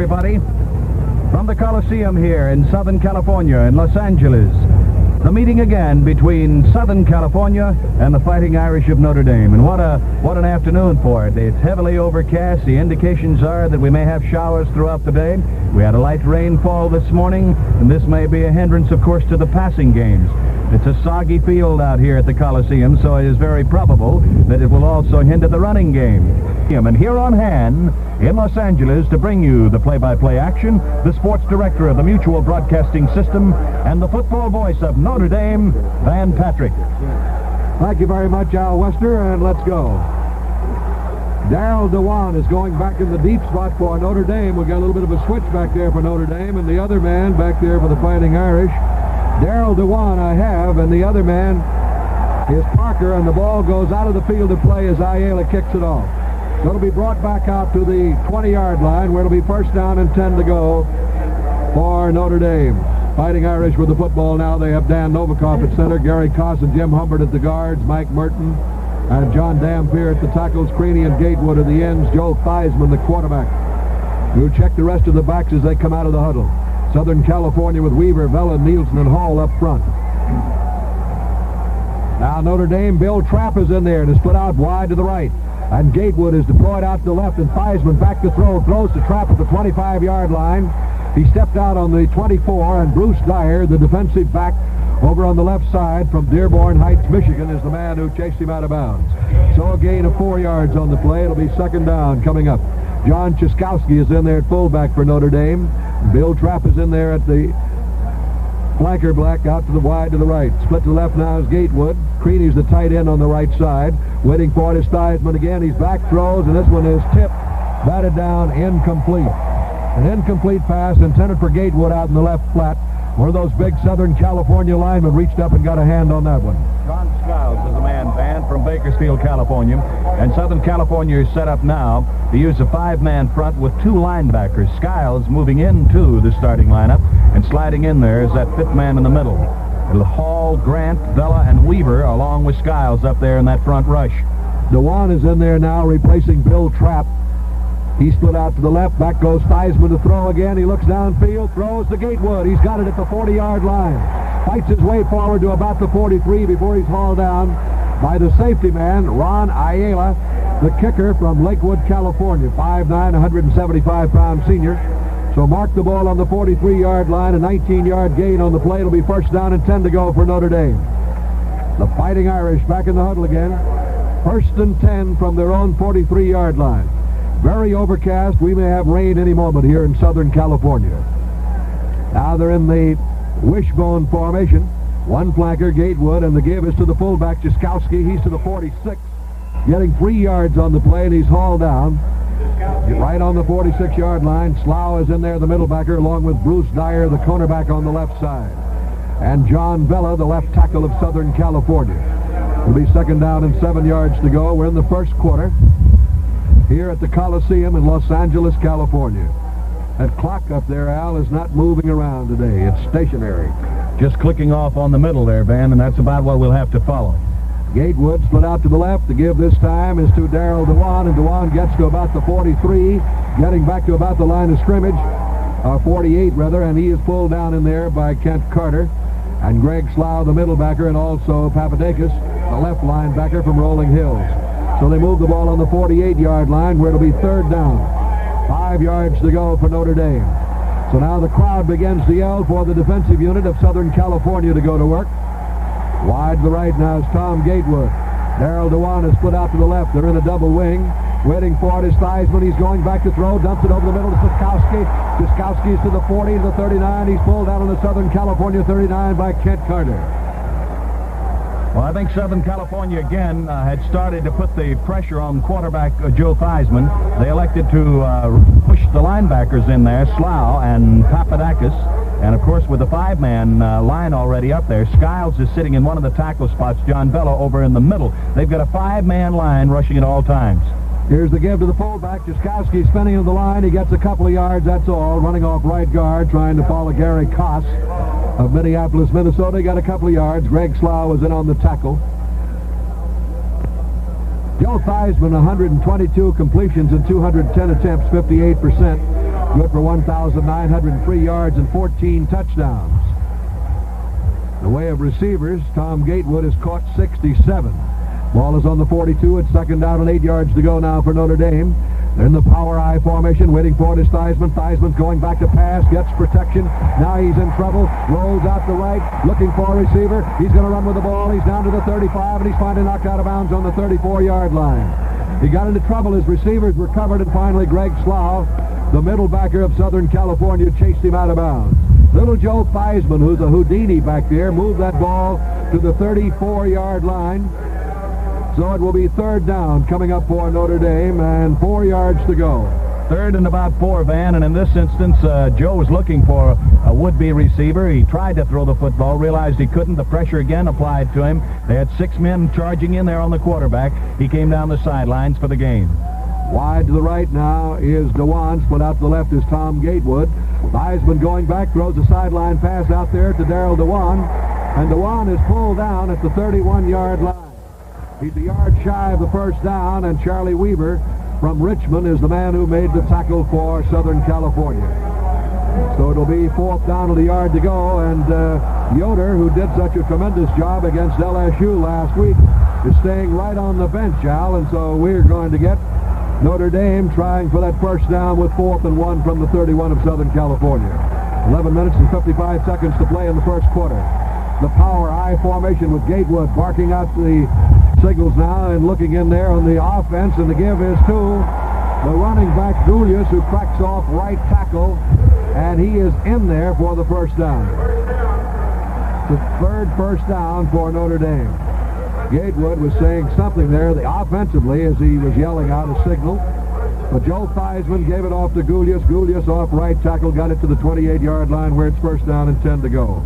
everybody. From the Coliseum here in Southern California, in Los Angeles, the meeting again between Southern California and the Fighting Irish of Notre Dame. And what a what an afternoon for it. It's heavily overcast. The indications are that we may have showers throughout the day. We had a light rainfall this morning, and this may be a hindrance, of course, to the passing games. It's a soggy field out here at the Coliseum, so it is very probable that it will also hinder the running game. And here on hand in Los Angeles to bring you the play-by-play action, the sports director of the Mutual Broadcasting System and the football voice of Notre Dame, Van Patrick. Thank you very much, Al Wester, and let's go. Darrell Dewan is going back in the deep spot for Notre Dame. We got a little bit of a switch back there for Notre Dame, and the other man back there for the Fighting Irish Darrell Dewan I have, and the other man is Parker, and the ball goes out of the field of play as Ayala kicks it off. It'll be brought back out to the 20-yard line where it'll be first down and 10 to go for Notre Dame. Fighting Irish with the football now. They have Dan Novakov at center, Gary Koss and Jim Humbert at the guards, Mike Merton and John Dampeer at the tackles, Creaney and Gatewood at the ends, Joe Theismann, the quarterback. We'll check the rest of the backs as they come out of the huddle. Southern California with Weaver, Vella, Nielsen, and Hall up front. Now Notre Dame, Bill Trapp is in there and is split out wide to the right. And Gatewood is deployed out to the left, and Theismann back to throw, throws to Trapp at the 25-yard line. He stepped out on the 24, and Bruce Dyer, the defensive back, over on the left side from Dearborn Heights, Michigan, is the man who chased him out of bounds. So a gain of four yards on the play. It'll be second down coming up. John Cieszkowski is in there at fullback for Notre Dame. Bill Trapp is in there at the flanker black out to the wide to the right. Split to the left now is Gatewood. Creaney's the tight end on the right side. Waiting for it is Theismann again. He's back throws, and this one is tipped, batted down, incomplete. An incomplete pass intended for Gatewood out in the left flat. One of those big Southern California linemen reached up and got a hand on that one. From Bakersfield, California. And Southern California is set up now to use a five-man front with two linebackers. Skiles moving into the starting lineup and sliding in there is that fifth man in the middle. It'll Hall, Grant, Vella, and Weaver along with Skiles up there in that front rush. Dewan is in there now replacing Bill Trapp. He split out to the left. Back goes Theismann to throw again. He looks downfield, throws to Gatewood. He's got it at the 40-yard line. Fights his way forward to about the 43 before he's hauled down by the safety man, Ron Ayala, the kicker from Lakewood, California, 5'9", 175-pound senior. So mark the ball on the 43-yard line, a 19-yard gain on the play. It'll be first down and 10 to go for Notre Dame. The Fighting Irish back in the huddle again. First and 10 from their own 43-yard line. Very overcast. We may have rain any moment here in Southern California. Now they're in the wishbone formation. One flanker, Gatewood, and the give is to the fullback, Cieszkowski. He's to the 46, getting three yards on the play, and he's hauled down. Right on the 46-yard line. Slough is in there, the middle backer, along with Bruce Dyer, the cornerback on the left side. And John Vella, the left tackle of Southern California. It'll be second down and seven yards to go. We're in the first quarter here at the Coliseum in Los Angeles, California. That clock up there, Al, is not moving around today. It's stationary. Just clicking off on the middle there, Van, and that's about what we'll have to follow. Gatewood split out to the left. The give this time is to Darrell Dewan, and Dewan gets to about the 43, getting back to about the line of scrimmage, uh, 48 rather, and he is pulled down in there by Kent Carter and Greg Slough, the middle backer, and also Papadakis, the left linebacker from Rolling Hills. So they move the ball on the 48-yard line where it'll be third down. Five yards to go for Notre Dame. So now the crowd begins to yell for the defensive unit of Southern California to go to work. Wide to the right now is Tom Gatewood. Darrell Dewan is split out to the left. They're in a double wing. Waiting for it is Theismann. He's going back to throw. Dumps it over the middle to Cieszkowski. Cieszkowski's to the 40, to the 39. He's pulled out on the Southern California 39 by Kent Carter. Well, I think Southern California again uh, had started to put the pressure on quarterback uh, Joe Theismann. They elected to uh, push the linebackers in there, Slough and Papadakis. And, of course, with the five-man uh, line already up there, Skiles is sitting in one of the tackle spots, John Vella over in the middle. They've got a five-man line rushing at all times. Here's the give to the fullback. Cieszkowski spinning in the line. He gets a couple of yards, that's all. Running off right guard, trying to follow Gary Koss of Minneapolis, Minnesota. He got a couple of yards. Greg Slough was in on the tackle. Joe Theismann, 122 completions and 210 attempts, 58%. Good for 1,903 yards and 14 touchdowns. The way of receivers, Tom Gatewood has caught 67. Ball is on the 42. It's second down and eight yards to go now for Notre Dame. They're in the power I formation, waiting for it is Theismann. Theismann's going back to pass, gets protection. Now he's in trouble. Rolls out the right, looking for a receiver. He's going to run with the ball. He's down to the 35, and he's finally knocked out of bounds on the 34-yard line. He got into trouble. His receivers were covered, and finally Greg Slough, the middle backer of Southern California, chased him out of bounds. Little Joe Theismann, who's a Houdini back there, moved that ball to the 34-yard line. So it will be third down coming up for Notre Dame and four yards to go. Third and about four, Van, and in this instance, uh, Joe was looking for a would-be receiver. He tried to throw the football, realized he couldn't. The pressure again applied to him. They had six men charging in there on the quarterback. He came down the sidelines for the game. Wide to the right now is Dewan. Split out to the left is Tom Gatewood. Theismann going back, throws a sideline pass out there to Darrell Dewan. And Dewan is pulled down at the 31-yard line. He's a yard shy of the first down, and Charlie Weaver from Richmond is the man who made the tackle for Southern California. So it'll be fourth down to the yard to go, and uh, Yoder, who did such a tremendous job against LSU last week, is staying right on the bench, Al, and so we're going to get Notre Dame trying for that first down with fourth and one from the 31 of Southern California. 11 minutes and 55 seconds to play in the first quarter. The power I formation with Gatewood barking out the signals now and looking in there on the offense, and the give is to the running back Gulyas, who cracks off right tackle, and he is in there for the first down. The third first down for Notre Dame. Gatewood was saying something there the offensively as he was yelling out a signal. But Joe Theismann gave it off to Gulyas. Gulyas off right tackle, got it to the 28-yard line where it's first down and 10 to go.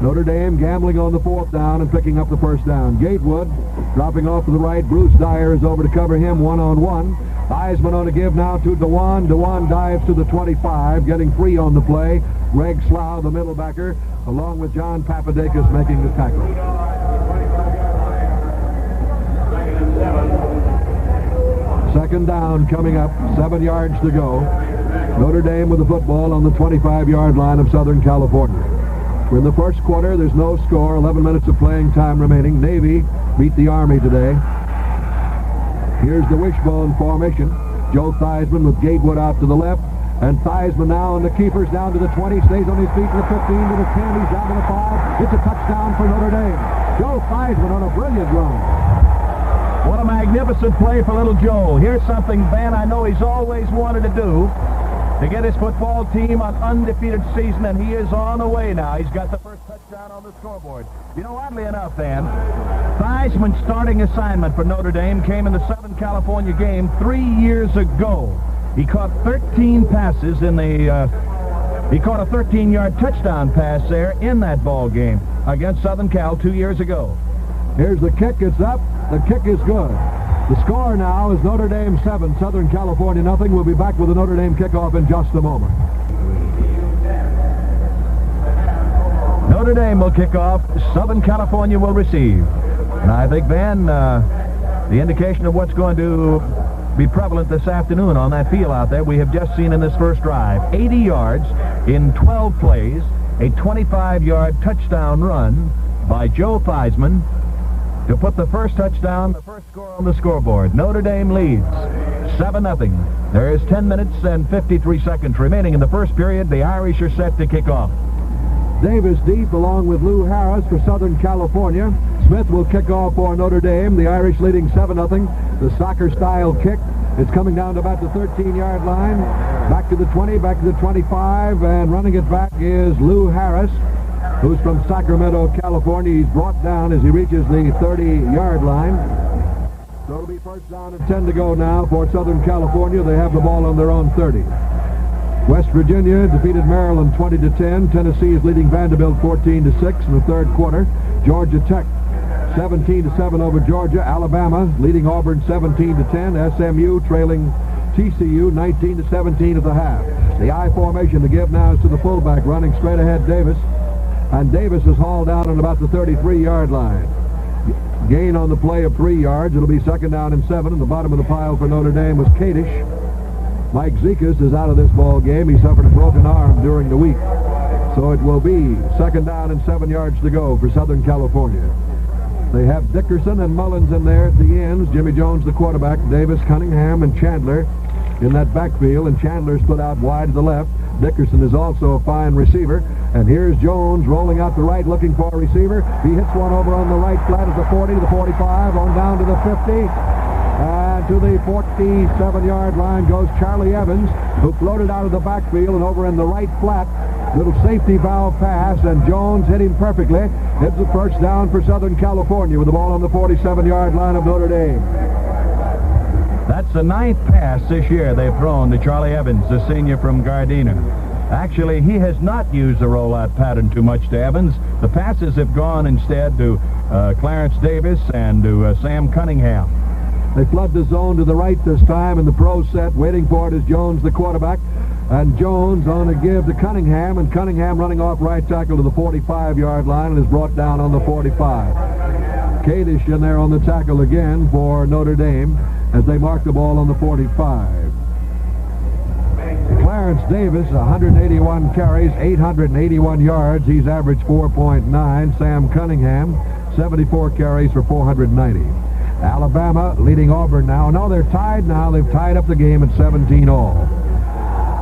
Notre Dame gambling on the fourth down and picking up the first down. Gatewood dropping off to the right. Bruce Dyer is over to cover him one-on-one. Theismann on a give now to Dewan. Dewan dives to the 25, getting free on the play. Greg Slough, the middle backer, along with John Papadakis making the tackle. Second down coming up, seven yards to go. Notre Dame with the football on the 25-yard line of Southern California. We're in the first quarter. There's no score. 11 minutes of playing time remaining. Navy beat the Army today. Here's the wishbone formation. Joe Theismann with Gatewood out to the left. And Theismann now, and the keeper's down to the 20, stays on his feet to the 15, to the 10, he's down to the 5. It's a touchdown for Notre Dame. Joe Theismann on a brilliant run. What a magnificent play for little Joe. Here's something, Van, I know he's always wanted to do to get his football team an undefeated season, and he is on the way now. He's got the first touchdown on the scoreboard. You know, oddly enough, Dan, Theismann's starting assignment for Notre Dame came in the Southern California game three years ago. He caught 13 passes in the... Uh, he caught a 13-yard touchdown pass there in that ball game against Southern Cal two years ago. Here's the kick. It's up. The kick is good. The score now is Notre Dame 7, Southern California nothing. We'll be back with the Notre Dame kickoff in just a moment. Notre Dame will kick off. Southern California will receive. And I think, Ben, uh, the indication of what's going to be prevalent this afternoon on that field out there, we have just seen in this first drive. 80 yards in 12 plays, a 25-yard touchdown run by Joe Theismann to put the first touchdown, the first score on the scoreboard. Notre Dame leads 7-0. There is 10 minutes and 53 seconds remaining in the first period. The Irish are set to kick off. Davis deep along with Lou Harris for Southern California. Smith will kick off for Notre Dame. The Irish leading 7-0. The soccer-style kick is coming down to about the 13-yard line. Back to the 20, back to the 25, and running it back is Lou Harris who's from Sacramento, California. He's brought down as he reaches the 30-yard line. So it'll be first down and 10 to go now for Southern California. They have the ball on their own 30. West Virginia defeated Maryland 20 to 10. Tennessee is leading Vanderbilt 14 to 6 in the third quarter. Georgia Tech 17 to 7 over Georgia. Alabama leading Auburn 17 to 10. SMU trailing TCU 19 to 17 at the half. The I formation to give now is to the fullback running straight ahead Davis. And Davis is hauled out on about the 33-yard line. Gain on the play of three yards. It'll be second down and seven. In the bottom of the pile for Notre Dame was Kadish. Mike Zikas is out of this ball game. He suffered a broken arm during the week. So it will be second down and seven yards to go for Southern California. They have Dickerson and Mullins in there at the ends. Jimmy Jones, the quarterback. Davis, Cunningham, and Chandler in that backfield. And Chandler split out wide to the left. Dickerson is also a fine receiver. And here's Jones rolling out the right, looking for a receiver. He hits one over on the right flat at the 40, to the 45, on down to the 50. And to the 47-yard line goes Charlie Evans, who floated out of the backfield and over in the right flat. Little safety valve pass, and Jones hit him perfectly. Hits the first down for Southern California with the ball on the 47-yard line of Notre Dame. That's the ninth pass this year they've thrown to Charlie Evans, the senior from Gardena. Actually, he has not used the rollout pattern too much to Evans. The passes have gone instead to uh, Clarence Davis and to uh, Sam Cunningham. They flood the zone to the right this time in the pro set. Waiting for it is Jones, the quarterback. And Jones on a give to Cunningham, and Cunningham running off right tackle to the 45-yard line and is brought down on the 45. Kadish in there on the tackle again for Notre Dame as they mark the ball on the 45. Clarence Davis, 181 carries, 881 yards. He's averaged 4.9. Sam Cunningham, 74 carries for 490. Alabama leading Auburn now. No, they're tied now. They've tied up the game at 17 all.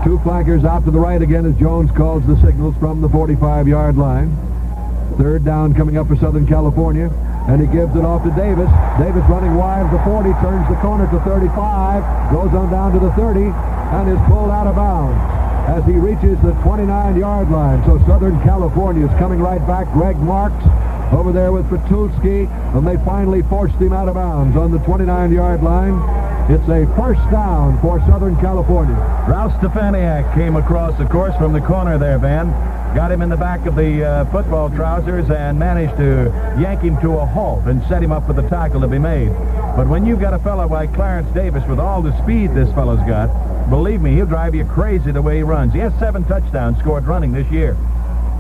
Two flankers out to the right again as Jones calls the signals from the 45-yard line. Third down coming up for Southern California. And he gives it off to Davis. Davis running wide the 40, turns the corner to 35, goes on down to the 30, and is pulled out of bounds as he reaches the 29-yard line. So Southern California is coming right back. Greg Marx over there with Patulski, and they finally forced him out of bounds on the 29-yard line. It's a first down for Southern California. Ralph Stepaniak came across the course from the corner there, Van. Got him in the back of the uh, football trousers and managed to yank him to a halt and set him up for the tackle to be made. But when you've got a fellow like Clarence Davis with all the speed this fellow's got, believe me, he'll drive you crazy the way he runs. He has seven touchdowns scored running this year.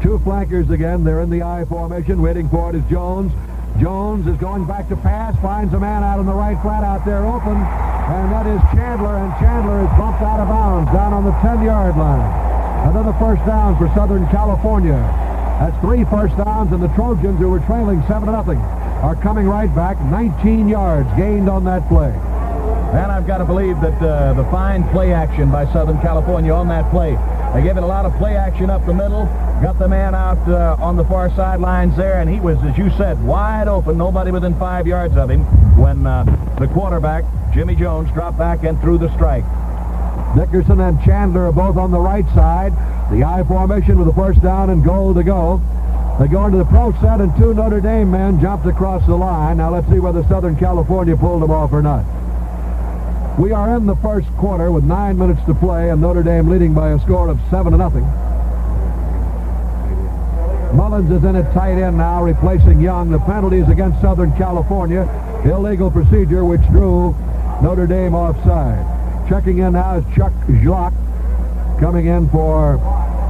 Two flankers again. They're in the I formation. Waiting for it is Jones. Jones is going back to pass, finds a man out on the right flat out there open, and that is Chandler, and Chandler is bumped out of bounds down on the 10-yard line. Another first down for Southern California. That's three first downs, and the Trojans, who were trailing 7 0 are coming right back. 19 yards gained on that play. And I've got to believe that uh, the fine play action by Southern California on that play. They gave it a lot of play action up the middle, got the man out uh, on the far sidelines there, and he was, as you said, wide open, nobody within five yards of him when uh, the quarterback, Jimmy Jones, dropped back and threw the strike. Dickerson and Chandler are both on the right side. The I formation with the first down and goal to go. They go into the pro set, and two Notre Dame men jumped across the line. Now let's see whether Southern California pulled them off or not. We are in the first quarter with nine minutes to play, and Notre Dame leading by a score of 7 to nothing. Mullins is in at tight end now, replacing Young. The penalties against Southern California. Illegal procedure, which drew Notre Dame offside. Checking in now is Chuck Jacques, coming in for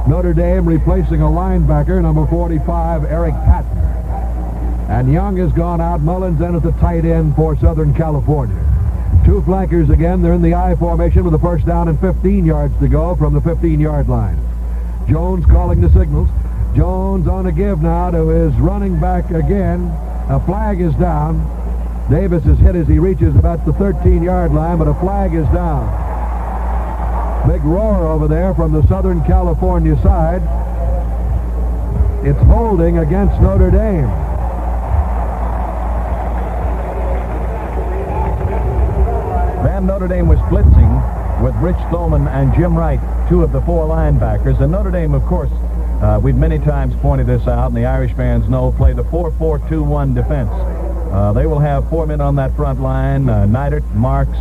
Notre Dame, replacing a linebacker, number 45, Eric Patton. And Young has gone out. Mullins in at the tight end for Southern California. Two flankers again. They're in the I formation with a first down and 15 yards to go from the 15-yard line. Jones calling the signals. Jones on a give now to his running back again. A flag is down. Davis is hit as he reaches about the 13-yard line, but a flag is down. Big roar over there from the Southern California side. It's holding against Notre Dame. Van Notre Dame was blitzing with Rich Thomann and Jim Wright, two of the four linebackers. And Notre Dame, of course, uh, we've many times pointed this out, and the Irish fans know, play the 4-4-2-1 defense. Uh, they will have four men on that front line, uh, Neidert, Marx,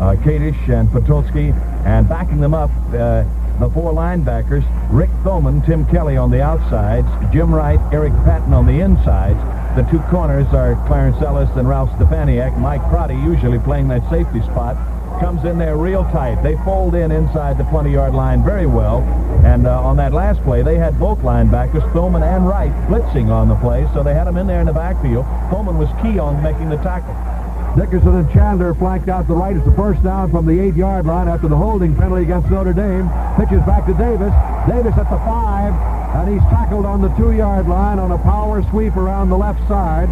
uh, Kadish, and Patulski, and backing them up, uh, the four linebackers, Rick Thomann, Tim Kelly on the outsides, Jim Wright, Eric Patton on the insides. The two corners are Clarence Ellis and Ralph Stepaniak. Mike Crotty usually playing that safety spot. Comes in there real tight. They fold in inside the 20-yard line very well. And uh, on that last play, they had both linebackers, Thomann and Wright, blitzing on the play. So they had them in there in the backfield. Thomann was key on making the tackle. Dickerson and Chandler flanked out the right. It's the first down from the eight-yard line after the holding penalty against Notre Dame. Pitches back to Davis. Davis at the five, and he's tackled on the two-yard line on a power sweep around the left side.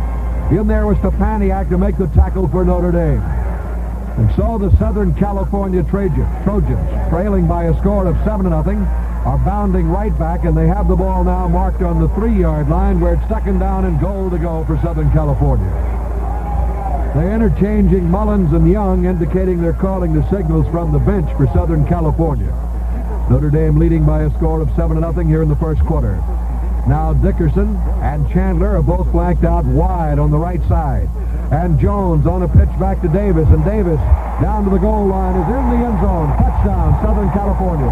In there was Stepaniak to make the tackle for Notre Dame. And so the Southern California Trojans, trailing by a score of 7 nothing, are bounding right back, and they have the ball now marked on the three-yard line where it's second down and goal to go for Southern California. They're interchanging Mullins and Young, indicating they're calling the signals from the bench for Southern California. Notre Dame leading by a score of 7 0 here in the first quarter. Now Dickerson and Chandler are both flanked out wide on the right side. And Jones on a pitch back to Davis, and Davis down to the goal line is in the end zone. Touchdown, Southern California.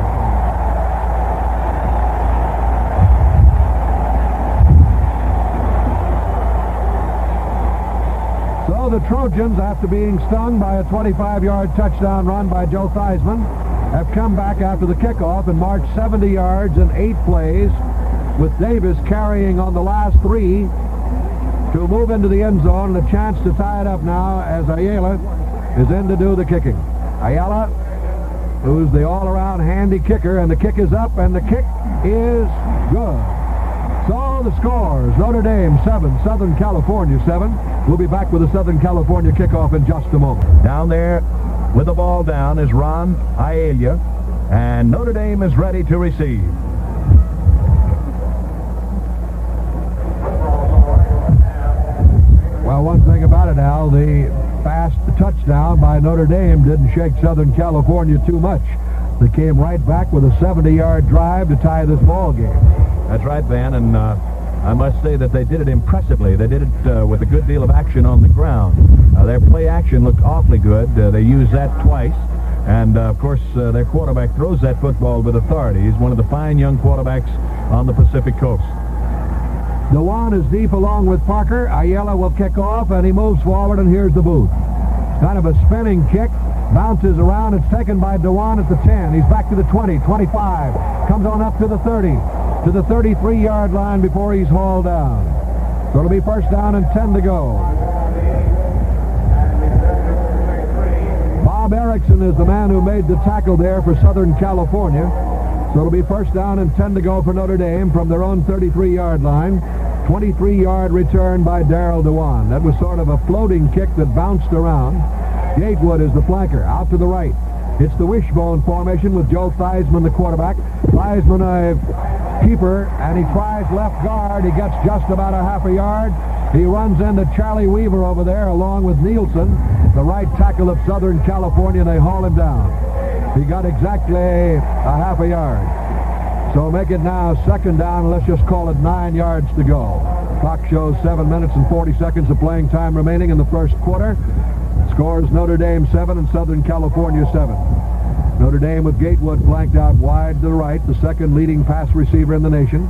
So the Trojans, after being stung by a 25-yard touchdown run by Joe Theismann, have come back after the kickoff and marched 70 yards in eight plays, with Davis carrying on the last three to move into the end zone The chance to tie it up now as Ayala is in to do the kicking. Ayala, who's the all-around handy kicker, and the kick is up, and the kick is good. So the scores, Notre Dame 7, Southern California 7. We'll be back with the Southern California kickoff in just a moment. Down there with the ball down is Ron Ayala, and Notre Dame is ready to receive. One thing about it, Al, the fast touchdown by Notre Dame didn't shake Southern California too much. They came right back with a 70-yard drive to tie this ball game. That's right, Van, and uh, I must say that they did it impressively. They did it uh, with a good deal of action on the ground. Uh, their play action looked awfully good. Uh, they used that twice. And, uh, of course, uh, their quarterback throws that football with authority. He's one of the fine young quarterbacks on the Pacific Coast. Dewan is deep along with Parker. Ayala will kick off, and he moves forward, and here's the boot. Kind of a spinning kick. Bounces around. It's taken by Dewan at the 10. He's back to the 20, 25. Comes on up to the 30 to the 33-yard line before he's hauled down. So it'll be first down and 10 to go. Bob Erickson is the man who made the tackle there for Southern California. So it'll be first down and 10 to go for Notre Dame from their own 33-yard line. 23-yard return by Darrell Dewan. That was sort of a floating kick that bounced around. Gatewood is the flanker, out to the right. It's the wishbone formation with Joe Theismann, the quarterback. Theismann, a keeper, and he tries left guard. He gets just about a half a yard. He runs into Charlie Weaver over there along with Nielsen, the right tackle of Southern California. They haul him down. He got exactly a half a yard. So make it now second down. Let's just call it nine yards to go. Clock shows seven minutes and 40 seconds of playing time remaining in the first quarter. Scores Notre Dame 7 and Southern California 7. Notre Dame with Gatewood flanked out wide to the right, the second leading pass receiver in the nation.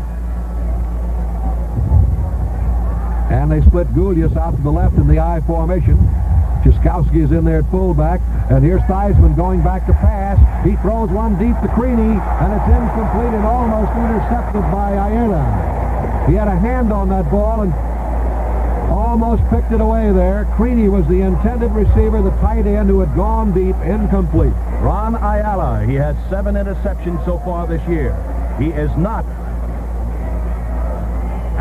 And they split Gulyas out to the left in the I formation. Cieszkowski is in there at fullback. And here's Theismann going back to pass. He throws one deep to Creaney, and it's incomplete and almost intercepted by Ayala. He had a hand on that ball, and almost picked it away there. Creaney was the intended receiver, the tight end who had gone deep, incomplete. Ron Ayala, he has seven interceptions so far this year. He is not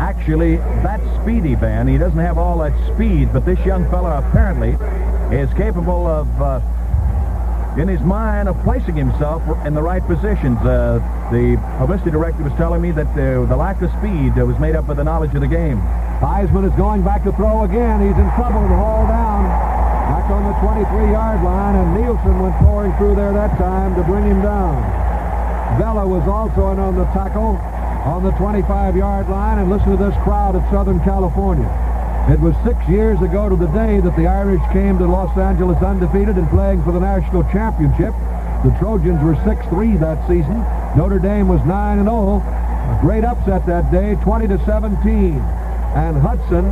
actually that speedy, Van. He doesn't have all that speed, but this young fella apparently is capable of, uh, in his mind, of placing himself in the right positions. Uh, the publicity director was telling me that uh, the lack of speed was made up with the knowledge of the game. Theismann is going back to throw again. He's in trouble to haul down. Back on the 23-yard line, and Nielsen went pouring through there that time to bring him down. Vella was also in on the tackle on the 25-yard line, and listen to this crowd of Southern California. It was six years ago to the day that the Irish came to Los Angeles undefeated and playing for the national championship. The Trojans were 6-3 that season. Notre Dame was 9-0. A great upset that day, 20 to 17. And Hudson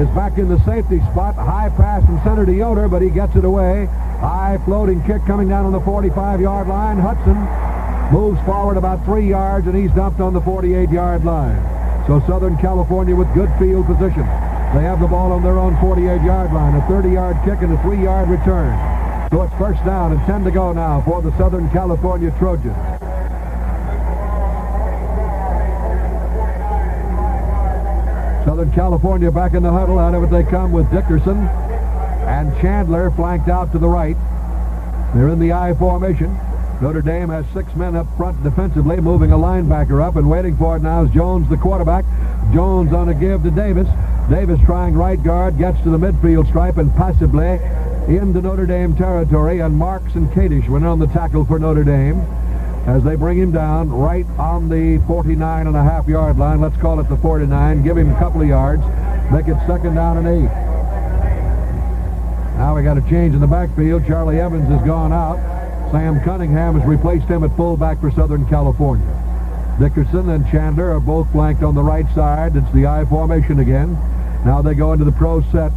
is back in the safety spot. High pass from center to Yoder, but he gets it away. High floating kick coming down on the 45-yard line. Hudson moves forward about three yards, and he's dumped on the 48-yard line. So Southern California with good field position. They have the ball on their own 48-yard line. A 30-yard kick and a three-yard return. So it's first down and 10 to go now for the Southern California Trojans. Southern California back in the huddle. Out of it they come with Dickerson and Chandler flanked out to the right. They're in the I formation. Notre Dame has six men up front defensively, moving a linebacker up and waiting for it now is Jones, the quarterback. Jones on a give to Davis. Davis trying right guard, gets to the midfield stripe and passively into Notre Dame territory, and Marx and Kadish went on the tackle for Notre Dame as they bring him down right on the 49 and a half yard line. Let's call it the 49. Give him a couple of yards. Make it second down and eight. Now we got a change in the backfield. Charlie Evans has gone out. Sam Cunningham has replaced him at fullback for Southern California. Dickerson and Chandler are both flanked on the right side. It's the I formation again. Now they go into the pro set.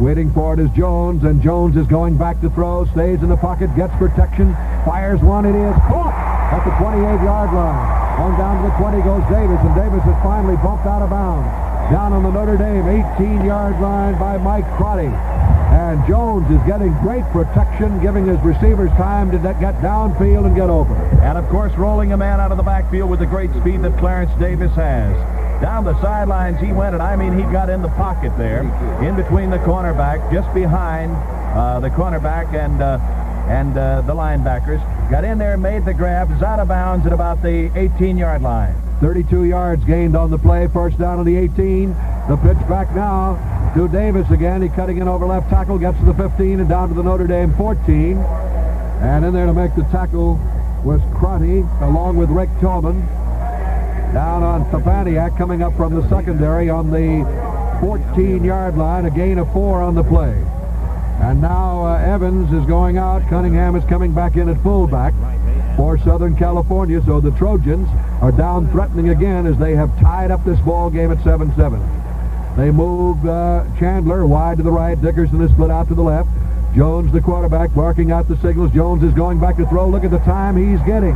Waiting for it is Jones, and Jones is going back to throw, stays in the pocket, gets protection, fires one, it is caught at the 28-yard line. On down to the 20 goes Davis, and Davis is finally bumped out of bounds. Down on the Notre Dame 18-yard line by Mike Crotty. And Jones is getting great protection, giving his receivers time to get downfield and get over. And, of course, rolling a man out of the backfield with the great speed that Clarence Davis has. Down the sidelines he went, and I mean he got in the pocket there, in between the cornerback, just behind uh, the cornerback and uh, and uh, the linebackers. Got in there, made the grab, is out of bounds at about the 18-yard line. 32 yards gained on the play, first down on the 18. The pitch back now to Davis again. He cutting in over left tackle, gets to the 15 and down to the Notre Dame 14. And in there to make the tackle was Crotty along with Rick Tobin down on Stepaniak coming up from the secondary on the 14-yard line, a gain of four on the play. And now uh, Evans is going out. Cunningham is coming back in at fullback for Southern California. So the Trojans are down threatening again as they have tied up this ball game at 7-7. They move uh, Chandler wide to the right. Dickerson is split out to the left. Jones, the quarterback, barking out the signals. Jones is going back to throw. Look at the time he's getting.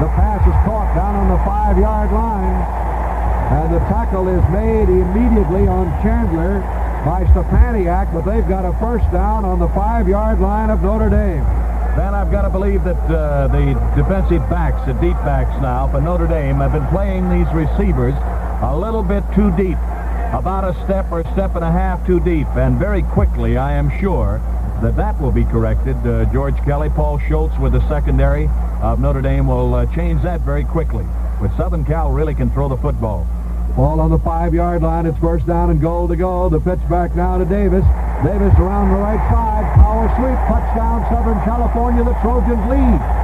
The pass is caught down on the five-yard line. And the tackle is made immediately on Chandler by Stepaniak, but they've got a first down on the five-yard line of Notre Dame. Then I've got to believe that uh, the defensive backs, the deep backs now for Notre Dame, have been playing these receivers a little bit too deep, about a step or step and a half too deep. And very quickly, I am sure that that will be corrected. Uh, George Kelly, Paul Schultz with the secondary of Notre Dame will uh, change that very quickly. But Southern Cal really can throw the football. Ball on the five-yard line. It's first down and goal to go. The pitch back now to Davis. Davis around the right side. Power sweep. Touchdown Southern California. The Trojans lead.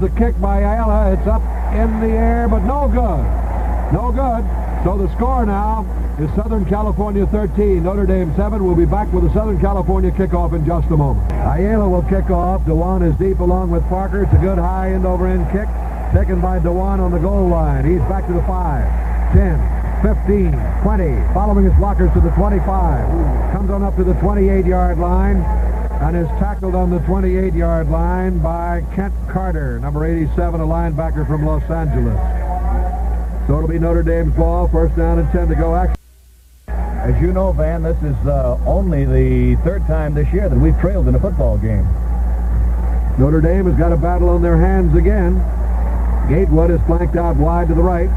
The kick by Ayala. It's up in the air, but no good. No good. So the score now is Southern California 13, Notre Dame 7. We'll be back with the Southern California kickoff in just a moment. Ayala will kick off. Dewan is deep along with Parker. It's a good high end over end kick taken by Dewan on the goal line. He's back to the 5, 10, 15, 20, following his blockers to the 25. Comes on up to the 28-yard line and is tackled on the 28-yard line by Kent Carter, number 87, a linebacker from Los Angeles. So it'll be Notre Dame's ball, first down and 10 to go. As you know, Van, this is uh, only the third time this year that we've trailed in a football game. Notre Dame has got a battle on their hands again. Gatewood is flanked out wide to the right.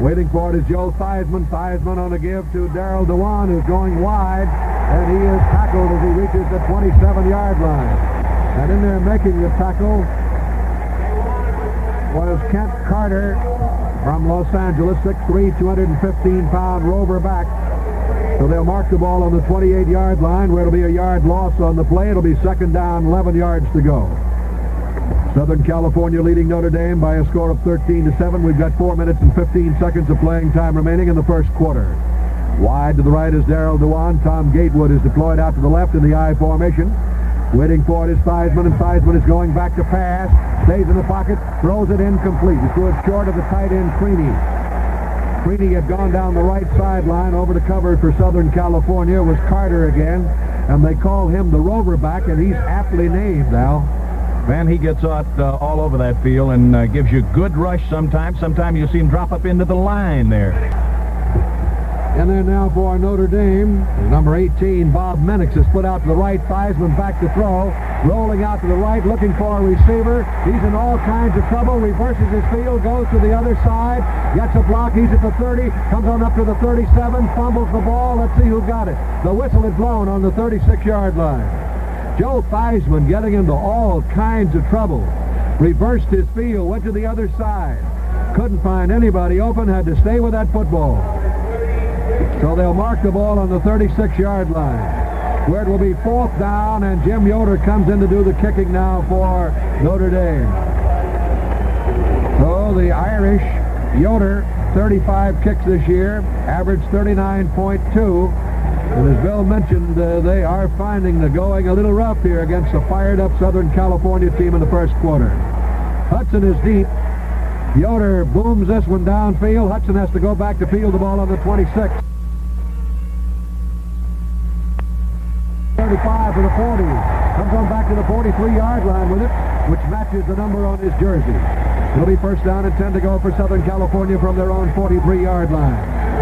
Waiting for it is Joe Theismann. Theismann on a give to Daryl Dewan, who's going wide and he is tackled as he reaches the 27-yard line. And in there making the tackle was Kent Carter from Los Angeles, 6'3", 215-pound rover back. So they'll mark the ball on the 28-yard line where it'll be a yard loss on the play. It'll be second down, 11 yards to go. Southern California leading Notre Dame by a score of 13 to 7. We've got 4 minutes and 15 seconds of playing time remaining in the first quarter. Wide to the right is Darrell Dewan. Tom Gatewood is deployed out to the left in the I formation. Waiting for it is Theismann, and Theismann is going back to pass. Stays in the pocket, throws it incomplete. He threw it short of the tight end, Creaney. Creaney had gone down the right sideline over to cover for Southern California. It was Carter again, and they call him the rover back, and he's aptly named now. Man, he gets out uh, all over that field and uh, gives you good rush sometimes. Sometimes you see him drop up into the line there. And then now for Notre Dame, number 18, Bob Minnix is split out to the right. Theismann back to throw. Rolling out to the right, looking for a receiver. He's in all kinds of trouble. Reverses his field, goes to the other side. Gets a block. He's at the 30. Comes on up to the 37. Fumbles the ball. Let's see who got it. The whistle is blown on the 36-yard line. Joe Theismann getting into all kinds of trouble. Reversed his field, went to the other side. Couldn't find anybody open, had to stay with that football. So they'll mark the ball on the 36-yard line, where it will be fourth down, and Jim Yoder comes in to do the kicking now for Notre Dame. So the Irish, Yoder, 35 kicks this year, averaged 39.2. And as Bill mentioned, uh, they are finding the going a little rough here against a fired-up Southern California team in the first quarter. Hudson is deep. Yoder booms this one downfield. Hudson has to go back to field the ball on the 26. 35 for the 40. Comes on back to the 43-yard line with it, which matches the number on his jersey. It'll be first down and 10 to go for Southern California from their own 43-yard line.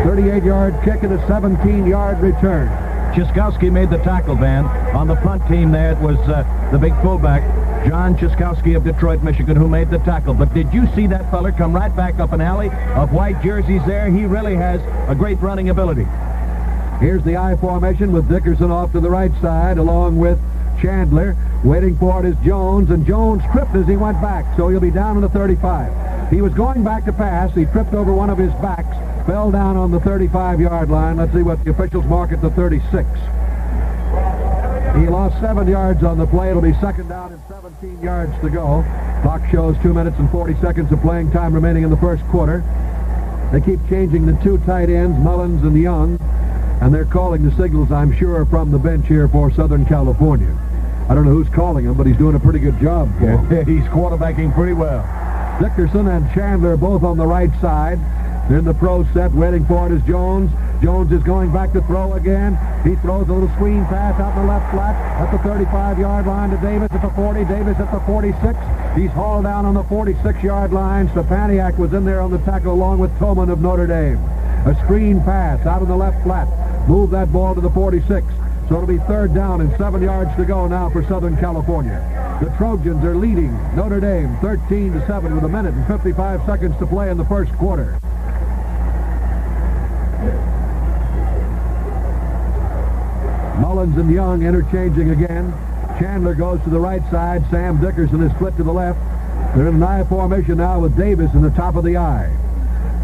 38-yard kick and a 17-yard return. Cieszkowski made the tackle, Van. On the punt team there, it was uh, the big fullback, John Cieszkowski of Detroit, Michigan, who made the tackle. But did you see that feller come right back up an alley of white jerseys there? He really has a great running ability. Here's the I formation with Dickerson off to the right side along with Chandler. Waiting for it is Jones, and Jones tripped as he went back, so he'll be down in the 35. He was going back to pass. He tripped over one of his backs, fell down on the 35-yard line. Let's see what the officials mark at the 36. He lost seven yards on the play. It'll be second down and 17 yards to go. Clock shows two minutes and 40 seconds of playing time remaining in the first quarter. They keep changing the two tight ends, Mullins and Young, and they're calling the signals, I'm sure, from the bench here for Southern California. I don't know who's calling him, but he's doing a pretty good job. Yeah, he's quarterbacking pretty well. Dickerson and Chandler both on the right side. They're in the pro set. Waiting for it is Jones. Jones is going back to throw again. He throws a little screen pass out in the left flat at the 35-yard line to Davis at the 40. Davis at the 46. He's hauled down on the 46-yard line. Stepaniak was in there on the tackle along with Thomann of Notre Dame. A screen pass out in the left flat. Move that ball to the 46. So it'll be third down and seven yards to go now for Southern California. The Trojans are leading Notre Dame 13 to 7 with a minute and 55 seconds to play in the first quarter. Mullins and Young interchanging again. Chandler goes to the right side. Sam Dickerson is split to the left. They're in an I formation now with Davis in the top of the I.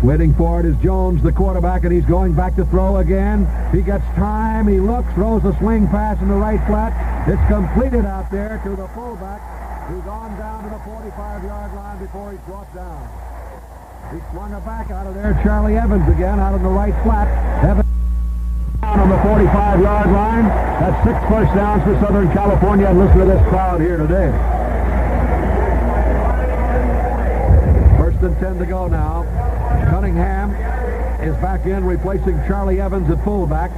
Waiting for it is Jones, the quarterback, and he's going back to throw again. He gets time. He looks, throws a swing pass in the right flat. It's completed out there to the fullback, who's on down to the 45-yard line before he's brought down. He swung it back out of there. Charlie Evans again out on the right flat. Evans down on the 45-yard line. That's six first downs for Southern California. And listen to this crowd here today. First and 10 to go now. Cunningham is back in, replacing Charlie Evans at fullback.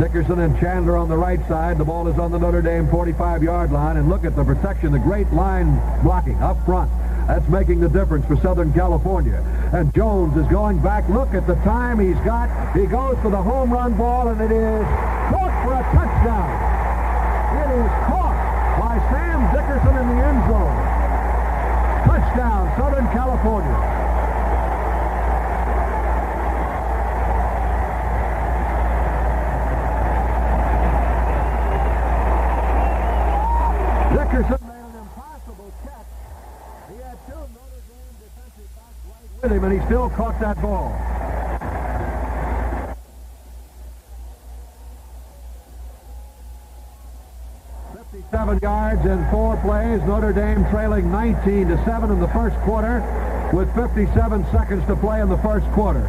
Dickerson and Chandler on the right side. The ball is on the Notre Dame 45-yard line. And look at the protection, the great line blocking up front. That's making the difference for Southern California. And Jones is going back. Look at the time he's got. He goes for the home run ball, and it is caught for a touchdown. It is caught by Sam Dickerson in the end zone. Touchdown, Southern California. Dickerson made an impossible catch. He had two Notre Dame defensive backs right with him, and he still caught that ball. Fifty-seven yards in four plays. Notre Dame trailing 19 to seven in the first quarter, with 57 seconds to play in the first quarter.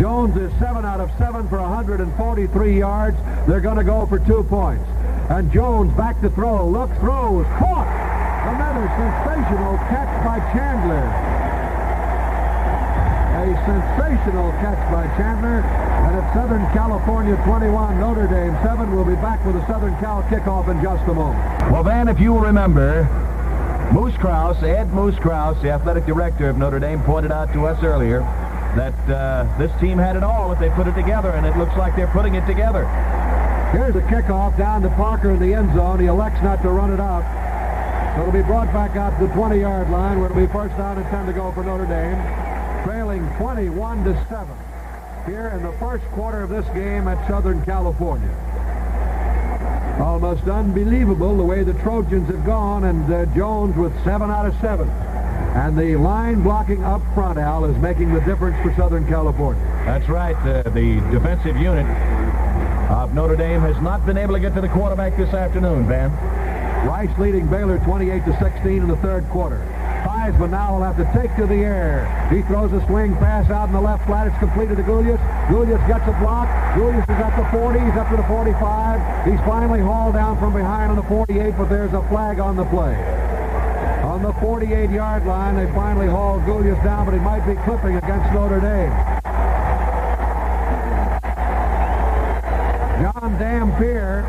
Jones is 7 out of 7 for 143 yards. They're going to go for two points. And Jones back to throw. Looks, throws, caught. Another sensational catch by Chandler. Sensational catch by Chandler. And it's Southern California 21, Notre Dame 7. We'll be back with a Southern Cal kickoff in just a moment. Well, Van, if you will remember, Moose Krause, Ed Moose Krause, the athletic director of Notre Dame, pointed out to us earlier that uh, this team had it all if they put it together, and it looks like they're putting it together. Here's a kickoff down to Parker in the end zone. He elects not to run it out. So it'll be brought back out to the 20-yard line where it'll be first down and 10 to go for Notre Dame, trailing 21 to 7 here in the first quarter of this game at Southern California. Almost unbelievable the way the Trojans have gone, and uh, Jones with 7 out of 7. And the line blocking up front, Al, is making the difference for Southern California. That's right. Uh, the defensive unit of Notre Dame has not been able to get to the quarterback this afternoon, Van. Rice leading Baylor 28 to 16 in the third quarter. Theismann now will have to take to the air. He throws a swing pass out in the left flat. It's completed to Gulyas. Gulyas gets a block. Gulyas is at the 40. He's up to the 45. He's finally hauled down from behind on the 48, but there's a flag on the play. On the 48-yard line, they finally haul Gulyas down, but he might be clipping against Notre Dame. John Dampeer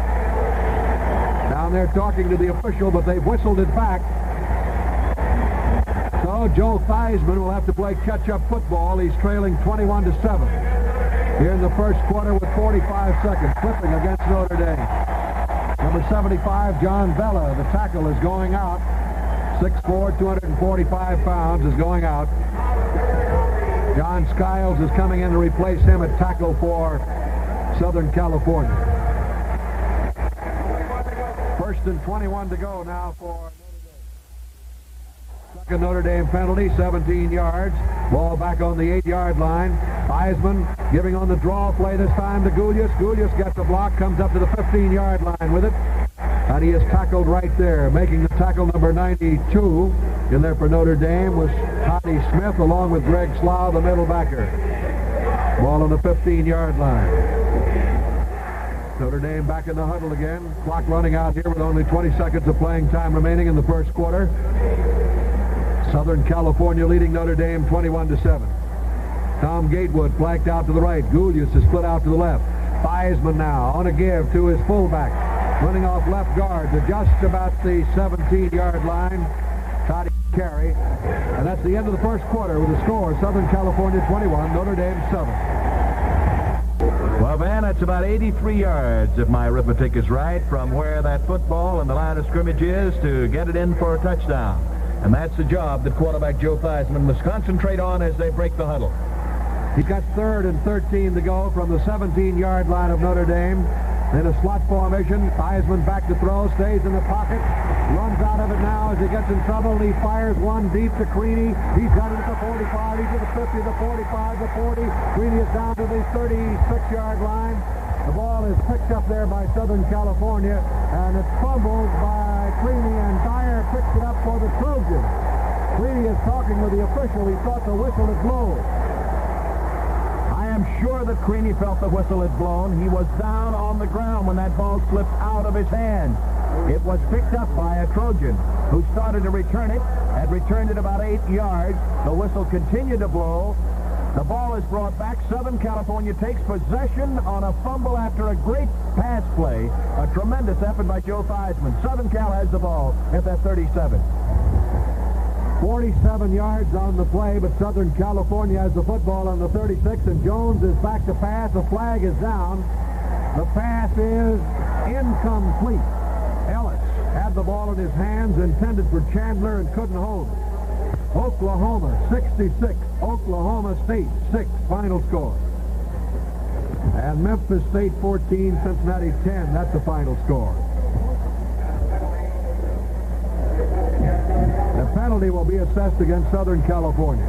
down there talking to the official, but they've whistled it back. So Joe Theismann will have to play catch-up football. He's trailing 21 to 7 here in the first quarter with 45 seconds, clipping against Notre Dame. Number 75, John Vella, the tackle is going out. 6'4", 245 pounds is going out. John Skiles is coming in to replace him at tackle for Southern California. First and 21 to go now for Second Notre Dame penalty, 17 yards. Ball back on the 8-yard line. Theismann giving on the draw play this time to Gulyas. Gulyas gets the block, comes up to the 15-yard line with it. And he is tackled right there. Making the tackle number 92 in there for Notre Dame was Tody Smith along with Greg Slough, the middle backer. Ball on the 15-yard line. Notre Dame back in the huddle again. Clock running out here with only 20 seconds of playing time remaining in the first quarter. Southern California leading Notre Dame 21 to 7. Tom Gatewood flanked out to the right. Gulyas is split out to the left. Theismann now on a give to his fullback. Running off left guard to just about the 17-yard line. Toddy carry. And that's the end of the first quarter with a score Southern California 21, Notre Dame 7. Well, Van, that's about 83 yards, if my arithmetic is right, from where that football and the line of scrimmage is to get it in for a touchdown. And that's the job that quarterback Joe Theismann must concentrate on as they break the huddle. He's got third and 13 to go from the 17-yard line of Notre Dame. In a slot formation, Theismann back to throw, stays in the pocket, runs out of it now as he gets in trouble. He fires one deep to Creaney. He's got it at the 45. He's at the 50, the 45, the 40. Creaney is down to the 36-yard line. The ball is picked up there by Southern California, and it's fumbled by Creaney, and Dyer picks it up for the Trojans. Creaney is talking with the official. He thought the whistle had blown. I am sure that Creaney felt the whistle had blown. He was down on the ground when that ball slipped out of his hand. It was picked up by a Trojan who started to return it, had returned it about eight yards. The whistle continued to blow. The ball is brought back. Southern California takes possession on a fumble after a great pass play. A tremendous effort by Joe Theismann. Southern Cal has the ball at that 37. 47 yards on the play, but Southern California has the football on the 36, and Jones is back to pass. The flag is down. The pass is incomplete. Ellis had the ball in his hands, intended for Chandler, and couldn't hold it. Oklahoma 66, Oklahoma State 6, final score. And Memphis State 14, Cincinnati 10, that's the final score. The penalty will be assessed against Southern California.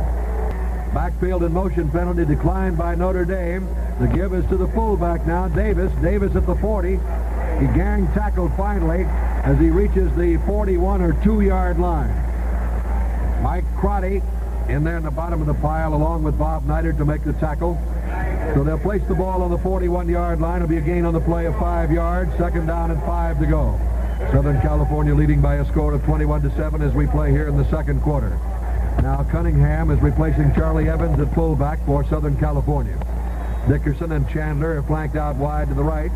Backfield and motion penalty declined by Notre Dame. The give is to the fullback now, Davis. Davis at the 40. He gang tackled finally as he reaches the 41 or 2-yard line. Mike Crotty in there in the bottom of the pile along with Bob Neidert to make the tackle. So they'll place the ball on the 41-yard line. It'll be a gain on the play of five yards. Second down and five to go. Southern California leading by a score of 21 to 7 as we play here in the second quarter. Now Cunningham is replacing Charlie Evans at fullback for Southern California. Dickerson and Chandler are flanked out wide to the right.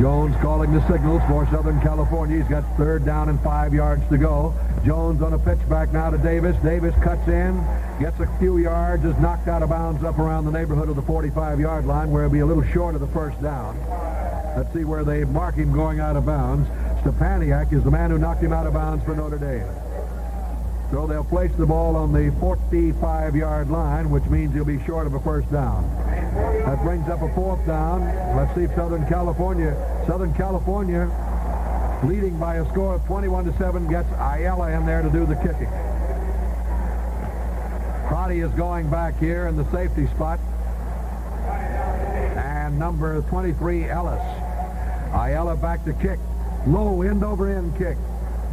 Jones calling the signals for Southern California. He's got third down and five yards to go. Jones on a pitch back now to Davis. Davis cuts in, gets a few yards, is knocked out of bounds up around the neighborhood of the 45-yard line where he'll be a little short of the first down. Let's see where they mark him going out of bounds. Stepaniak is the man who knocked him out of bounds for Notre Dame. So they'll place the ball on the 45-yard line, which means he'll be short of a first down. That brings up a fourth down. Let's see if Southern California, Southern California leading by a score of 21 to 7 gets Ayala in there to do the kicking. Crotty is going back here in the safety spot. And number 23, Ellis. Ayala back to kick. Low end over end kick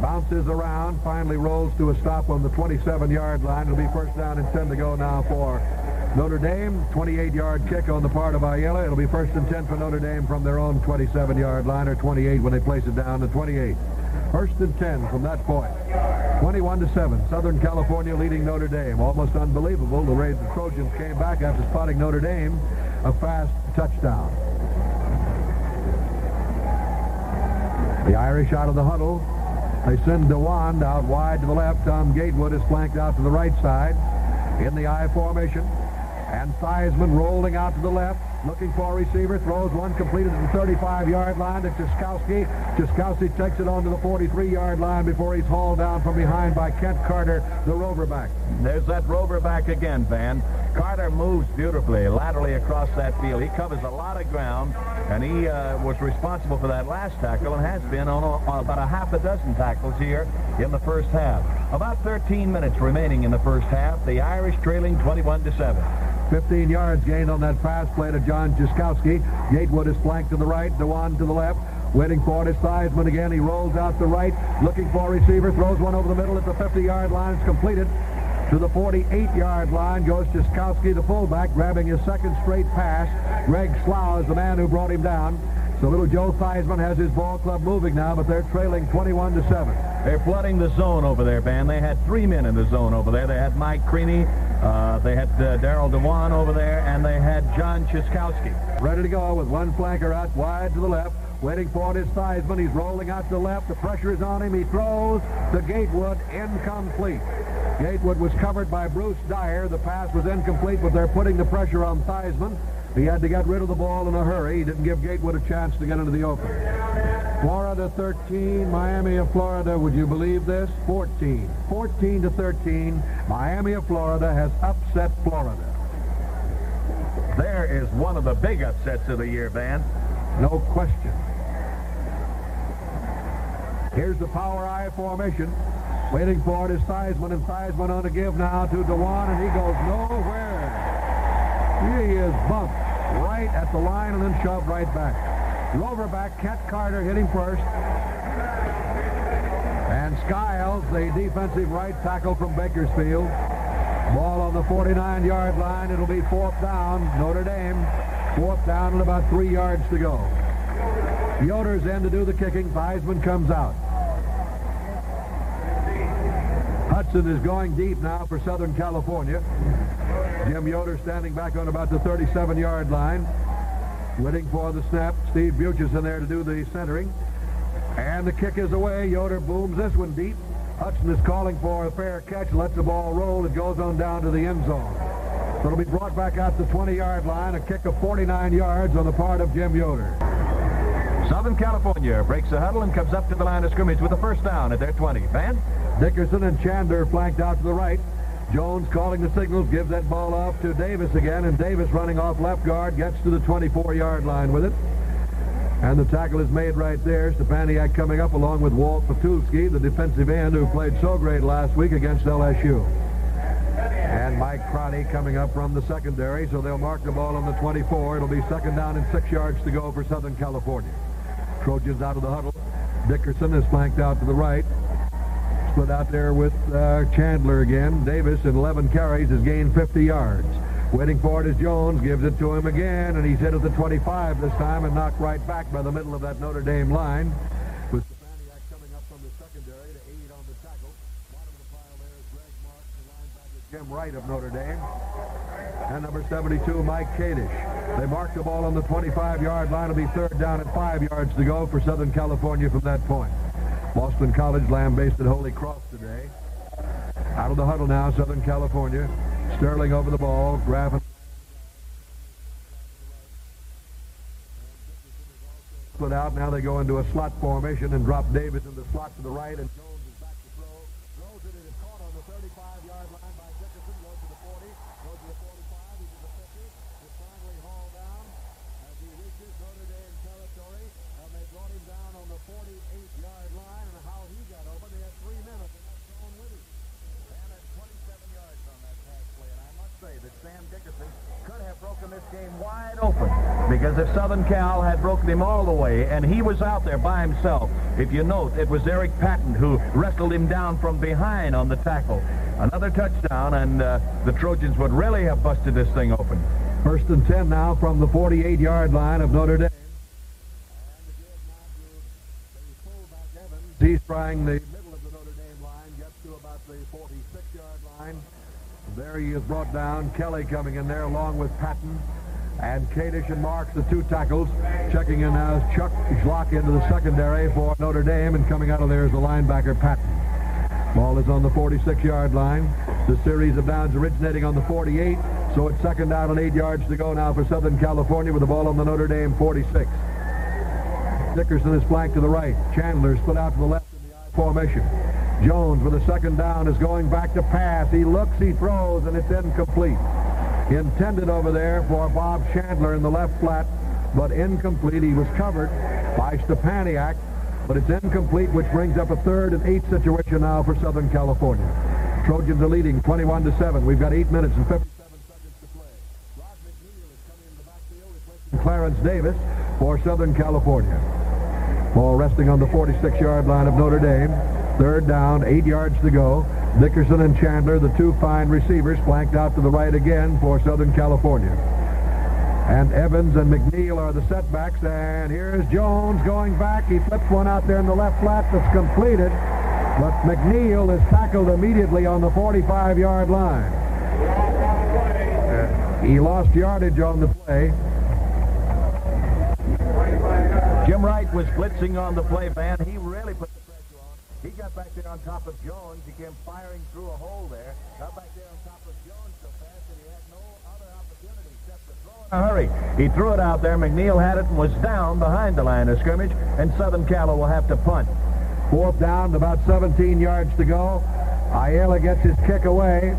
bounces around, finally rolls to a stop on the 27-yard line. It'll be first down and 10 to go now for Notre Dame. 28-yard kick on the part of Ayala. It'll be first and 10 for Notre Dame from their own 27-yard line, or 28 when they place it down to 28. First and 10 from that point. 21 to 7. Southern California leading Notre Dame. Almost unbelievable. The Raiders the Trojans came back after spotting Notre Dame. A fast touchdown. The Irish out of the huddle. They send Dewan out wide to the left. Tom Gatewood is flanked out to the right side in the I formation. And Theismann rolling out to the left, looking for a receiver, throws one completed at the 35-yard line to Cieszkowski. Cieszkowski takes it on to the 43-yard line before he's hauled down from behind by Kent Carter, the roverback. There's that roverback again, Van. Carter moves beautifully laterally across that field. He covers a lot of ground, and he uh, was responsible for that last tackle and has been on, a, on about a half a dozen tackles here in the first half. About 13 minutes remaining in the first half. The Irish trailing 21 to 7. 15 yards gained on that pass play to John Cieszkowski. Gatewood is flanked to the right, Dewan to the left. Waiting for it is Theismann again. He rolls out the right, looking for a receiver, throws one over the middle at the 50-yard line. It's completed to the 48-yard line goes Cieszkowski, the fullback, grabbing his second straight pass. Greg Slough is the man who brought him down. So little Joe Theismann has his ball club moving now, but they're trailing 21 to 7. They're flooding the zone over there, Van. They had three men in the zone over there. They had Mike Creaney, uh, they had uh, Daryl Dewan over there, and they had John Cieszkowski. Ready to go with one flanker out wide to the left. Waiting for it is Theismann. He's rolling out to the left. The pressure is on him. He throws to Gatewood. Incomplete. Gatewood was covered by Bruce Dyer. The pass was incomplete, but they're putting the pressure on Theismann. He had to get rid of the ball in a hurry. He didn't give Gatewood a chance to get into the open. Florida 13, Miami of Florida, would you believe this? 14. 14 to 13. Miami of Florida has upset Florida. There is one of the big upsets of the year, Van. No question. Here's the power I formation. Waiting for it is Theismann, and Theismann on to give now to Dewan, and he goes nowhere. He is bumped right at the line and then shoved right back. Roverback, Kent Carter hit him first. And Skiles, the defensive right tackle from Bakersfield. Ball on the 49-yard line. It'll be fourth down, Notre Dame. Fourth down and about three yards to go. Yoder's in to do the kicking. Theismann comes out. Hudson is going deep now for Southern California. Jim Yoder standing back on about the 37-yard line. Waiting for the snap. Steve Buch is in there to do the centering. And the kick is away. Yoder booms this one deep. Hudson is calling for a fair catch. Lets the ball roll. It goes on down to the end zone. So it'll be brought back out to the 20-yard line. A kick of 49 yards on the part of Jim Yoder. Southern California breaks the huddle and comes up to the line of scrimmage with a first down at their 20. Van? Dickerson and Chandler flanked out to the right. Jones calling the signals, gives that ball off to Davis again, and Davis running off left guard, gets to the 24-yard line with it. And the tackle is made right there. Stepaniak coming up along with Walt Patulski, the defensive end who played so great last week against LSU. And Mike Crotty coming up from the secondary, so they'll mark the ball on the 24. It'll be second down and six yards to go for Southern California. Trojans out of the huddle. Dickerson is flanked out to the right. Split out there with uh, Chandler again. Davis in 11 carries has gained 50 yards. Waiting for it is Jones, gives it to him again, and he's hit at the 25 this time and knocked right back by the middle of that Notre Dame line. With Stepaniak coming up from the secondary to aid on the tackle. Bottom of the pile there is Greg Marx, the linebacker Jim Wright of Notre Dame. And number 72, Mike Kadish. They mark the ball on the 25-yard line. It'll be third down at five yards to go for Southern California from that point. Boston College lambasted Holy Cross today. Out of the huddle now, Southern California. Sterling over the ball. Graffin. Split out. Now they go into a slot formation and drop Davis in the slot to the right. And Jones is back to throw. Throws it. It is caught on the 35-yard line by Dickerson. Goes to the 40. Goes to the 45. He's to the 50. Is finally hauled down as he reaches Notre Dame territory. And they brought him down on the 48-yard line. And how he got open, they had three minutes. And that's Joan with him. And at 27 yards on that pass play. And I must say that Sam Dickerson could have broken this game wide open because if Southern Cal had broken him all the way and he was out there by himself, if you note, it was Eric Patton who wrestled him down from behind on the tackle. Another touchdown, and uh, the Trojans would really have busted this thing open. First and 10 now from the 48-yard line of Notre Dame. He's trying the middle of the Notre Dame line, gets to about the 46-yard line. There he is brought down. Kelly coming in there along with Patton. And Kadish and Marx, the two tackles. Checking in now Chuck Zloch into the secondary for Notre Dame. And coming out of there is the linebacker, Patton. Ball is on the 46-yard line. The series of downs originating on the 48. So it's second down and eight yards to go now for Southern California with the ball on the Notre Dame 46. Dickerson is flanked to the right. Chandler split out to the left in the I formation. Jones with a second down is going back to pass. He looks, he throws, and it's incomplete. Intended over there for Bob Chandler in the left flat, but incomplete. He was covered by Stepaniak, but it's incomplete, which brings up a third and eight situation now for Southern California. Trojans are leading 21 to 7. We've got eight minutes and 57 seconds to play. Rod McNeil is coming in the backfield, Clarence Davis for Southern California. Ball resting on the 46-yard line of Notre Dame. Third down, eight yards to go. Dickerson and Chandler, the two fine receivers, flanked out to the right again for Southern California. And Evans and McNeil are the setbacks. And here's Jones going back. He flips one out there in the left flat that's completed. But McNeil is tackled immediately on the 45-yard line. He lost yardage on the play. Jim Wright was blitzing on the play, Van. He really put the pressure on. He got back there on top of Jones. He came firing through a hole there. Got back there on top of Jones so fast that he had no other opportunity except to throw it in a hurry. He threw it out there. McNeil had it and was down behind the line of scrimmage, and Southern Cal will have to punt. Fourth down, about 17 yards to go. Ayala gets his kick away.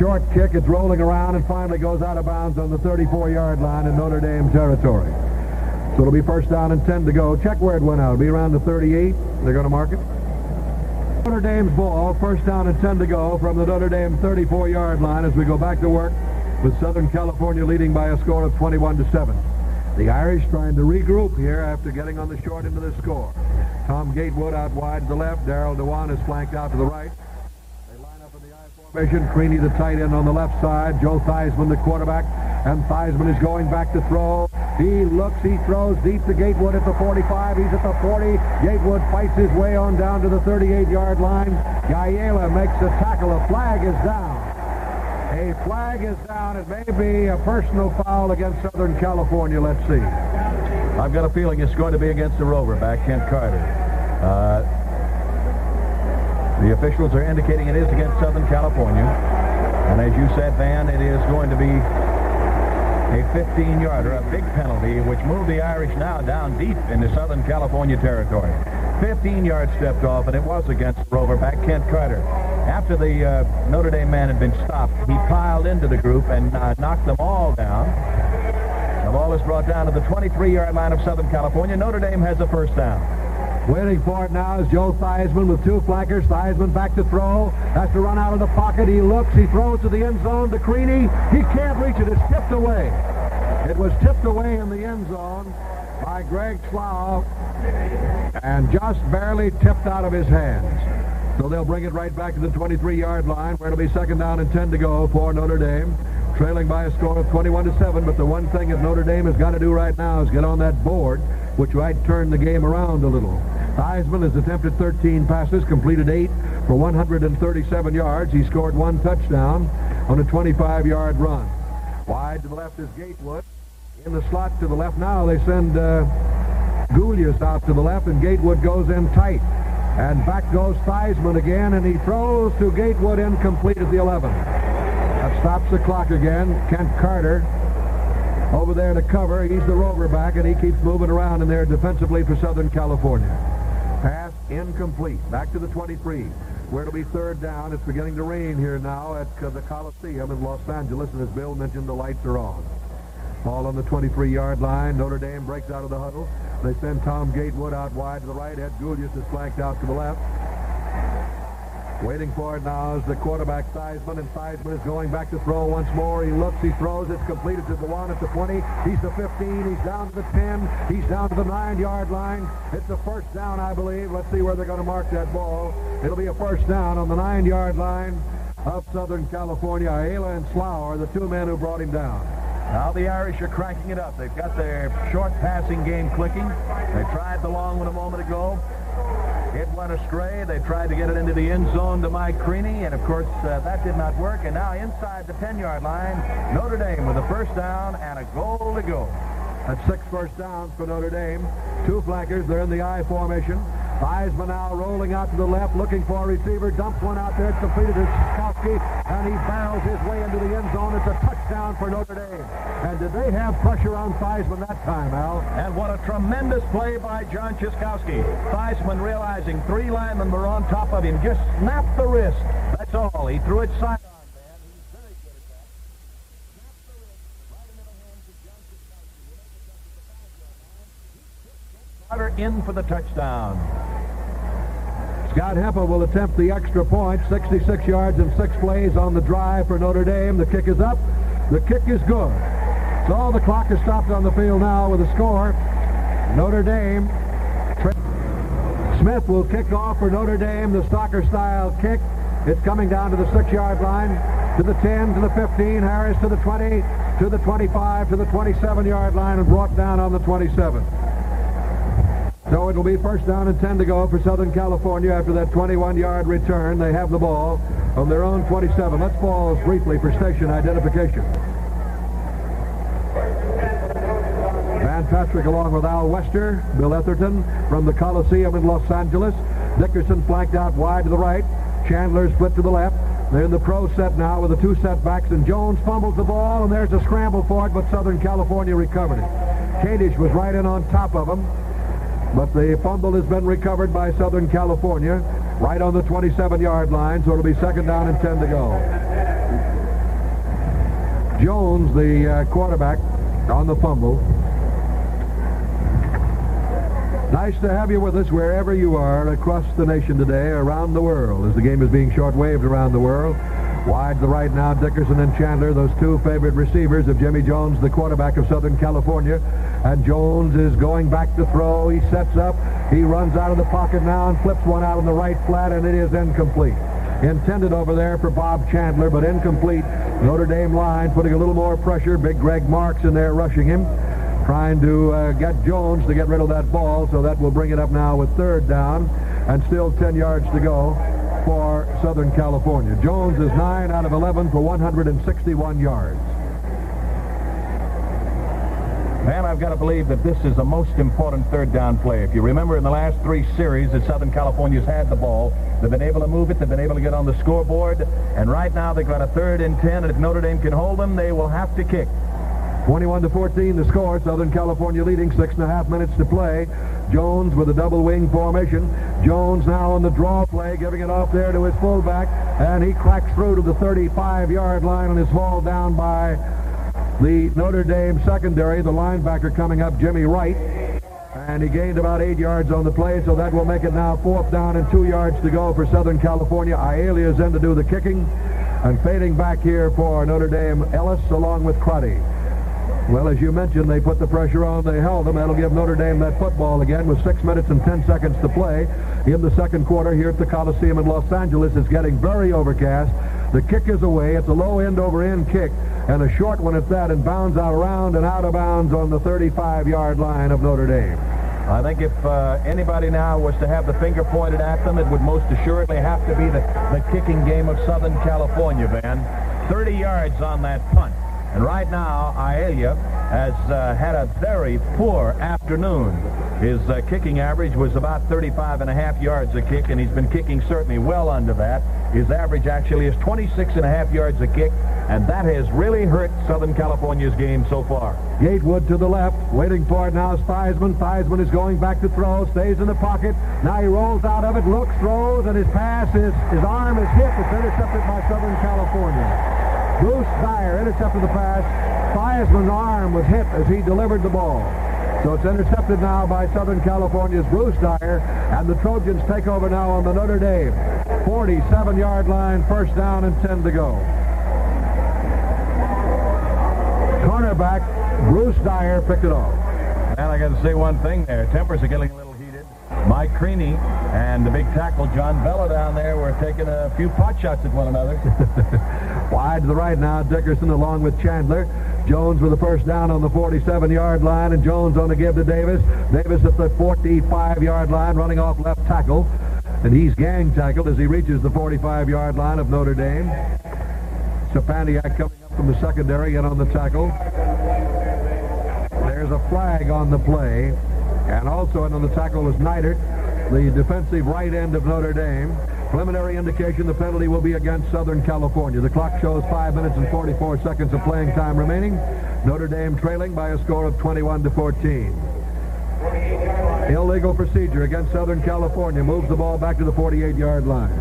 Short kick, it's rolling around and finally goes out of bounds on the 34-yard line in Notre Dame territory. So it'll be first down and 10 to go. Check where it went out. It'll be around the 38. They're going to mark it. Notre Dame's ball, first down and 10 to go from the Notre Dame 34-yard line as we go back to work with Southern California leading by a score of 21 to 7. The Irish trying to regroup here after getting on the short end of the score. Tom Gatewood out wide to the left. Daryl Dewan is flanked out to the right. Line the tight end on the left side. Joe Theismann the quarterback. And Theismann is going back to throw. He looks, he throws deep to Gatewood at the 45. He's at the 40. Gatewood fights his way on down to the 38-yard line. Gayala makes the tackle. A flag is down. A flag is down. It may be a personal foul against Southern California. Let's see. I've got a feeling it's going to be against the Rover back, Kent Carter. Uh, the officials are indicating it is against Southern California. And as you said, Van, it is going to be a 15-yarder, a big penalty, which moved the Irish now down deep into Southern California territory. 15 yards stepped off, and it was against Rover back, Kent Carter. After the uh, Notre Dame man had been stopped, he piled into the group and uh, knocked them all down. The ball is brought down to the 23-yard line of Southern California. Notre Dame has a first down. Waiting for it now is Joe Theismann with two flankers. Theismann back to throw. Has to run out of the pocket. He looks. He throws to the end zone to Creaney. He can't reach it. It's tipped away. It was tipped away in the end zone by Greg Slough and just barely tipped out of his hands. So they'll bring it right back to the 23-yard line where it'll be second down and 10 to go for Notre Dame. Trailing by a score of 21 to 7. But the one thing that Notre Dame has got to do right now is get on that board, which might turn the game around a little. Theismann has attempted 13 passes, completed eight for 137 yards. He scored one touchdown on a 25-yard run. Wide to the left is Gatewood. In the slot to the left now, they send uh, Gulyas out to the left, and Gatewood goes in tight. And back goes Theismann again, and he throws to Gatewood incomplete at the 11. That stops the clock again. Kent Carter over there to cover. He's the rover back, and he keeps moving around in there defensively for Southern California. Pass incomplete. Back to the 23 where it'll be third down. It's beginning to rain here now at uh, the Coliseum in Los Angeles, and as Bill mentioned, the lights are on. Ball on the 23-yard line. Notre Dame breaks out of the huddle. They send Tom Gatewood out wide to the right. Ed Gulyas is flanked out to the left. Waiting for it now is the quarterback Theismann, and Theismann is going back to throw once more. He looks, he throws, it's completed to the one at the 20. He's the 15, he's down to the 10, he's down to the 9-yard line. It's a first down, I believe. Let's see where they're going to mark that ball. It'll be a first down on the 9-yard line of Southern California. Ayala and Slough are the two men who brought him down. Now the Irish are cranking it up. They've got their short passing game clicking. They tried the long one a moment ago. It went astray. They tried to get it into the end zone to Mike Creaney, and of course uh, that did not work. And now inside the 10-yard line, Notre Dame with a first down and a goal to go. That's six first downs for Notre Dame. Two flankers. They're in the I formation. Theismann now rolling out to the left, looking for a receiver. Dumps one out there. Completed to Cieszkowski, and he barrels his way into the end zone. It's a touchdown for Notre Dame. And did they have pressure on Theismann that time, Al? And what a tremendous play by John Cieszkowski. Theismann realizing three linemen were on top of him. Just snapped the wrist. That's all. He threw it side in for the touchdown. Scott Hempel will attempt the extra point, 66 yards and six plays on the drive for Notre Dame. The kick is up. The kick is good. So the clock is stopped on the field now with a score. Notre Dame. Smith will kick off for Notre Dame, the soccer-style kick. It's coming down to the six-yard line, to the 10, to the 15, Harris to the 20, to the 25, to the 27-yard line, and brought down on the 27. So it'll be first down and 10 to go for Southern California after that 21-yard return. They have the ball on their own 27. Let's pause briefly for station identification. Van Patrick along with Al Wester, Bill Etherton from the Coliseum in Los Angeles. Dickerson flanked out wide to the right. Chandler split to the left. They're in the pro set now with the two setbacks, and Jones fumbles the ball, and there's a scramble for it, but Southern California recovered it. Kadish was right in on top of him. But the fumble has been recovered by Southern California right on the 27-yard line, so it'll be second down and 10 to go. Jones, the uh, quarterback, on the fumble. Nice to have you with us wherever you are across the nation today, around the world, as the game is being short-waved around the world. Wide to the right now, Dickerson and Chandler, those two favorite receivers of Jimmy Jones, the quarterback of Southern California. And Jones is going back to throw. He sets up. He runs out of the pocket now and flips one out on the right flat, and it is incomplete. Intended over there for Bob Chandler, but incomplete. Notre Dame line putting a little more pressure. Big Greg Marx in there rushing him, trying to uh, get Jones to get rid of that ball, so that will bring it up now with third down and still 10 yards to go for Southern California. Jones is 9 out of 11 for 161 yards. Man, I've got to believe that this is the most important third down play. If you remember in the last three series that Southern California's had the ball, they've been able to move it, they've been able to get on the scoreboard, and right now they've got a third and 10, and if Notre Dame can hold them, they will have to kick. 21 to 14 the score. Southern California leading six and a half minutes to play. Jones with a double wing formation. Jones now on the draw play, giving it off there to his fullback, and he cracks through to the 35-yard line and is hauled down by the Notre Dame secondary. The linebacker coming up, Jimmy Wright. And he gained about eight yards on the play, so that will make it now fourth down and two yards to go for Southern California. Ayala is in to do the kicking. And fading back here for Notre Dame, Ellis along with Crotty. Well, as you mentioned, they put the pressure on. They held them. That'll give Notre Dame that football again with six minutes and ten seconds to play in the second quarter here at the Coliseum in Los Angeles. It's getting very overcast. The kick is away. It's a low end over end kick. and a short one at that, and bounds out around and out of bounds on the 35-yard line of Notre Dame. I think if uh, anybody now was to have the finger pointed at them, it would most assuredly have to be the, the kicking game of Southern California, Van. 30 yards on that punt. And right now, Ayala has uh, had a very poor afternoon. His uh, kicking average was about 35 and a half yards a kick, and he's been kicking certainly well under that. His average actually is 26 and a half yards a kick, and that has really hurt Southern California's game so far. Gatewood to the left, waiting for it now is Theismann. Theismann is going back to throw, stays in the pocket. Now he rolls out of it, looks, throws, and his pass is, his arm is hit. It's intercepted by Southern California. Bruce Dyer intercepted the pass. Theismann's arm was hit as he delivered the ball. So it's intercepted now by Southern California's Bruce Dyer, and the Trojans take over now on the Notre Dame 47-yard line, first down and 10 to go. Cornerback Bruce Dyer picked it off. And I got to say one thing there. Tempers are getting a little heated. Mike Creaney and the big tackle John Vella down there were taking a few pot shots at one another. Wide to the right now, Dickerson along with Chandler. Jones with the first down on the 47-yard line, and Jones on the give to Davis. Davis at the 45-yard line, running off left tackle. And he's gang tackled as he reaches the 45-yard line of Notre Dame. Stepaniak coming up from the secondary and on the tackle. There's a flag on the play. And also on the tackle is Neidert, the defensive right end of Notre Dame. Preliminary indication the penalty will be against Southern California. The clock shows 5 minutes and 44 seconds of playing time remaining. Notre Dame trailing by a score of 21 to 14. Illegal procedure against Southern California. Moves the ball back to the 48-yard line.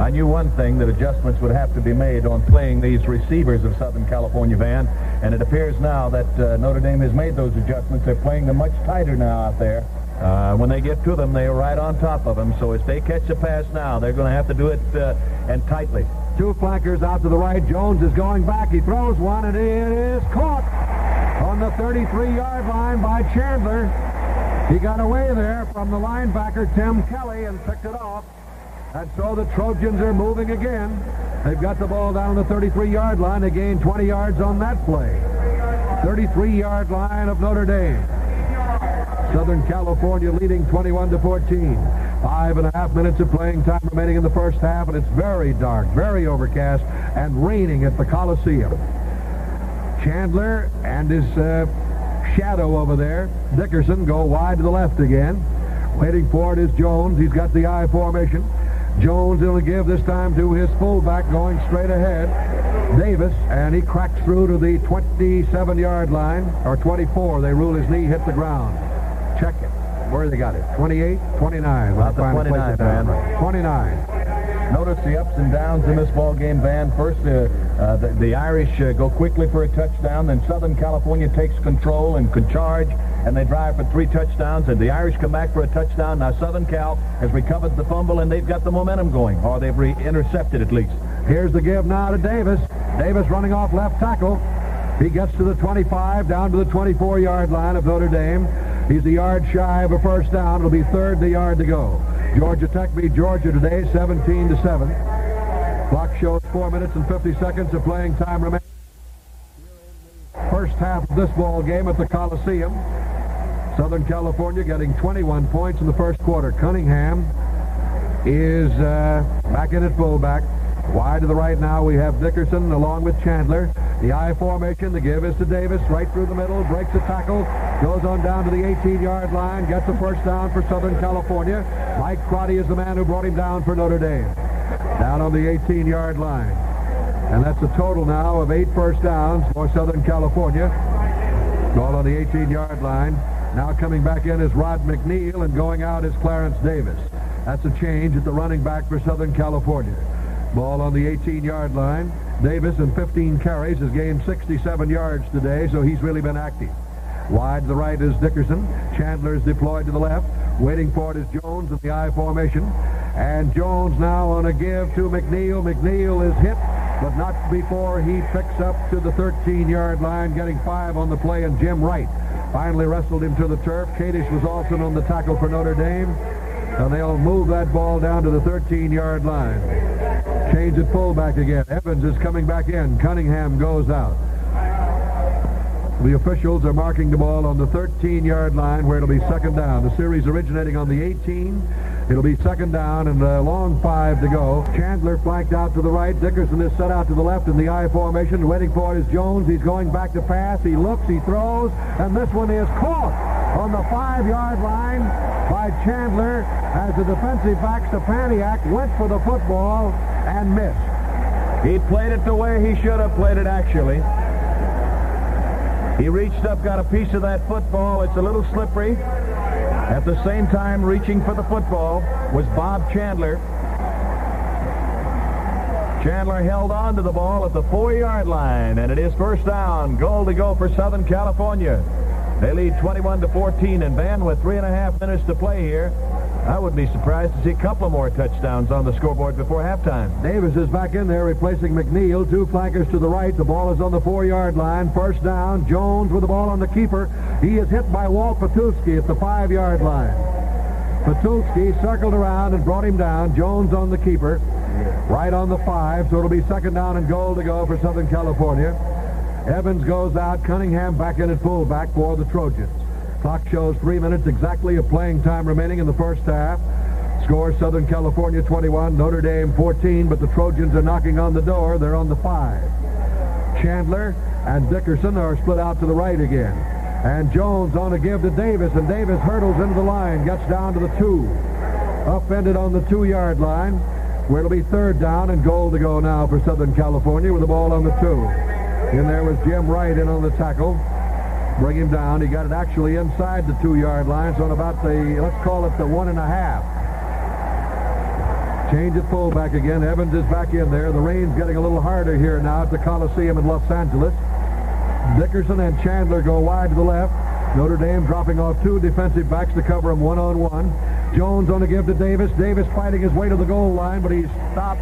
I knew one thing, that adjustments would have to be made on playing these receivers of Southern California, Van, and it appears now that uh, Notre Dame has made those adjustments. They're playing them much tighter now out there. Uh, when they get to them, they are right on top of them. So if they catch a pass now, they're going to have to do it uh, and tightly. Two flankers out to the right. Jones is going back. He throws one, and it is caught on the 33-yard line by Chandler. He got away there from the linebacker, Tim Kelly, and picked it off. And so the Trojans are moving again. They've got the ball down the 33-yard line. They gained 20 yards on that play. 33-yard line of Notre Dame. Southern California leading 21 to 14. Five and a half minutes of playing time remaining in the first half, and it's very dark, very overcast, and raining at the Coliseum. Chandler and his uh, shadow over there, Dickerson, go wide to the left again. Waiting for it is Jones. He's got the I formation. Jones will give this time to his fullback going straight ahead. Davis, and he cracks through to the 27-yard line, or 24. They rule his knee hit the ground. Check it. Where they got it? 28, 29. About the 29, man. 29. Notice the ups and downs in this ball game, Van. First, uh, uh, the, the, Irish uh, go quickly for a touchdown. Then Southern California takes control and can charge, and they drive for three touchdowns. And the Irish come back for a touchdown. Now Southern Cal has recovered the fumble, and they've got the momentum going, or they've intercepted at least. Here's the give now to Davis. Davis running off left tackle. He gets to the 25, down to the 24-yard line of Notre Dame. He's a yard shy of a first down. It'll be third the yard to go. Georgia Tech beat Georgia today, 17 to 7. Clock shows 4 minutes and 50 seconds of playing time remaining. First half of this ball game at the Coliseum. Southern California getting 21 points in the first quarter. Cunningham is uh, back in at fullback. Wide to the right now, we have Dickerson along with Chandler. The I formation, the give is to Davis, right through the middle, breaks a tackle, goes on down to the 18-yard line, gets the first down for Southern California. Mike Crotty is the man who brought him down for Notre Dame. Down on the 18-yard line. And that's a total now of eight first downs for Southern California. Ball on the 18-yard line. Now coming back in is Rod McNeil, and going out is Clarence Davis. That's a change at the running back for Southern California. Ball on the 18-yard line. Davis in 15 carries has gained 67 yards today, so he's really been active. Wide to the right is Dickerson. Chandler is deployed to the left. Waiting for it is Jones in the I formation. And Jones now on a give to McNeil. McNeil is hit, but not before he picks up to the 13-yard line, getting five on the play, and Jim Wright finally wrestled him to the turf. Kadish was also on the tackle for Notre Dame. And they'll move that ball down to the 13-yard line. Change at fullback again. Evans is coming back in. Cunningham goes out. The officials are marking the ball on the 13-yard line where it'll be second down. The series originating on the 18. It'll be second down and a long five to go. Chandler flanked out to the right. Dickerson is set out to the left in the I formation. Waiting for it is Jones. He's going back to pass. He looks, he throws, and this one is caught on the five-yard line by Chandler as the defensive back Stepaniak went for the football and missed. He played it the way he should have played it, actually. He reached up, got a piece of that football. It's a little slippery. At the same time, reaching for the football was Bob Chandler. Chandler held on to the ball at the four-yard line, and it is first down. Goal to go for Southern California. They lead 21 to 14, and Van with three and a half minutes to play here. I wouldn't be surprised to see a couple more touchdowns on the scoreboard before halftime. Davis is back in there replacing McNeil. Two flankers to the right. The ball is on the four-yard line. First down. Jones with the ball on the keeper. He is hit by Walt Patulski at the five-yard line. Patulski circled around and brought him down. Jones on the keeper. Right on the five, so it'll be second down and goal to go for Southern California. Evans goes out. Cunningham back in at fullback for the Trojans. Clock shows three minutes exactly of playing time remaining in the first half. Score Southern California 21, Notre Dame 14, but the Trojans are knocking on the door. They're on the five. Chandler and Dickerson are split out to the right again. And Jones on a give to Davis, and Davis hurdles into the line, gets down to the two. Upended on the two-yard line, where it'll be third down and goal to go now for Southern California with the ball on the two. In there was Jim Wright in on the tackle bring him down. He got it actually inside the two-yard line, so on about the, let's call it the one and a half. Change at fullback again. Evans is back in there. The rain's getting a little harder here now at the Coliseum in Los Angeles. Dickerson and Chandler go wide to the left. Notre Dame dropping off two defensive backs to cover him one-on-one. Jones on the give to Davis. Davis fighting his way to the goal line, but he's stopped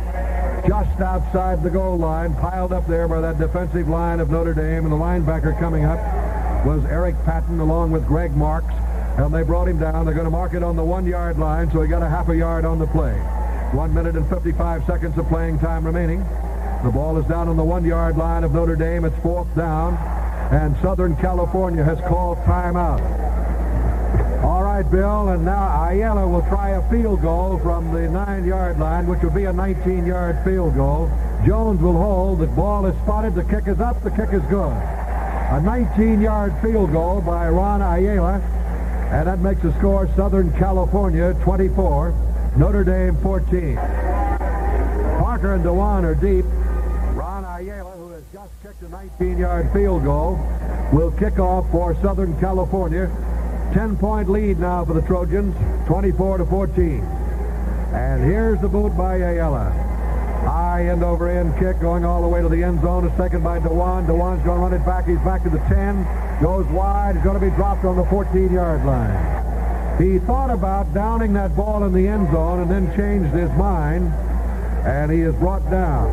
just outside the goal line, piled up there by that defensive line of Notre Dame, and the linebacker coming up was Eric Patton along with Greg Marx. And they brought him down. They're going to mark it on the one-yard line, so he got a half a yard on the play. One minute and 55 seconds of playing time remaining. The ball is down on the one-yard line of Notre Dame. It's fourth down, and Southern California has called timeout. All right, Bill, and now Ayala will try a field goal from the nine-yard line, which will be a 19-yard field goal. Jones will hold. The ball is spotted. The kick is up. The kick is good. A 19-yard field goal by Ron Ayala, and that makes the score Southern California 24, Notre Dame 14. Parker and Dewan are deep. Ron Ayala, who has just kicked a 19-yard field goal, will kick off for Southern California. 10-point lead now for the Trojans, 24 to 14. And here's the boot by Ayala. High end over end kick going all the way to the end zone is taken by Dewan. Dewan's going to run it back. He's back to the 10. Goes wide. He's going to be dropped on the 14-yard line. He thought about downing that ball in the end zone and then changed his mind. And he is brought down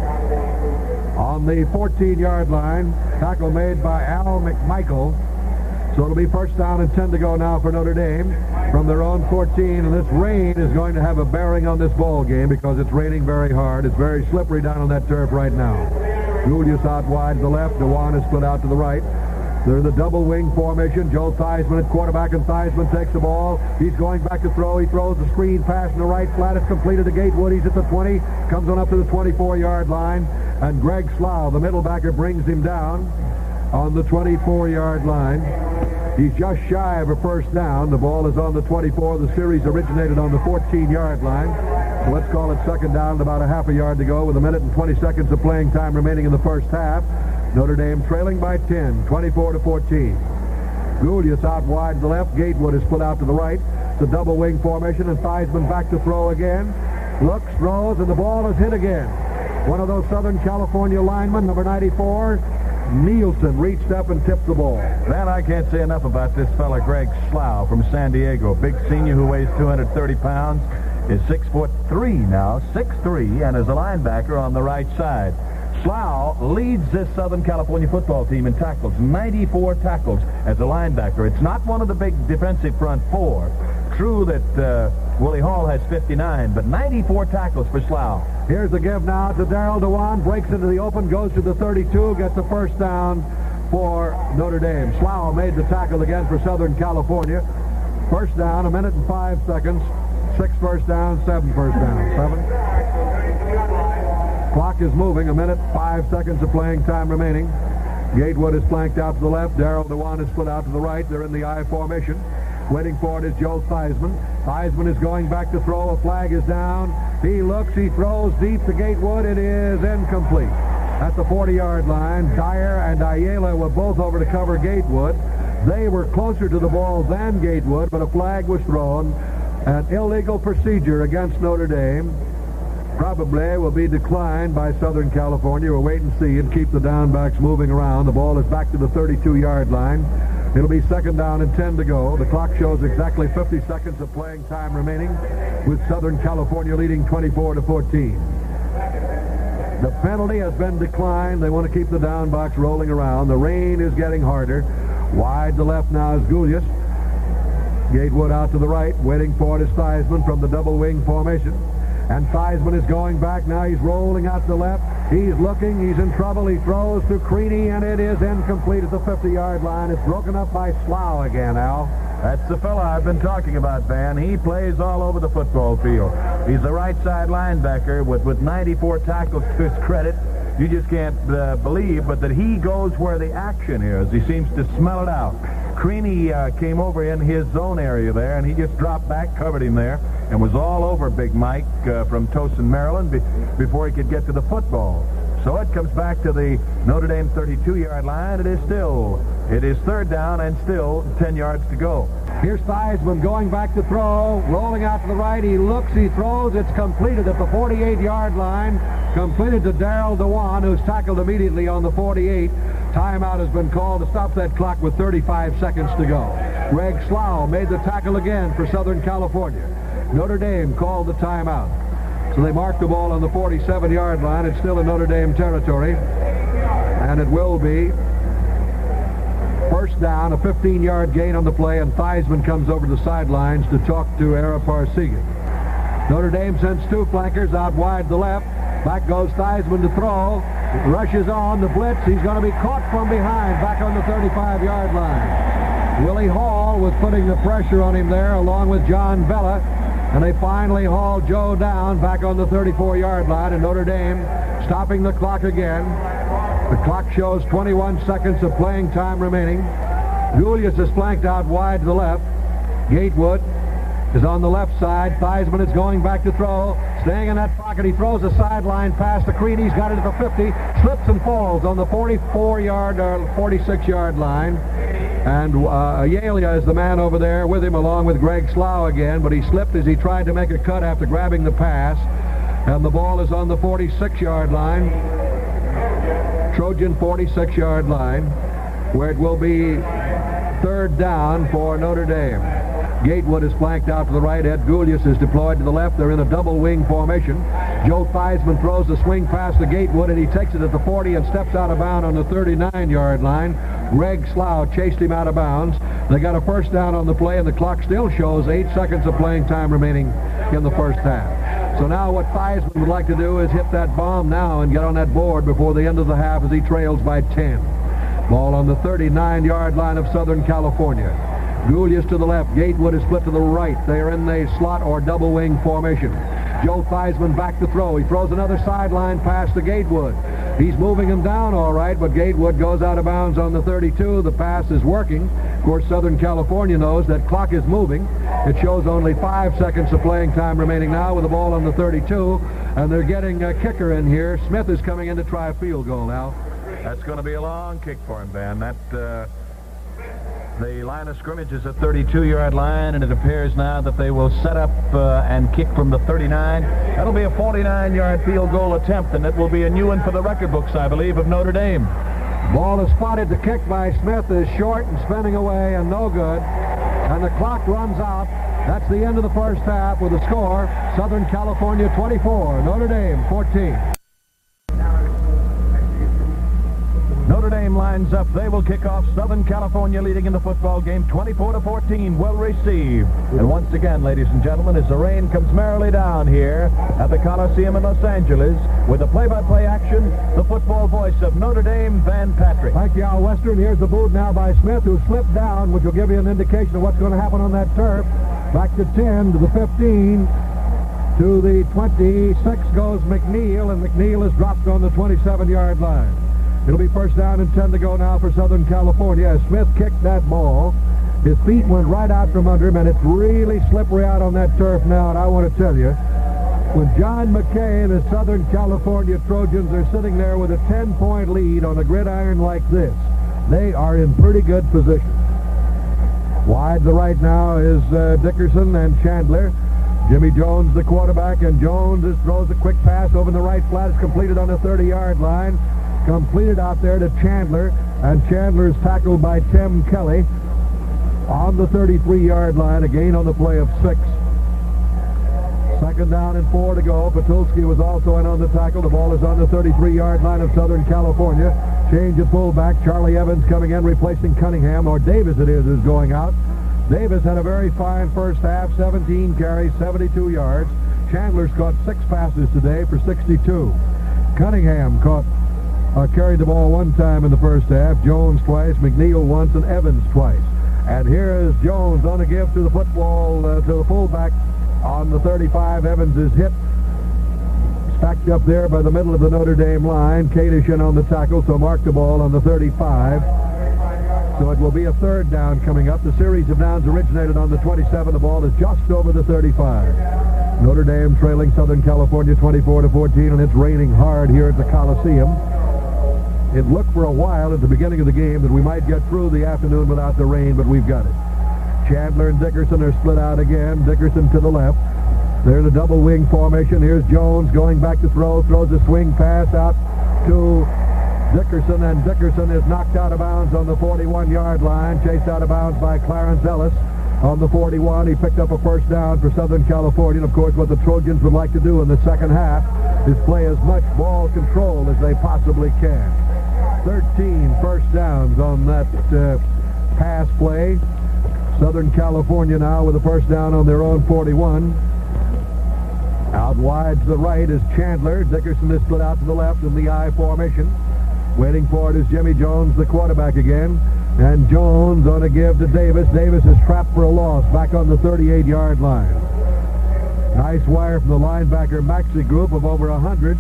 on the 14-yard line. Tackle made by Al McMichael. So it'll be first down and 10 to go now for Notre Dame from their own 14. And this rain is going to have a bearing on this ball game because it's raining very hard. It's very slippery down on that turf right now. Gulyas out wide to the left. Dewan is split out to the right. They're in the double wing formation. Joe Theismann at quarterback, and Theismann takes the ball. He's going back to throw. He throws the screen pass in the right flat. It's completed to Gatewood. He's at the 20. Comes on up to the 24-yard line. And Greg Slough, the middle backer, brings him down on the 24-yard line. He's just shy of a first down. The ball is on the 24. The series originated on the 14-yard line. So let's call it second down about a half a yard to go with a minute and 20 seconds of playing time remaining in the first half. Notre Dame trailing by 10, 24 to 14. Gulyas out wide to the left. Gatewood is split out to the right. It's a double wing formation, and Theismann back to throw again. Looks, throws, and the ball is hit again. One of those Southern California linemen, number 94, Nielsen reached up and tipped the ball. Man, I can't say enough about this fella, Greg Slough from San Diego. Big senior who weighs 230 pounds, is six foot three now, six three, and is a linebacker on the right side. Slough leads this Southern California football team in tackles, 94 tackles as a linebacker. It's not one of the big defensive front four. True that uh, Willie Hall has 59, but 94 tackles for Slough. Here's the give now to Darrell Dewan. Breaks into the open, goes to the 32, gets the first down for Notre Dame. Slough made the tackle again for Southern California. First down, a minute and five seconds. Six first down, seven first down. Seven. Clock is moving. A minute, five seconds of playing time remaining. Gatewood is flanked out to the left. Darrell Dewan is split out to the right. They're in the I formation. Waiting for it is Joe Theismann. Theismann is going back to throw. A flag is down. He looks. He throws deep to Gatewood. It is incomplete. At the 40-yard line, Dyer and Ayala were both over to cover Gatewood. They were closer to the ball than Gatewood, but a flag was thrown. An illegal procedure against Notre Dame probably will be declined by Southern California. We'll wait and see and keep the down box moving around. The ball is back to the 32-yard line. It'll be second down and 10 to go. The clock shows exactly 50 seconds of playing time remaining with Southern California leading 24 to 14. The penalty has been declined. They want to keep the down box rolling around. The rain is getting harder. Wide to left now is Gulyas. Gatewood out to the right, waiting for it is Theismann from the double wing formation. And Theismann is going back. Now he's rolling out to the left. He's looking. He's in trouble. He throws to Creaney, and it is incomplete at the 50-yard line. It's broken up by Slough again, Al. That's the fella I've been talking about, Van. He plays all over the football field. He's a right side linebacker with, with 94 tackles to his credit. You just can't uh, believe, but that he goes where the action is. He seems to smell it out. Creaney uh, came over in his zone area there, and he just dropped back, covered him there, and was all over Big Mike uh, from Towson, Maryland, be before he could get to the football. So it comes back to the Notre Dame 32-yard line. It is still, it is third down and still 10 yards to go. Here's Theismann going back to throw, rolling out to the right. He looks, he throws. It's completed at the 48-yard line. Completed to Darrell Dewan, who's tackled immediately on the 48. Timeout has been called to stop that clock with 35 seconds to go. Greg Slough made the tackle again for Southern California. Notre Dame called the timeout. So they mark the ball on the 47-yard line. It's still in Notre Dame territory. And it will be first down, a 15-yard gain on the play, and Theismann comes over the sidelines to talk to Ara Parseghian. Notre Dame sends two flankers out wide the left. Back goes Theismann to throw. Rushes on the blitz. He's going to be caught from behind back on the 35-yard line. Willie Hall was putting the pressure on him there along with John Vella. And they finally haul Joe down back on the 34-yard line. And Notre Dame stopping the clock again. The clock shows 21 seconds of playing time remaining. Gulyas is flanked out wide to the left. Gatewood is on the left side. Theismann is going back to throw. Staying in that pocket, he throws a sideline pass to Crean. He's got it at the 50. Slips and falls on the 44-yard or 46-yard line. And uh, Ayala is the man over there with him along with Greg Slough again, but he slipped as he tried to make a cut after grabbing the pass. And the ball is on the 46-yard line. Trojan 46-yard line, where it will be third down for Notre Dame. Gatewood is flanked out to the right. Ed Gulyas is deployed to the left. They're in a double wing formation. Joe Theismann throws the swing pass to Gatewood, and he takes it at the 40 and steps out of bounds on the 39-yard line. Greg Slough chased him out of bounds. They got a first down on the play, and the clock still shows eight seconds of playing time remaining in the first half. So now what Theismann would like to do is hit that bomb now and get on that board before the end of the half as he trails by 10. Ball on the 39-yard line of Southern California. Gulyas to the left. Gatewood is split to the right. They are in the slot or double wing formation. Joe Theismann back to throw. He throws another sideline pass to Gatewood. He's moving him down all right, but Gatewood goes out of bounds on the 32. The pass is working. Of course, Southern California knows that clock is moving. It shows only five seconds of playing time remaining now with the ball on the 32, and they're getting a kicker in here. Smith is coming in to try a field goal now. That's going to be a long kick for him, Ben. That uh, the line of scrimmage is a 32-yard line, and it appears now that they will set up uh, and kick from the 39. That'll be a 49-yard field goal attempt, and it will be a new one for the record books, I believe, of Notre Dame. Ball is spotted. The kick by Smith is short and spinning away and no good. And the clock runs out. That's the end of the first half with a score, Southern California 24, Notre Dame 14. Dame lines up. They will kick off. Southern California leading in the football game 24 to 14. Well received. And once again, ladies and gentlemen, as the rain comes merrily down here at the Coliseum in Los Angeles with the play-by-play action, the football voice of Notre Dame, Van Patrick. Thank you, Al Wester. Here's the boot now by Smith, who slipped down, which will give you an indication of what's going to happen on that turf. Back to 10, to the 15, to the 26 goes McNeil, and McNeil is dropped on the 27-yard line. It'll be first down and 10 to go now for Southern California. Smith kicked that ball, his feet went right out from under him, and it's really slippery out on that turf now, and I want to tell you, when John McKay and the Southern California Trojans are sitting there with a 10-point lead on a gridiron like this, they are in pretty good position. Wide to the right now is uh, Dickerson and Chandler. Jimmy Jones, the quarterback, and Jones just throws a quick pass over the right flat. It's completed on the 30-yard line. Completed out there to Chandler, and Chandler is tackled by Tim Kelly on the 33-yard line. again on the play of six. Second down and four to go. Patulski was also in on the tackle. The ball is on the 33-yard line of Southern California. Change of fullback. Charlie Evans coming in, replacing Cunningham, or Davis it is, is going out. Davis had a very fine first half, 17 carries, 72 yards. Chandler's caught six passes today for 62. Cunningham caught uh, carried the ball one time in the first half. Jones twice, McNeil once, and Evans twice. And here is Jones on a give to the football uh, to the fullback on the 35. Evans is hit. Stacked up there by the middle of the Notre Dame line. Kadish in on the tackle, so mark the ball on the 35. So it will be a third down coming up. The series of downs originated on the 27. The ball is just over the 35. Notre Dame trailing Southern California 24 to 14, and it's raining hard here at the Coliseum. It looked for a while at the beginning of the game that we might get through the afternoon without the rain, but we've got it. Chandler and Dickerson are split out again. Dickerson to the left. There's a double wing formation. Here's Jones going back to throw. Throws a swing pass out to Dickerson, and Dickerson is knocked out of bounds on the 41-yard line, chased out of bounds by Clarence Ellis. On the 41, he picked up a first down for Southern California. And of course, what the Trojans would like to do in the second half is play as much ball control as they possibly can. 13 first downs on that uh, pass play. Southern California now with a first down on their own 41. Out wide to the right is Chandler. Dickerson is split out to the left in the I formation. Waiting for it is Jimmy Jones, the quarterback again. And Jones on a give to Davis. Davis is trapped for a loss back on the 38-yard line. Nice wire from the linebacker Maxi group of over 100.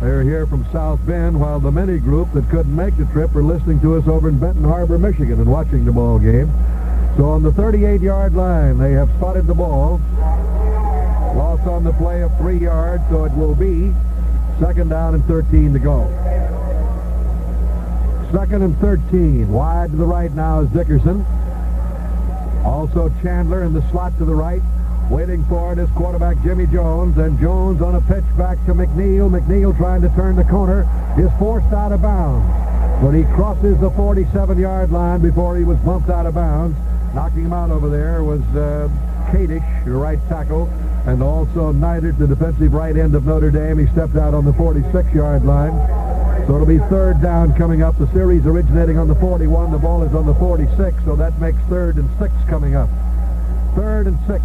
They're here from South Bend, while the mini group that couldn't make the trip are listening to us over in Benton Harbor, Michigan, and watching the ball game. So on the 38-yard line, they have spotted the ball. Loss on the play of three yards, so it will be second down and 13 to go. Second and 13. Wide to the right now is Dickerson. Also Chandler in the slot to the right. Waiting for it is quarterback Jimmy Jones. And Jones on a pitch back to McNeil. McNeil trying to turn the corner is forced out of bounds. But he crosses the 47-yard line before he was bumped out of bounds. Knocking him out over there was uh, Kadish, the right tackle, and also Neidert, the defensive right end of Notre Dame. He stepped out on the 46-yard line. So it'll be third down coming up. The series originating on the 41. The ball is on the 46, so that makes third and six coming up. Third and six.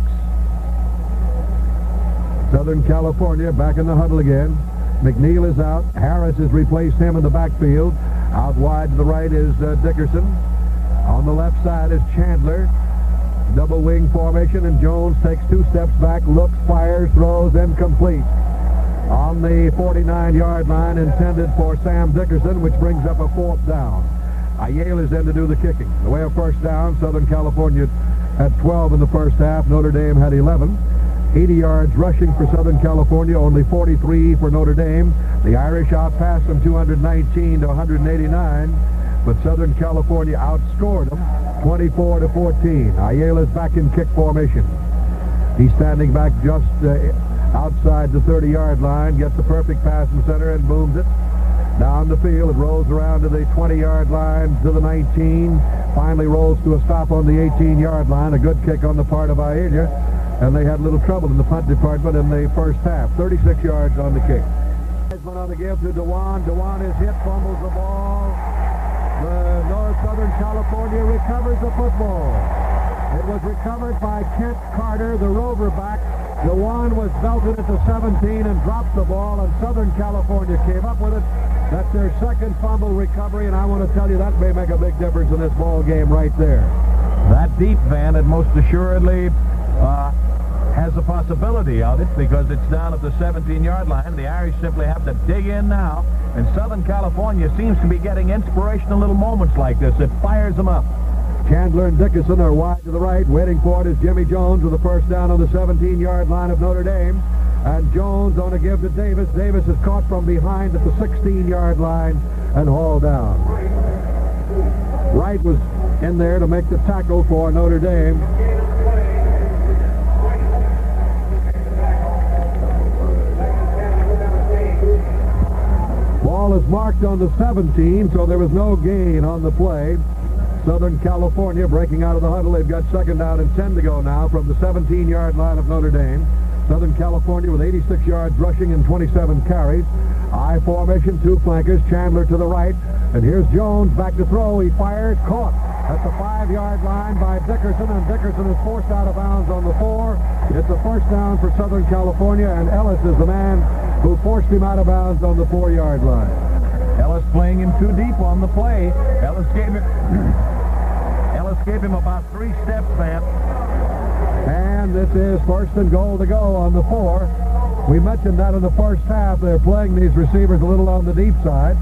Southern California back in the huddle again. McNeil is out. Harris has replaced him in the backfield. Out wide to the right is uh, Dickerson. On the left side is Chandler. Double wing formation, and Jones takes two steps back, looks, fires, throws, incomplete. On the 49-yard line, intended for Sam Dickerson, which brings up a fourth down. Ayala is in to do the kicking. The way of first down, Southern California had 12 in the first half. Notre Dame had 11. 80 yards rushing for Southern California, only 43 for Notre Dame. The Irish outpassed them 219 to 189, but Southern California outscored them 24 to 14. Ayala's back in kick formation. He's standing back just uh, outside the 30-yard line, gets the perfect pass in center and booms it. Down the field, it rolls around to the 20-yard line, to the 19. Finally rolls to a stop on the 18-yard line. A good kick on the part of Ayala. And they had a little trouble in the punt department in the first half. 36 yards on the kick. Theismann on the give to Dewan. Dewan is hit, fumbles the ball. The North Southern California recovers the football. It was recovered by Kent Carter, the rover back. Dewan was belted at the 17 and dropped the ball, and Southern California came up with it. That's their second fumble recovery, and I want to tell you that may make a big difference in this ball game right there. That deep van, it most assuredly uh, has a possibility of it because it's down at the 17-yard line. The Irish simply have to dig in now. And Southern California seems to be getting inspirational little moments like this. It fires them up. Chandler and Dickerson are wide to the right. Waiting for it is Jimmy Jones with the first down on the 17-yard line of Notre Dame. And Jones on a give to Davis. Davis is caught from behind at the 16-yard line and hauled down. Wright was in there to make the tackle for Notre Dame. Ball is marked on the 17, so there was no gain on the play. Southern California breaking out of the huddle. They've got second down and 10 to go now from the 17-yard line of Notre Dame. Southern California with 86 yards rushing and 27 carries. I formation, two flankers, Chandler to the right. And here's Jones back to throw. He fires, caught at the five-yard line by Dickerson, and Dickerson is forced out of bounds on the four. It's a first down for Southern California, and Ellis is the man who forced him out of bounds on the four-yard line. Ellis playing him too deep on the play. Ellis gave him Ellis gave him about three steps, man. And this is first and goal to go on the four. We mentioned that in the first half. They're playing these receivers a little on the deep side.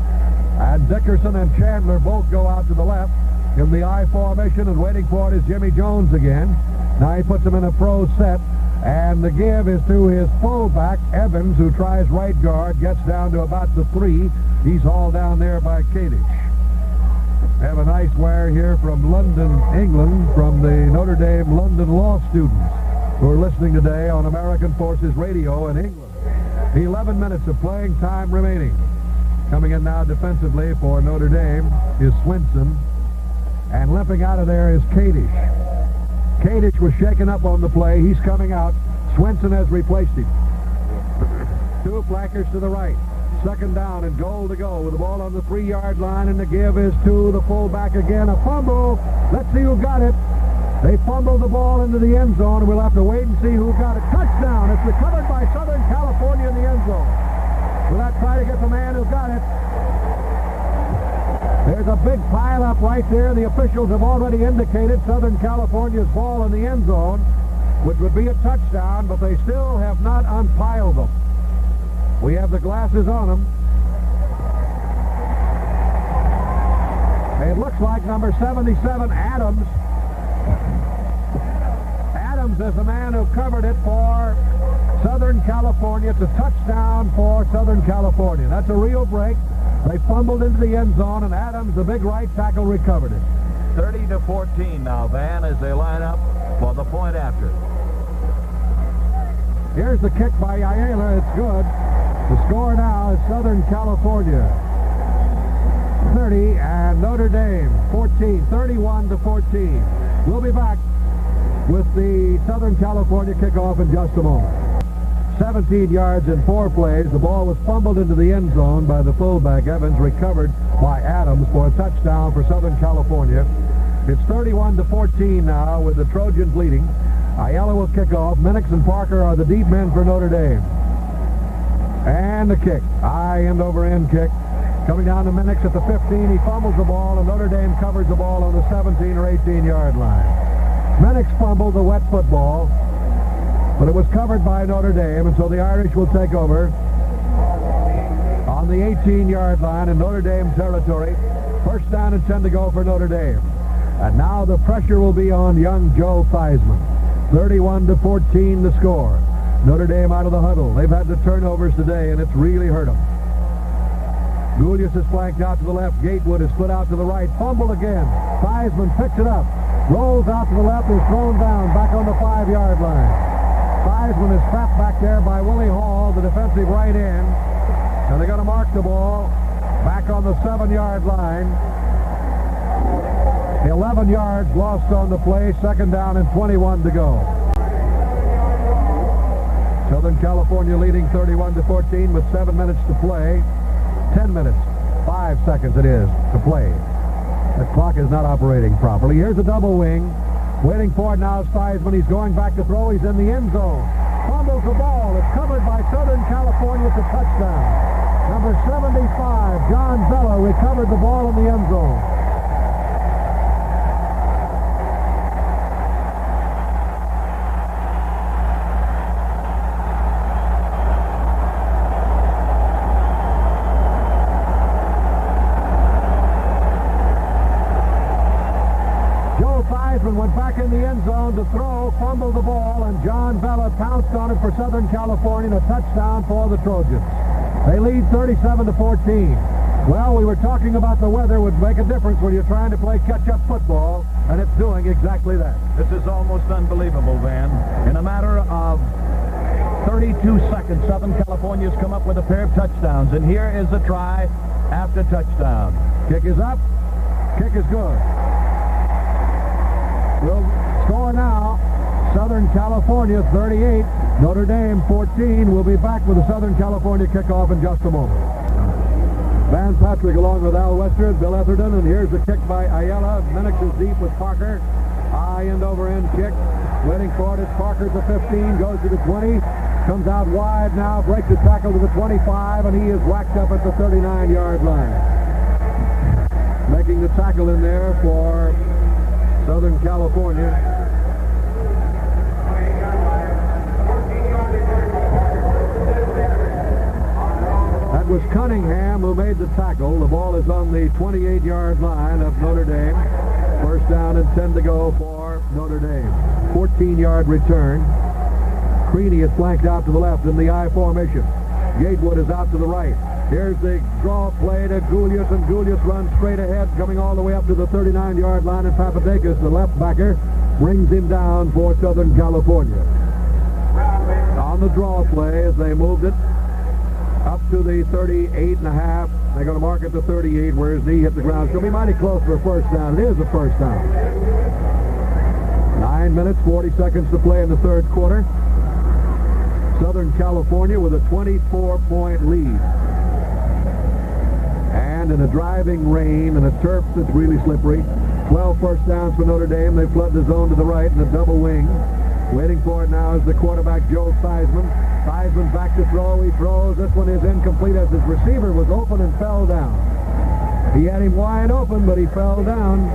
And Dickerson and Chandler both go out to the left in the I formation, and waiting for it is Jimmy Jones again. Now he puts him in a pro set, and the give is to his fullback, Evans, who tries right guard, gets down to about the three. He's hauled down there by Kadish. Have a nice wire here from London, England, from the Notre Dame London law students who are listening today on American Forces Radio in England. 11 minutes of playing time remaining. Coming in now defensively for Notre Dame is Swinson. And limping out of there is Kadish. Kadish was shaken up on the play. He's coming out. Swinson has replaced him. Two flankers to the right. Second down and goal to go with the ball on the three-yard line, and the give is to the fullback again. A fumble. Let's see who got it. They fumbled the ball into the end zone, we'll have to wait and see who got it. Touchdown. It's recovered by Southern California in the end zone. Will that try to get the man who got it? There's a big pile-up right there. The officials have already indicated Southern California's ball in the end zone, which would be a touchdown, but they still have not unpiled them. We have the glasses on them. It looks like number 77, Adams. Adams is the man who covered it for Southern California. It's a touchdown for Southern California. That's a real break. They fumbled into the end zone, and Adams, the big right tackle, recovered it. 30 to 14 now, Van, as they line up for the point after. Here's the kick by Ayala. It's good. The score now is Southern California 30 and Notre Dame 14, 31 to 14. We'll be back with the Southern California kickoff in just a moment. 17 yards in four plays. The ball was fumbled into the end zone by the fullback. Evans recovered by Adams for a touchdown for Southern California. It's 31 to 14 now with the Trojans leading. Ayala will kick off. Minnix and Parker are the deep men for Notre Dame. And the kick. High end over end kick. Coming down to Minnix at the 15. He fumbles the ball, and Notre Dame covers the ball on the 17 or 18 yard line. Minnix fumbled the wet football. But it was covered by Notre Dame, and so the Irish will take over on the 18-yard line in Notre Dame territory. First down and 10 to go for Notre Dame. And now the pressure will be on young Joe Theismann. 31 to 14 the score. Notre Dame out of the huddle. They've had the turnovers today, and it's really hurt them. Gulyas is flanked out to the left. Gatewood is split out to the right. Fumble again. Theismann picks it up. Rolls out to the left. Is thrown down back on the five-yard line. Theismann is trapped back there by Willie Hall, the defensive right end. And they're going to mark the ball back on the seven-yard line. 11 yards lost on the play. Second down and 21 to go. Southern California leading 31 to 14 with seven minutes to play. 10 minutes. Five seconds it is to play. The clock is not operating properly. Here's a double wing. Waiting for it now is Theismann. He's going back to throw. He's in the end zone. Fumbles the ball. It's covered by Southern California. A touchdown. Number 75, John Vella, recovered the ball in the end zone. to throw, fumbled the ball, and John Vella pounced on it for Southern California and a touchdown for the Trojans. They lead 37 to 14. Well, we were talking about the weather would make a difference when you're trying to play catch-up football, and it's doing exactly that. This is almost unbelievable, Van. In a matter of 32 seconds, Southern California's come up with a pair of touchdowns, and here is a try after touchdown. Kick is up. Kick is good. We'll Score now, Southern California 38, Notre Dame 14. We'll be back with the Southern California kickoff in just a moment. Van Patrick along with Al Wester, Bill Etherton, and here's the kick by Ayala. Minnix is deep with Parker. High end over end kick. Waiting for it. It's Parker at the 15, goes to the 20, comes out wide now, breaks the tackle to the 25, and he is whacked up at the 39-yard line. Making the tackle in there for Southern California. Was Cunningham who made the tackle. The ball is on the 28-yard line of Notre Dame. First down and 10 to go for Notre Dame. 14-yard return. Creaney is flanked out to the left in the I formation. Gatewood is out to the right. Here's the draw play to Gulyas, and Gulyas runs straight ahead, coming all the way up to the 39-yard line, and Papadakis, the left backer, brings him down for Southern California. On the draw play, as they moved it up to the 38 and a half, they're going to mark it to 38 where his knee hit the ground. It's going to be mighty close for a first down. It is a first down. Nine minutes, 40 seconds to play in the third quarter. Southern California with a 24-point lead and in a driving rain and a turf that's really slippery. 12 first downs for Notre Dame. They flood the zone to the right in a double wing. Waiting for it now is the quarterback, Joe Theismann. Theismann back to throw. He throws. This one is incomplete as his receiver was open and fell down. He had him wide open, but he fell down.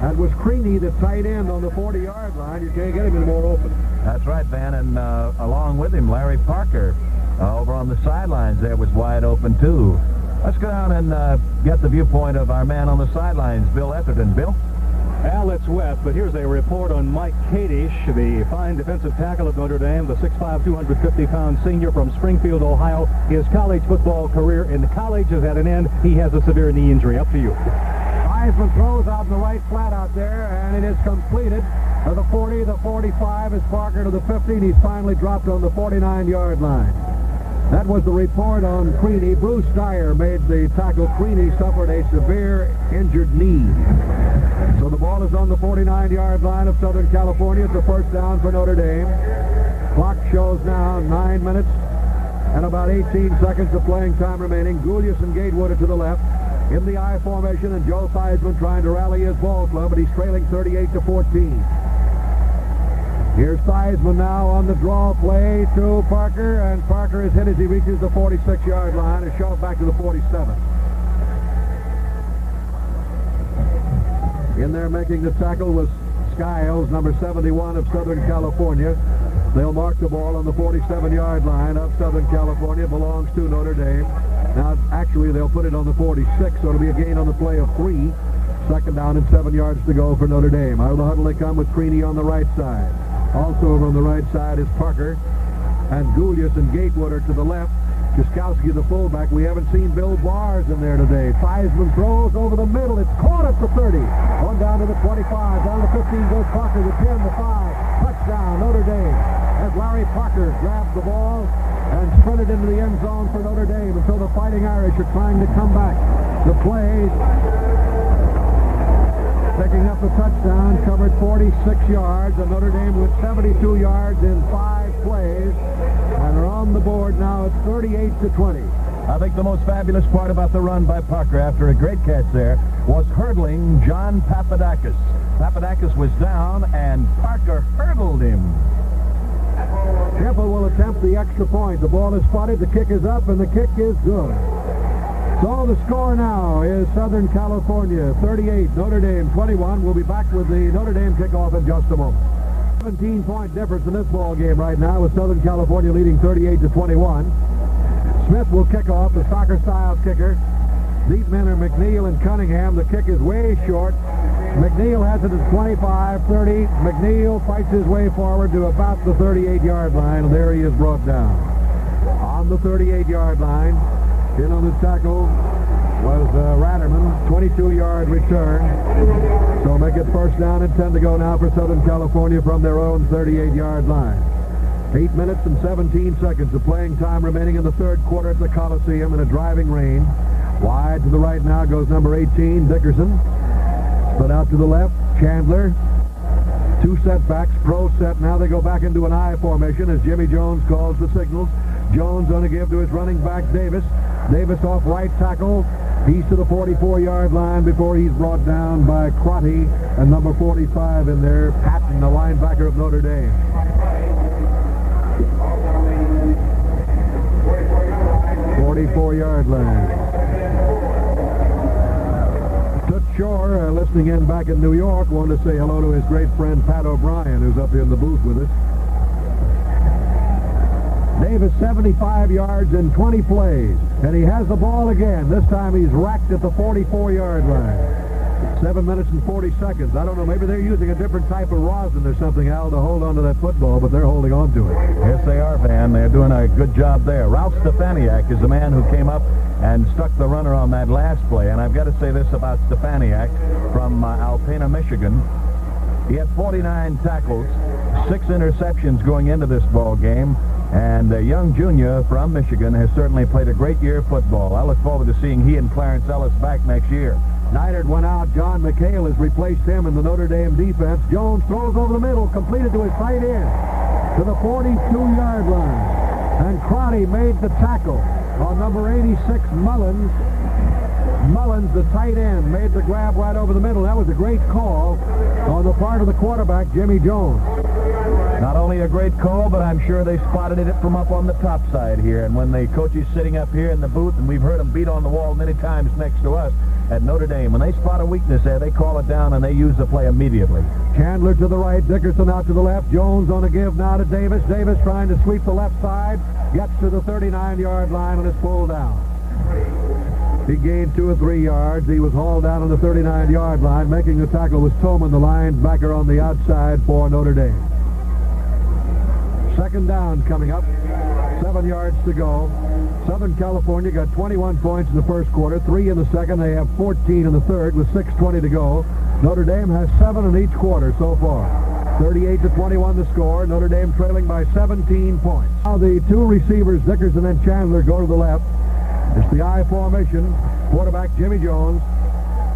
That was Creaney, the tight end on the 40-yard line. You can't get him any more open. That's right, Van, and uh, along with him, Larry Parker uh, over on the sidelines there was wide open, too. Let's go down and uh, get the viewpoint of our man on the sidelines, Bill Etherton. Bill? Al, it's wet, but here's a report on Mike Kadish, the fine defensive tackle of Notre Dame, the 6'5", 250-pound senior from Springfield, Ohio. His college football career in college is at an end. He has a severe knee injury. Up to you. Theismann throws out in the right flat out there, and it is completed. To the 40, the 45 is Parker to the 50, and he's finally dropped on the 49-yard line. That was the report on Creaney. Bruce Dyer made the tackle. Creaney suffered a severe injured knee. So the ball is on the 49-yard line of Southern California. It's a first down for Notre Dame. Clock shows now nine minutes and about 18 seconds of playing time remaining. Gulyas and Gatewood are to the left in the I formation, and Joe Theismann trying to rally his ball club, but he's trailing 38 to 14. Here's Theismann now on the draw play to Parker, and Parker is hit as he reaches the 46-yard line and shoved back to the 47. In there making the tackle was Skiles, number 71 of Southern California. They'll mark the ball on the 47-yard line of Southern California. It belongs to Notre Dame. Now, actually, they'll put it on the 46, so it'll be a gain on the play of three. Second down and seven yards to go for Notre Dame. Out of the huddle they come with Creaney on the right side. Also over on the right side is Parker. And Gulyas and Gatewood to the left. Cieszkowski, the fullback. We haven't seen Bill Barz in there today. Theismann throws over the middle. It's caught at the 30. On down to the 25. Down to 15 goes Parker. The 10, the 5. Touchdown, Notre Dame. As Larry Parker grabs the ball and sprinted into the end zone for Notre Dame until the Fighting Irish are trying to come back. The play picking up a touchdown, covered 46 yards, and Notre Dame with 72 yards in five plays, and are on the board now at 38 to 20. I think the most fabulous part about the run by Parker after a great catch there was hurdling John Papadakis. Papadakis was down, and Parker hurdled him. Hempel will attempt the extra point. The ball is spotted, the kick is up, and the kick is good. So the score now is Southern California 38, Notre Dame 21. We'll be back with the Notre Dame kickoff in just a moment. 17-point difference in this ball game right now with Southern California leading 38 to 21. Smith will kick off the soccer-style kicker. These men are McNeil and Cunningham. The kick is way short. McNeil has it at 25, 30. McNeil fights his way forward to about the 38-yard line, and there he is brought down. On the 38-yard line, in on the tackle was uh, Ratterman, 22-yard return. So make it first down and 10 to go now for Southern California from their own 38-yard line. Eight minutes and 17 seconds of playing time remaining in the third quarter at the Coliseum in a driving rain. Wide to the right now goes number 18, Dickerson. Split out to the left, Chandler. Two setbacks, pro set. Now they go back into an I formation as Jimmy Jones calls the signals. Jones going to give to his running back, Davis. Davis off right tackle. He's to the 44-yard line before he's brought down by Crotty and number 45 in there, Patton, the linebacker of Notre Dame. 44-yard line. Toots Shor, uh, listening in back in New York, wanted to say hello to his great friend Pat O'Brien, who's up here in the booth with us. Davis 75 yards in 20 plays, and he has the ball again. This time he's racked at the 44-yard line. Seven minutes and 40 seconds. I don't know, maybe they're using a different type of rosin or something, Al, to hold on to that football, but they're holding on to it. Yes, they are, Van. They're doing a good job there. Ralph Stepaniak is the man who came up and stuck the runner on that last play. And I've got to say this about Stepaniak from uh, Alpena, Michigan. He had 49 tackles, six interceptions going into this ball game. And a young junior from Michigan has certainly played a great year of football. I look forward to seeing he and Clarence Ellis back next year. Neidert went out. John McHale has replaced him in the Notre Dame defense. Jones throws over the middle, completed to his tight end to the 42-yard line. And Crotty made the tackle on number 86, Mullins. Mullins, the tight end, made the grab right over the middle. That was a great call on the part of the quarterback, Jimmy Jones. Not only a great call, but I'm sure they spotted it from up on the top side here. And when the coach is sitting up here in the booth, and we've heard him beat on the wall many times next to us at Notre Dame, when they spot a weakness there, they call it down and they use the play immediately. Chandler to the right, Dickerson out to the left. Jones on a give now to Davis. Davis trying to sweep the left side, gets to the 39-yard line and is pulled down. He gained two or three yards. He was hauled down on the 39-yard line. Making the tackle was Thomann, the linebacker on the outside for Notre Dame. Second down coming up. Seven yards to go. Southern California got 21 points in the first quarter, three in the second. They have 14 in the third with 6.20 to go. Notre Dame has seven in each quarter so far. 38 to 21 the score. Notre Dame trailing by 17 points. Now the two receivers, Dickerson and Chandler, go to the left. It's the I formation. Quarterback Jimmy Jones.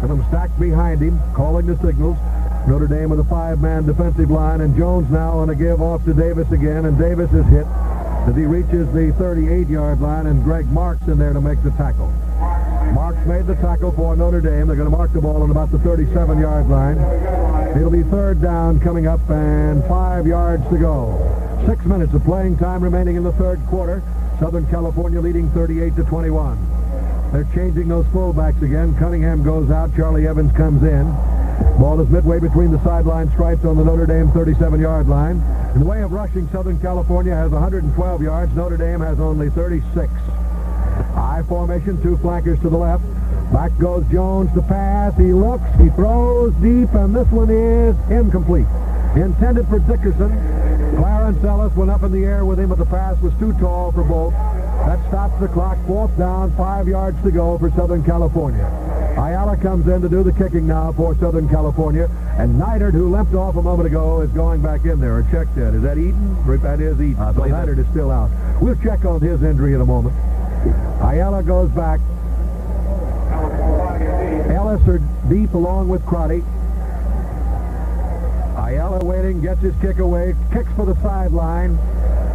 And them stacked behind him, calling the signals. Notre Dame with a five-man defensive line, and Jones now on a give off to Davis again, and Davis is hit as he reaches the 38-yard line, and Greg Marx in there to make the tackle. Marx made the tackle for Notre Dame. They're going to mark the ball on about the 37-yard line. It'll be third down coming up and five yards to go. Six minutes of playing time remaining in the third quarter. Southern California leading 38 to 21. They're changing those fullbacks again. Cunningham goes out. Charlie Evans comes in. Ball is midway between the sideline stripes on the Notre Dame 37-yard line. In the way of rushing, Southern California has 112 yards. Notre Dame has only 36. I formation, two flankers to the left. Back goes Jones to pass. He looks, he throws deep, and this one is incomplete. Intended for Dickerson. Clarence Ellis went up in the air with him, but the pass was too tall for both. That stops the clock. Fourth down, five yards to go for Southern California. Ayala comes in to do the kicking now for Southern California. And Neidert, who limped off a moment ago, is going back in there. And check that. Is that Eaton? That is Eaton. I so Neidert is still out. We'll check on his injury in a moment. Ayala goes back. Ellis are deep along with Crotty. Ayala waiting, gets his kick away, kicks for the sideline.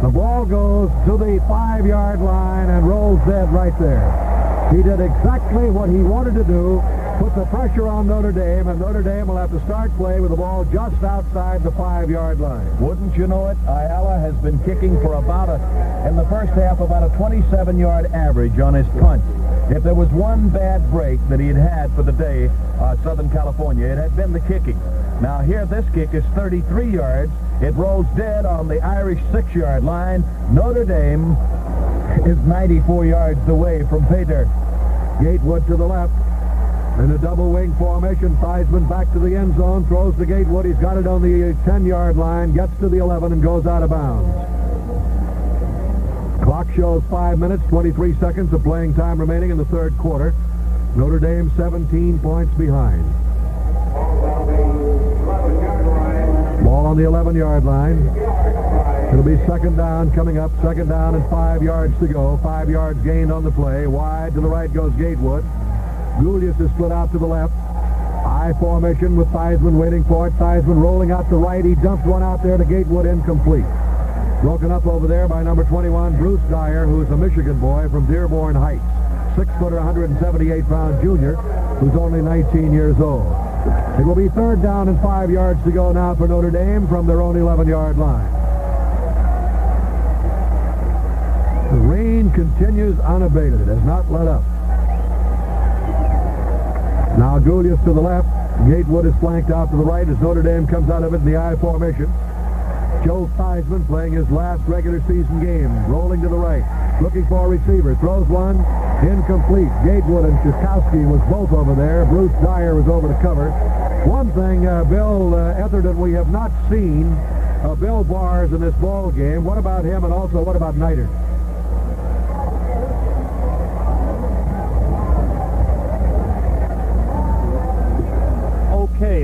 The ball goes to the five-yard line and rolls dead right there. He did exactly what he wanted to do, put the pressure on Notre Dame, and Notre Dame will have to start play with the ball just outside the five-yard line. Wouldn't you know it? Ayala has been kicking for about a, in the first half, about a 27-yard average on his punt. If there was one bad break that he had had for the day, uh, Southern California, it had been the kicking. Now here, this kick is 33 yards. It rolls dead on the Irish six-yard line. Notre Dame is 94 yards away from dirt. Gatewood to the left. In a double wing formation, Theismann back to the end zone, throws to Gatewood. He's got it on the uh, 10-yard line, gets to the 11, and goes out of bounds. Clock shows 5 minutes, 23 seconds of playing time remaining in the third quarter. Notre Dame 17 points behind. Ball on the 11-yard line. It'll be second down coming up. Second down and five yards to go. Five yards gained on the play. Wide to the right goes Gatewood. Gulyas is split out to the left. I formation with Theismann waiting for it. Theismann rolling out to right. He dumps one out there to Gatewood incomplete. Broken up over there by number 21, Bruce Dyer, who's a Michigan boy from Dearborn Heights. Six-footer, 178-pound junior, who's only 19 years old. It will be third down and five yards to go now for Notre Dame from their own 11-yard line. Continues unabated. It has not let up. Now Gulyas to the left. Gatewood is flanked out to the right as Notre Dame comes out of it in the I formation. Joe Theismann playing his last regular season game, rolling to the right, looking for a receiver, throws one, incomplete. Gatewood and Cieszkowski was both over there. Bruce Dyer was over to cover. One thing, uh, Bill uh, Etherton, we have not seen uh, Bill Barz in this ball game. What about him, and also what about Neidert?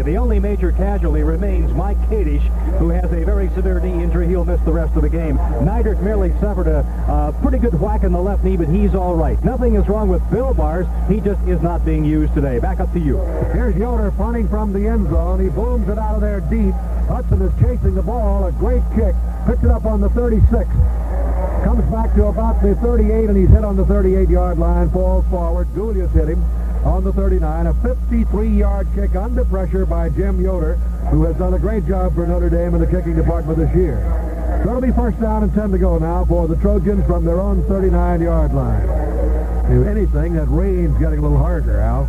The only major casualty remains Mike Kadish, who has a very severe knee injury. He'll miss the rest of the game. Neidert merely suffered a uh, pretty good whack in the left knee, but he's all right. Nothing is wrong with Bill Barz. He just is not being used today. Back up to you. Here's Yoder punting from the end zone. He booms it out of there deep. Hudson is chasing the ball. A great kick. Picks it up on the 36. Comes back to about the 38, and he's hit on the 38-yard line. Falls forward. Gulyas hit him on the 39. A 53-yard kick under pressure by Jim Yoder, who has done a great job for Notre Dame in the kicking department this year. So it'll be first down and 10 to go now for the Trojans from their own 39-yard line. If anything, that rain's getting a little harder, Al.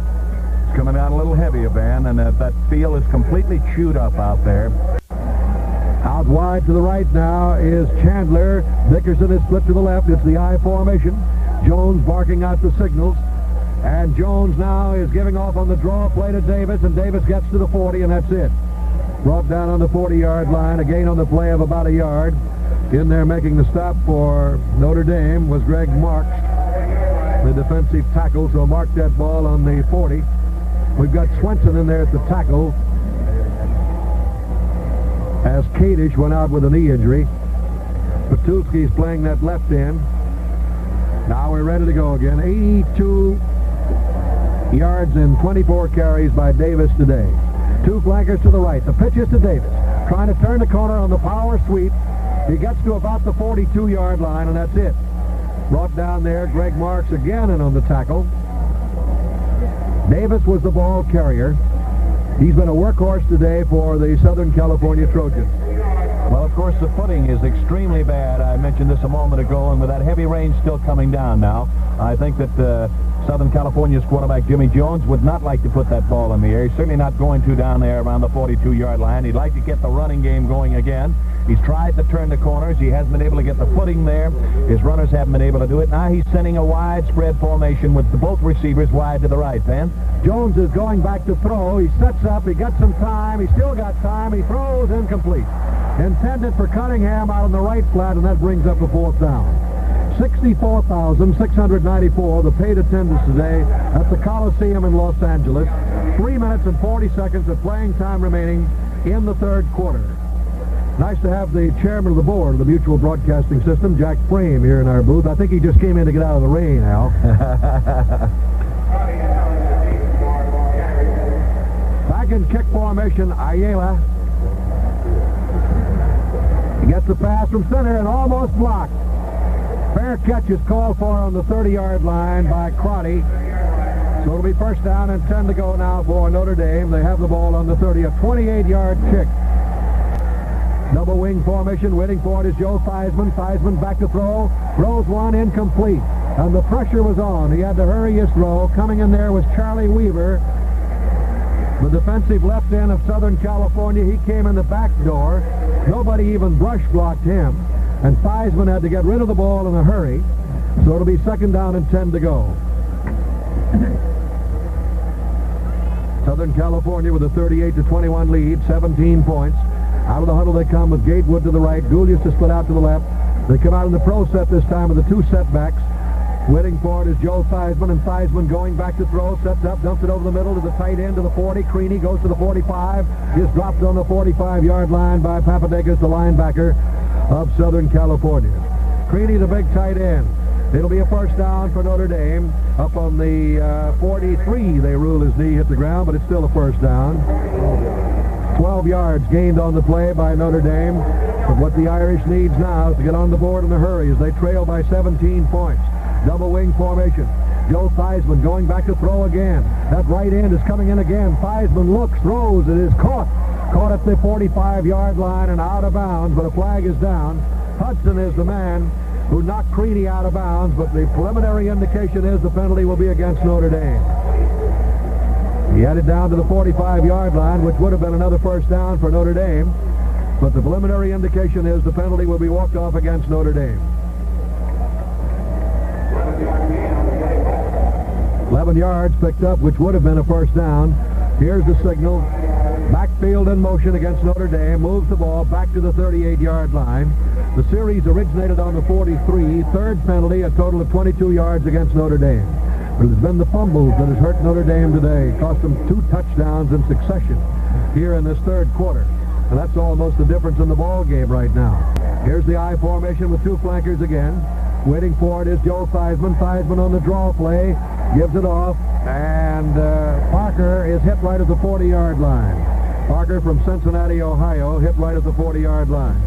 It's coming out a little heavier, Ben, and that, that field is completely chewed up out there. Out wide to the right now is Chandler. Dickerson is split to the left. It's the I formation. Jones barking out the signals. And Jones now is giving off on the draw play to Davis, and Davis gets to the 40, and that's it. Brought down on the 40-yard line, a gain on the play of about a yard. In there making the stop for Notre Dame was Greg Marx, the defensive tackle, so mark that ball on the 40. We've got Swenson in there at the tackle as Kadish went out with a knee injury. Patulski's playing that left end. Now we're ready to go again. 82 yards and 24 carries by Davis today. Two flankers to the right. The pitch is to Davis. Trying to turn the corner on the power sweep. He gets to about the 42-yard line, and that's it. Brought down there, Greg Marx again in on the tackle. Davis was the ball carrier. He's been a workhorse today for the Southern California Trojans. Well, of course, the footing is extremely bad. I mentioned this a moment ago, and with that heavy rain still coming down now, I think that uh, Southern California's quarterback Jimmy Jones would not like to put that ball in the air. He's certainly not going to down there around the 42-yard line. He'd like to get the running game going again. He's tried to turn the corners. He hasn't been able to get the footing there. His runners haven't been able to do it. Now he's sending a widespread formation with both receivers wide to the right, Van. Jones is going back to throw. He sets up. He got some time. He still got time. He throws incomplete. Intended for Cunningham out on the right flat, and that brings up a fourth down. 64,694, the paid attendance today at the Coliseum in Los Angeles. Three minutes and 40 seconds of playing time remaining in the third quarter. Nice to have the chairman of the board of the Mutual Broadcasting System, Jack Frame, here in our booth. I think he just came in to get out of the rain, Al. Back in kick formation, Ayala Gets the pass from center and almost blocked. Fair catch is called for on the 30-yard line by Crotty. So it'll be first down and 10 to go now for Notre Dame. They have the ball on the 30, a 28-yard kick. Double wing formation, waiting for it is Joe Theismann. Theismann back to throw. Throws one incomplete. And the pressure was on. He had to hurry his throw. Coming in there was Charlie Weaver. The defensive left end of Southern California. He came in the back door. Nobody even brush blocked him. And Theismann had to get rid of the ball in a hurry. So it'll be second down and 10 to go. Southern California with a 38 to 21 lead, 17 points. Out of the huddle they come with Gatewood to the right, Gulyas to split out to the left. They come out in the pro set this time with the two setbacks. Waiting for it is Joe Theismann, and Theismann going back to throw, sets up, dumps it over the middle to the tight end to the 40. Creaney goes to the 45. Is dropped on the 45-yard line by Papadakis, the linebacker of Southern California. Creaney, the big tight end. It'll be a first down for Notre Dame. Up on the uh, 43, they rule his knee hit the ground, but it's still a first down. 12 yards gained on the play by Notre Dame. But what the Irish needs now is to get on the board in a hurry as they trail by 17 points. Double wing formation. Joe Theismann going back to throw again. That right end is coming in again. Theismann looks, throws, it is caught. Caught at the 45-yard line and out of bounds, but a flag is down. Hudson is the man who knocked Creaney out of bounds, but the preliminary indication is the penalty will be against Notre Dame. He had it down to the 45-yard line, which would have been another first down for Notre Dame. But the preliminary indication is the penalty will be walked off against Notre Dame. 11 yards picked up, which would have been a first down. Here's the signal. Backfield in motion against Notre Dame. Moves the ball back to the 38-yard line. The series originated on the 43. Third penalty, a total of 22 yards against Notre Dame. But it's been the fumbles that has hurt Notre Dame today. Cost them two touchdowns in succession here in this third quarter. And that's almost the difference in the ball game right now. Here's the I formation with two flankers again. Waiting for it is Joe Theismann. Theismann on the draw play. Gives it off. And uh, Parker is hit right at the 40-yard line. Parker from Cincinnati, Ohio, hit right at the 40-yard line.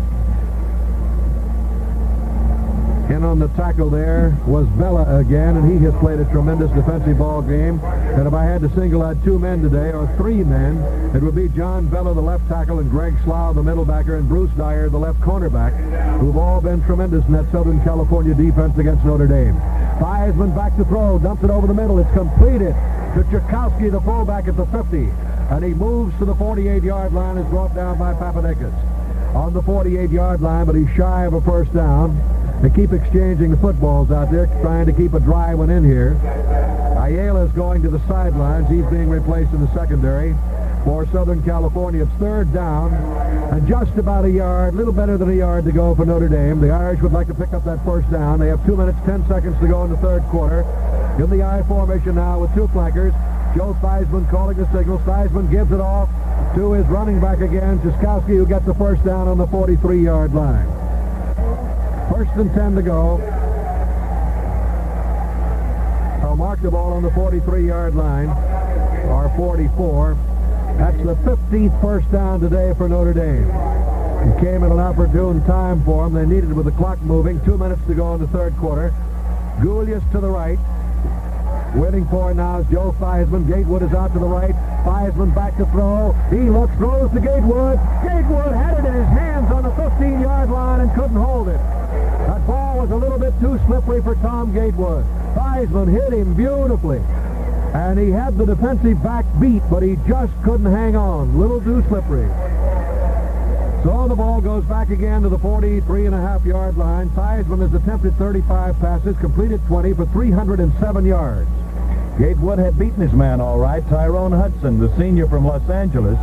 In on the tackle there was Vella again, and he has played a tremendous defensive ball game. And if I had to single out two men today, or three men, it would be John Vella, the left tackle, and Greg Slough, the middle backer, and Bruce Dyer, the left cornerback, who've all been tremendous in that Southern California defense against Notre Dame. Theismann back to throw, dumps it over the middle. It's completed to Cieszkowski, the fullback at the 50. And he moves to the 48-yard line, is brought down by Papadakis. On the 48-yard line, but he's shy of a first down. They keep exchanging the footballs out there, trying to keep a dry one in here. Ayala is going to the sidelines. He's being replaced in the secondary for Southern California. It's third down and just about a yard, a little better than a yard to go for Notre Dame. The Irish would like to pick up that first down. They have two minutes, 10 seconds to go in the third quarter. In the I formation now with two flankers. Joe Theismann calling the signal. Theismann gives it off to his running back again, Cieszkowski, who gets the first down on the 43-yard line. First and 10 to go. I'll mark the ball on the 43-yard line, or 44. That's the 15th first down today for Notre Dame. It came at an opportune time for them. They needed it with the clock moving. Two minutes to go in the third quarter. Gulyas to the right. Waiting for now is Joe Theismann. Gatewood is out to the right. Theismann back to throw. He looks, throws to Gatewood. Gatewood had it in his hands on the 15-yard line and couldn't hold it. That ball was a little bit too slippery for Tom Gatewood. Theismann hit him beautifully. And he had the defensive back beat, but he just couldn't hang on. Little too slippery. So the ball goes back again to the 43 and a half yard line. Theismann has attempted 35 passes, completed 20 for 307 yards. Gatewood had beaten his man all right. Tyrone Hudson, the senior from Los Angeles,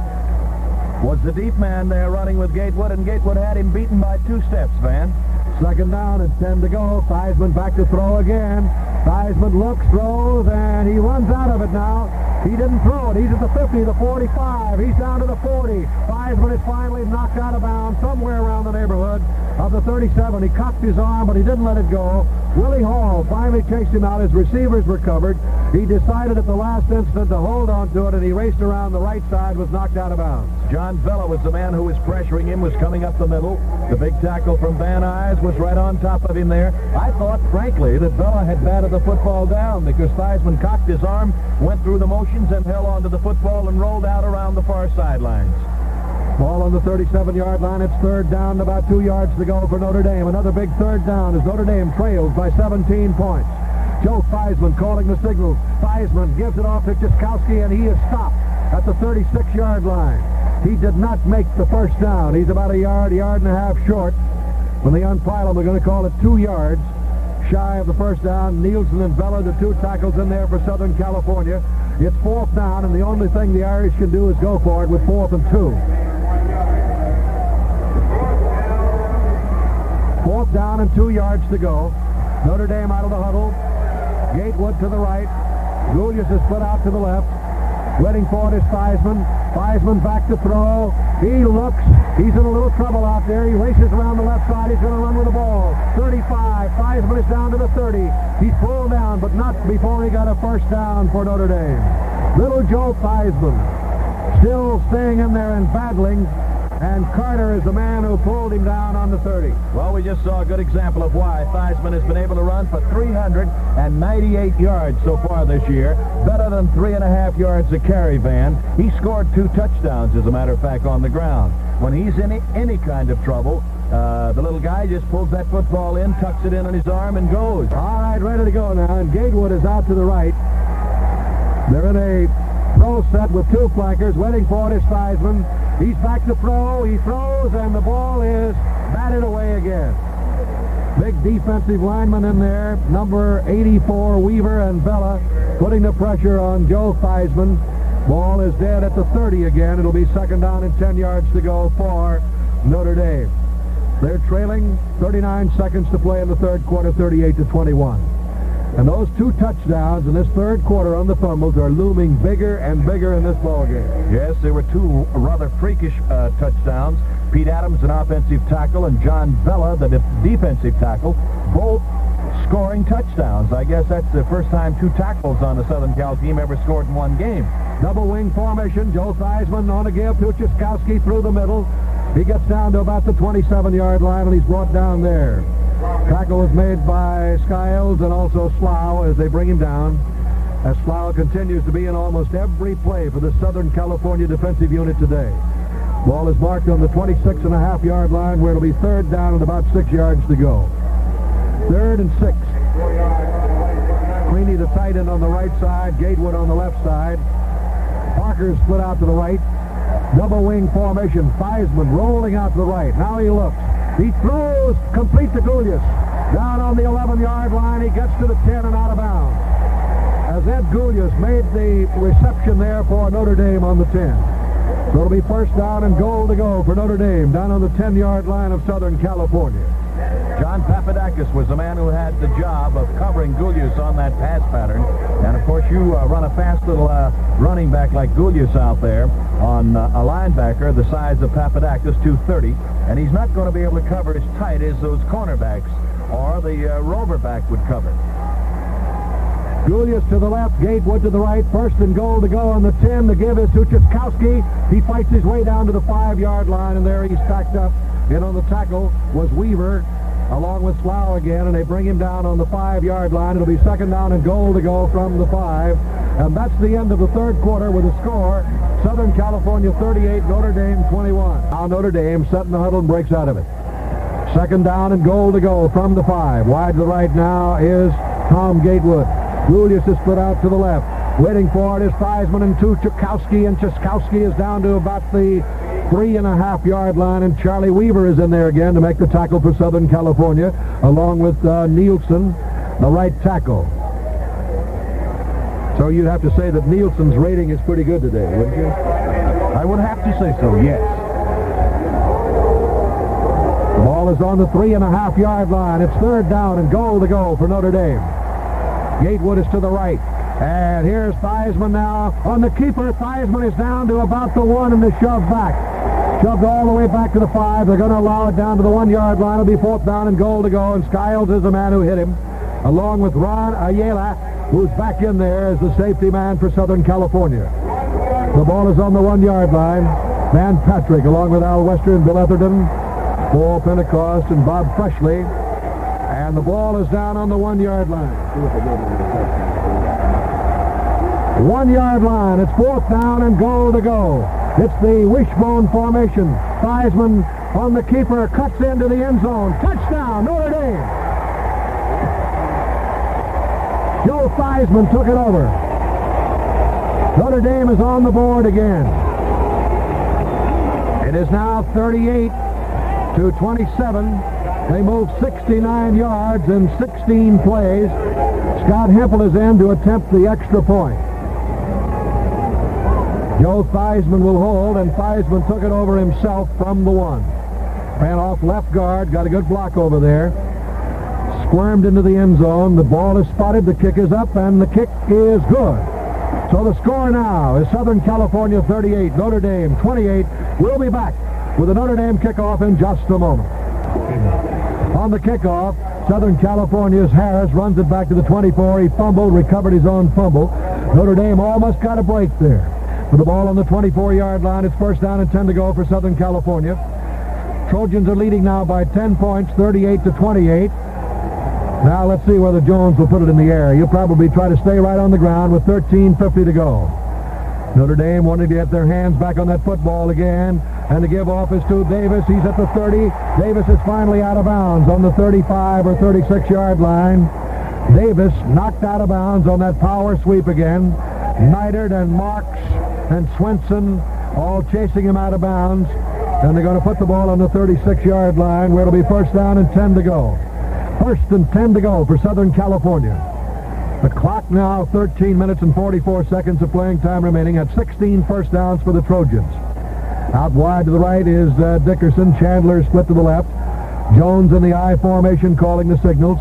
was the deep man there running with Gatewood, and Gatewood had him beaten by two steps, Van. Second down and 10 to go. Theismann back to throw again. Theismann looks, throws, and he runs out of it now. He didn't throw it. He's at the 50, the 45. He's down to the 40. Theismann is finally knocked out of bounds somewhere around the neighborhood of the 37. He cocked his arm, but he didn't let it go. Willie Hall finally chased him out. His receivers were covered. He decided at the last instant to hold on to it, and he raced around the right side, was knocked out of bounds. John Vella was the man who was pressuring him, was coming up the middle. The big tackle from Van Was right on top of him there. I thought, frankly, that Vella had batted the football down because Theismann cocked his arm, went through the motions, and held onto the football and rolled out around the far sidelines. Ball on the 37-yard line. It's third down, about two yards to go for Notre Dame. Another big third down as Notre Dame trails by 17 points. Joe Theismann calling the signal. Theismann gives it off to Cieszkowski, and he is stopped at the 36-yard line. He did not make the first down. He's about a yard, a yard and a half short. When they unpile them, they're going to call it two yards shy of the first down. Nielsen and Vella, the two tackles in there for Southern California. It's fourth down, and the only thing the Irish can do is go for it with fourth and two. Fourth down and two yards to go. Notre Dame out of the huddle. Gatewood to the right. Gulyas is put out to the left. Waiting for it is Theismann. Theismann back to throw. He looks. He's in a little trouble out there. He races around the left side. He's going to run with the ball. 35. Theismann is down to the 30. He's pulled down, but not before he got a first down for Notre Dame. Little Joe Theismann still staying in there and battling and Carter is the man who pulled him down on the 30. Well, we just saw a good example of why Theismann has been able to run for 398 yards so far this year, better than three and a half yards a carry van. He scored two touchdowns, as a matter of fact, on the ground. When he's in any kind of trouble, uh, the little guy just pulls that football in, tucks it in on his arm, and goes. All right, ready to go now, and Gatewood is out to the right. They're in a throw set with two flankers. Waiting for it is Theismann. He's back to throw. He throws, and the ball is batted away again. Big defensive lineman in there, number 84, Weaver and Vella, putting the pressure on Joe Theismann. Ball is dead at the 30 again. It'll be second down and 10 yards to go for Notre Dame. They're trailing 39 seconds to play in the third quarter, 38 to 21. And those two touchdowns in this third quarter on the fumbles are looming bigger and bigger in this ball game. Yes, there were two rather freakish uh, touchdowns. Pete Adams, an offensive tackle, and John Vella, the de defensive tackle, both scoring touchdowns. I guess that's the first time two tackles on the Southern Cal team ever scored in one game. Double wing formation. Joe Theismann on a give to Cieszkowski through the middle. He gets down to about the 27-yard line, and he's brought down there. Tackle was made by Skiles and also Slough as they bring him down. As Slough continues to be in almost every play for the Southern California defensive unit today. Ball is marked on the 26 and a half yard line where it'll be third down and about six yards to go. Third and six. Creaney the tight end on the right side, Gatewood on the left side. Parker split out to the right. Double wing formation. Theismann rolling out to the right. Now he looks. He throws complete to Gulyas. Down on the 11-yard line, he gets to the 10 and out of bounds. As Ed Gulyas made the reception there for Notre Dame on the 10. So it'll be first down and goal to go for Notre Dame down on the 10-yard line of Southern California. John Papadakis was the man who had the job of covering Gulyas on that pass pattern. And, of course, you uh, run a fast little uh, running back like Gulyas out there on uh, a linebacker the size of Papadakis, 230, and he's not going to be able to cover as tight as those cornerbacks or the uh, rover back would cover. Gulyas to the left, Gatewood to the right. First and goal to go on the 10. The give is to. He fights his way down to the five-yard line, and there he's stacked up. And on the tackle was Weaver along with Slough again, and they bring him down on the five-yard line. It'll be second down and goal to go from the five. And that's the end of the third quarter with a score. Southern California 38, Notre Dame 21. Now Notre Dame setting the huddle and breaks out of it. Second down and goal to go from the five. Wide to the right now is Tom Gatewood. Gulyas is put out to the left. Waiting for it is Theismann and two Cieszkowski, and Cieszkowski is down to about the three and a half yard line, and Charlie Weaver is in there again to make the tackle for Southern California, along with uh, Nielsen, the right tackle. So you'd have to say that Nielsen's rating is pretty good today, wouldn't you? I would have to say so, yes. The ball is on the three and a half yard line. It's third down and goal to go for Notre Dame. Gatewood is to the right. And here's Theismann now on the keeper. Theismann is down to about the one and the shove back. Shoved all the way back to the five. They're going to allow it down to the one-yard line. It'll be fourth down and goal to go. And Skiles is the man who hit him, along with Ron Ayala, who's back in there as the safety man for Southern California. The ball is on the one-yard line. Van Patrick, along with Al Wester, Bill Etherton, Paul Pentecost, and Bob Freshley. And the ball is down on the one-yard line. One-yard line. It's fourth down and goal to go. It's the wishbone formation. Theismann on the keeper, cuts into the end zone. Touchdown, Notre Dame. Joe Theismann took it over. Notre Dame is on the board again. It is now 38 to 27. They move 69 yards in 16 plays. Scott Hempel is in to attempt the extra point. Joe Theismann will hold, and Theismann took it over himself from the one. Ran off left guard, got a good block over there. Squirmed into the end zone. The ball is spotted, the kick is up, and the kick is good. So the score now is Southern California 38, Notre Dame 28. We'll be back with the Notre Dame kickoff in just a moment. On the kickoff, Southern California's Harris runs it back to the 24. He fumbled, recovered his own fumble. Notre Dame almost got a break there. With the ball on the 24-yard line, it's first down and 10 to go for Southern California. Trojans are leading now by 10 points, 38 to 28. Now let's see whether Jones will put it in the air. He'll probably try to stay right on the ground with 13.50 to go. Notre Dame wanting to get their hands back on that football again and to give off is to Davis. He's at the 30. Davis is finally out of bounds on the 35 or 36 yard line. Davis knocked out of bounds on that power sweep again. Neidert and Marx and Swenson all chasing him out of bounds. And they're going to put the ball on the 36-yard line where it'll be first down and 10 to go. First and 10 to go for Southern California. The clock now 13 minutes and 44 seconds of playing time remaining at 16 first downs for the Trojans. Out wide to the right is uh, Dickerson. Chandler split to the left. Jones in the I formation calling the signals.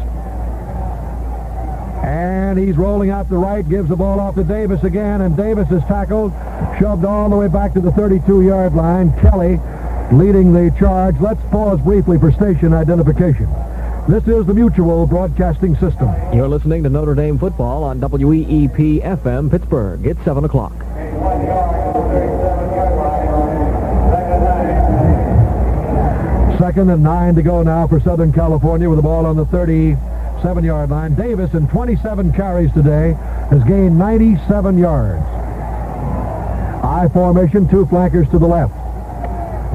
And he's rolling out the right, gives the ball off to Davis again, and Davis is tackled, shoved all the way back to the 32-yard line. Kelly leading the charge. Let's pause briefly for station identification. This is the Mutual Broadcasting System. You're listening to Notre Dame football on WEEP FM Pittsburgh. It's 7 o'clock. Second and nine to go now for Southern California with the ball on the 37-yard line. Davis, in 27 carries today, has gained 97 yards. I formation, two flankers to the left.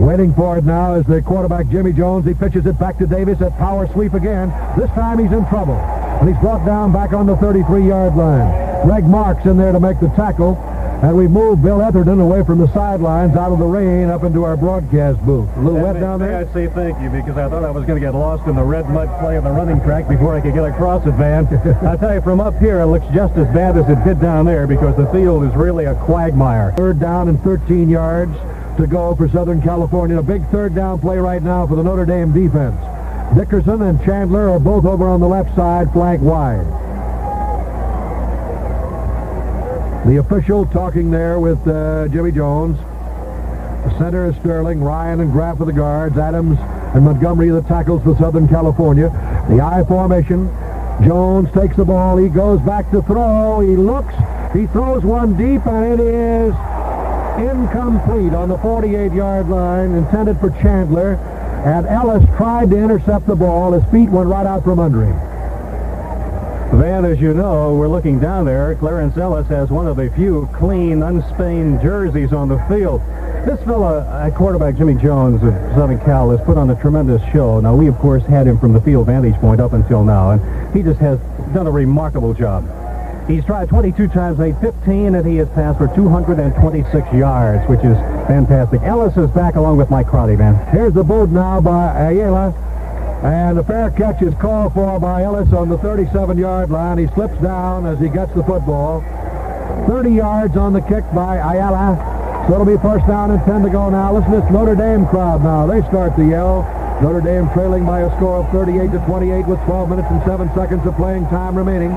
Waiting for it now is the quarterback, Jimmy Jones. He pitches it back to Davis at power sweep again. This time he's in trouble. And he's brought down back on the 33-yard line. Greg Marx in there to make the tackle. And we've moved Bill Etherton away from the sidelines out of the rain up into our broadcast booth. A little And wet may- down there? I say thank you because I thought I was going to get lost in the red mud clay of the running track before I could get across it, Van. I tell you, from up here, it looks just as bad as it did down there because the field is really a quagmire. Third down and 13 yards to go for Southern California. A big third down play right now for the Notre Dame defense. Dickerson and Chandler are both over on the left side, flank wide. The official talking there with uh, Jimmy Jones. The center is Sterling, Ryan and Graff are the guards, Adams and Montgomery the tackles for Southern California. The I formation. Jones takes the ball. He goes back to throw. He looks. He throws one deep, and it is incomplete on the 48-yard line, intended for Chandler. And Ellis tried to intercept the ball. His feet went right out from under him. Van, as you know, we're looking down there. Clarence Ellis has one of the few clean, unstained jerseys on the field. This fella, uh, quarterback Jimmy Jones of Southern Cal, has put on a tremendous show. Now, we, of course, had him from the field vantage point up until now, and he just has done a remarkable job. He's tried 22 times, made 15, and he has passed for 226 yards, which is fantastic. Ellis is back along with Mike Crowley, man. Here's the boot now by Ayala. And a fair catch is called for by Ellis on the 37-yard line. He slips down as he gets the football. 30 yards on the kick by Ayala. So it'll be first down and 10 to go now. Listen to this Notre Dame crowd now. They start to yell. Notre Dame trailing by a score of 38 to 28 with 12 minutes and 7 seconds of playing time remaining.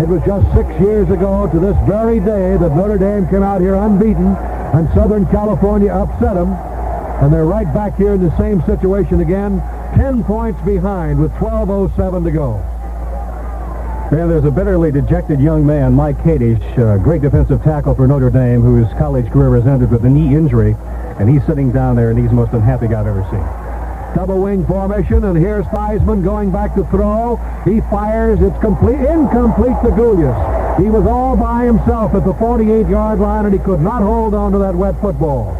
It was just six years ago to this very day that Notre Dame came out here unbeaten and Southern California upset them. And they're right back here in the same situation again, 10 points behind with 12.07 to go. And there's a bitterly dejected young man, Mike Kadish, uh, great defensive tackle for Notre Dame, whose college career was ended with a knee injury. And he's sitting down there, and he's the most unhappy guy I've ever seen. Double wing formation, and here's Theismann going back to throw. He fires. It's complete, incomplete to Gulyas. He was all by himself at the 48-yard line, and he could not hold on to that wet football.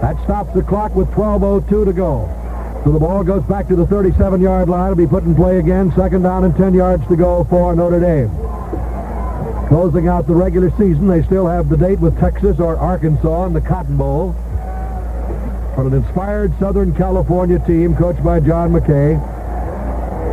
That stops the clock with 12.02 to go. So the ball goes back to the 37-yard line. It'll be put in play again. Second down and 10 yards to go for Notre Dame. Closing out the regular season, they still have the date with Texas or Arkansas in the Cotton Bowl. But an inspired Southern California team coached by John McKay.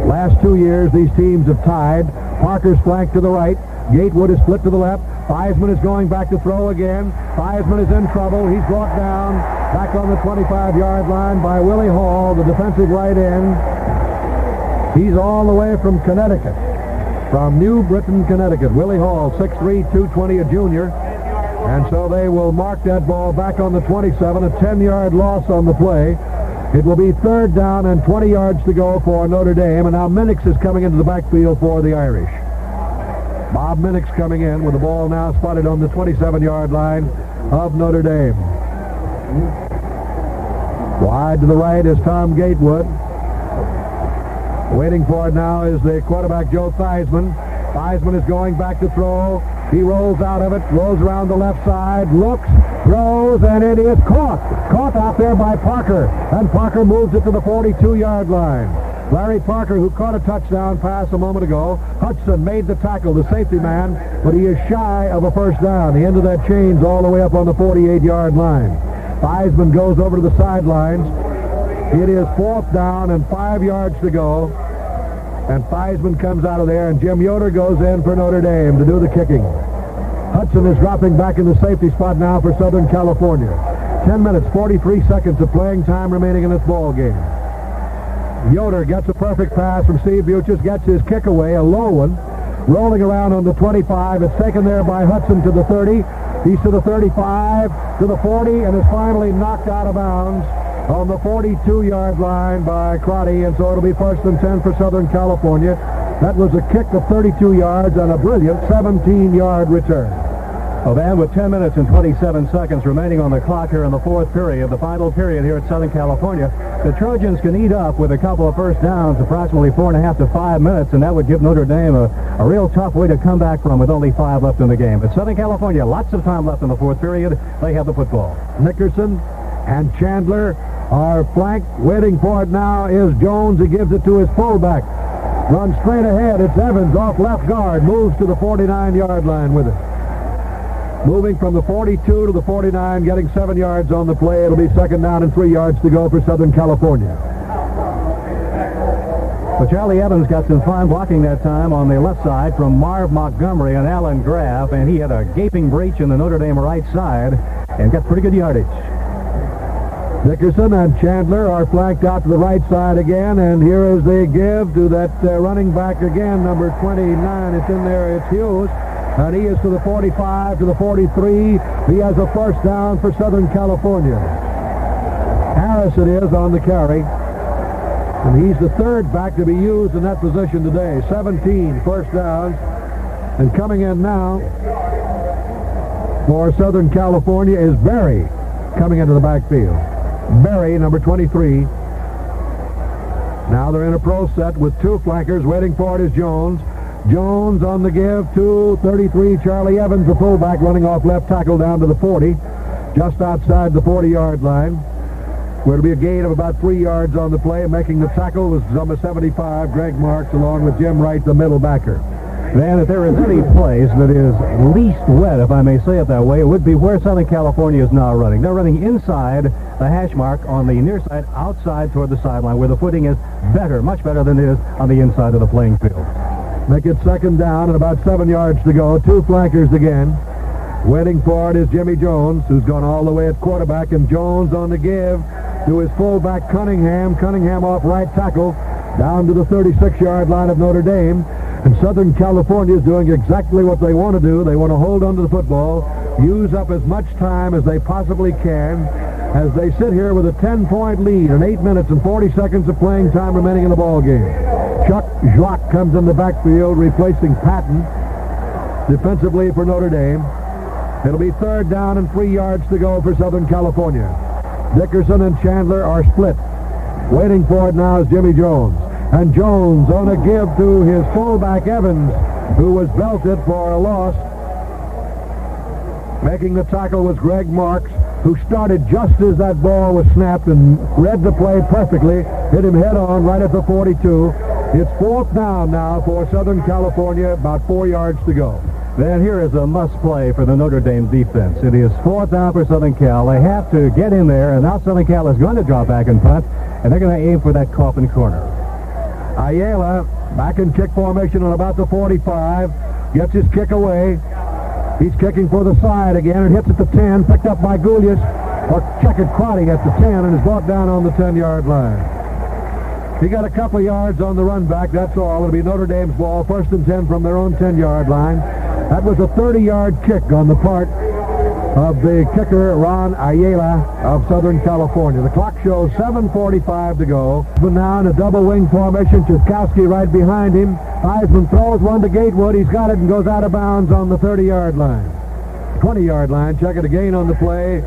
Last two years, these teams have tied. Parker's flanked to the right. Gatewood is split to the left. Theismann is going back to throw again. Theismann is in trouble. He's brought down back on the 25-yard line by Willie Hall, the defensive right end. He's all the way from Connecticut, from New Britain, Connecticut. Willie Hall, 6'3", 220, a junior. And so they will mark that ball back on the 27, a 10-yard loss on the play. It will be third down and 20 yards to go for Notre Dame. And now Minnix is coming into the backfield for the Irish. Bob Minnix coming in with the ball now spotted on the 27-yard line of Notre Dame. Wide to the right is Tom Gatewood. Waiting for it now is the quarterback Joe Theismann. Theismann is going back to throw. He rolls out of it, rolls around the left side, looks, throws, and it is caught. Caught out there by Parker. And Parker moves it to the 42-yard line. Larry Parker, who caught a touchdown pass a moment ago. Hudson made the tackle, the safety man, but he is shy of a first down. The end of that chain's all the way up on the 48-yard line. Theismann goes over to the sidelines. It is fourth down and five yards to go. And Theismann comes out of there, and Jim Yoder goes in for Notre Dame to do the kicking. Hudson is dropping back in the safety spot now for Southern California. 10 minutes, 43 seconds of playing time remaining in this ball game. Yoder gets a perfect pass from Steve Buches, gets his kick away, a low one, rolling around on the 25. It's taken there by Hudson to the 30. He's to the 35, to the 40, and is finally knocked out of bounds on the 42-yard line by Crotty, and so it'll be first and 10 for Southern California. That was a kick of 32 yards and a brilliant 17-yard return. Then, with 10 minutes and 27 seconds remaining on the clock here in the fourth period, the final period here at Southern California, the Trojans can eat up with a couple of first downs, approximately four and a half to five minutes, and that would give Notre Dame a, a real tough way to come back from with only five left in the game. But Southern California, lots of time left in the fourth period. They have the football. Dickerson and Chandler are flanked. Waiting for it now is Jones. He gives it to his fullback. Runs straight ahead. It's Evans off left guard. Moves to the 49-yard line with it. Moving from the 42 to the 49, getting seven yards on the play. It'll be second down and three yards to go for Southern California. But Charlie Evans got some fine blocking that time on the left side from Marv Montgomery and Alan Graff, and he had a gaping breach in the Notre Dame right side and got pretty good yardage. Dickerson and Chandler are flanked out to the right side again, and here is the give to that uh, running back again, number 29. It's in there. It's Hughes. And he is to the 45, to the 43. He has a first down for Southern California. Harris it is on the carry. And he's the third back to be used in that position today. 17 first downs. And coming in now for Southern California is Berry coming into the backfield. Berry, number 23. Now they're in a pro set with two flankers. Waiting for it is Jones. Jones on the give to 33. Charlie Evans, the fullback, running off left tackle down to the 40, just outside the 40-yard line. Where it'll be a gain of about three yards on the play. Making the tackle was number 75, Greg Marx, along with Jim Wright, the middle backer. Then, if there is any place that is least wet, if I may say it that way, it would be where Southern California is now running. They're running inside the hash mark on the near side, outside toward the sideline, where the footing is better, much better than it is on the inside of the playing field. Make it second down and about seven yards to go. Two flankers again. Waiting for it is Jimmy Jones, who's gone all the way at quarterback, and Jones on the give to his fullback Cunningham. Cunningham off right tackle down to the 36-yard line of Notre Dame. And Southern California is doing exactly what they want to do. They want to hold onto the football, use up as much time as they possibly can as they sit here with a 10-point lead and 8 minutes and 40 seconds of playing time remaining in the ball game. Chuck Jacques comes in the backfield replacing Patton defensively for Notre Dame. It'll be third down and three yards to go for Southern California. Dickerson and Chandler are split. Waiting for it now is Jimmy Jones. And Jones on a give to his fullback Evans, who was belted for a loss. Making the tackle was Greg Marx, who started just as that ball was snapped and read the play perfectly. Hit him head on right at the 42. It's fourth down now for Southern California, about four yards to go. Then here is a must play for the Notre Dame defense. It is fourth down for Southern Cal. They have to get in there, and now Southern Cal is going to drop back and punt, and they're going to aim for that coffin corner. Ayala back in kick formation on about the 45. Gets his kick away. He's kicking for the side again and hits at the 10. Picked up by Gulyas. Or checkered Crotty at the 10 and is brought down on the 10-yard line. He got a couple of yards on the run back. That's all. It'll be Notre Dame's ball. First and 10 from their own 10-yard line. That was a 30-yard kick on the part of the kicker, Ron Ayala of Southern California. The clock shows 7.45 to go. But now in a double wing formation, Cieszkowski right behind him. Theismann throws one to Gatewood. He's got it and goes out of bounds on the 30-yard line. 20-yard line. Check it again on the play.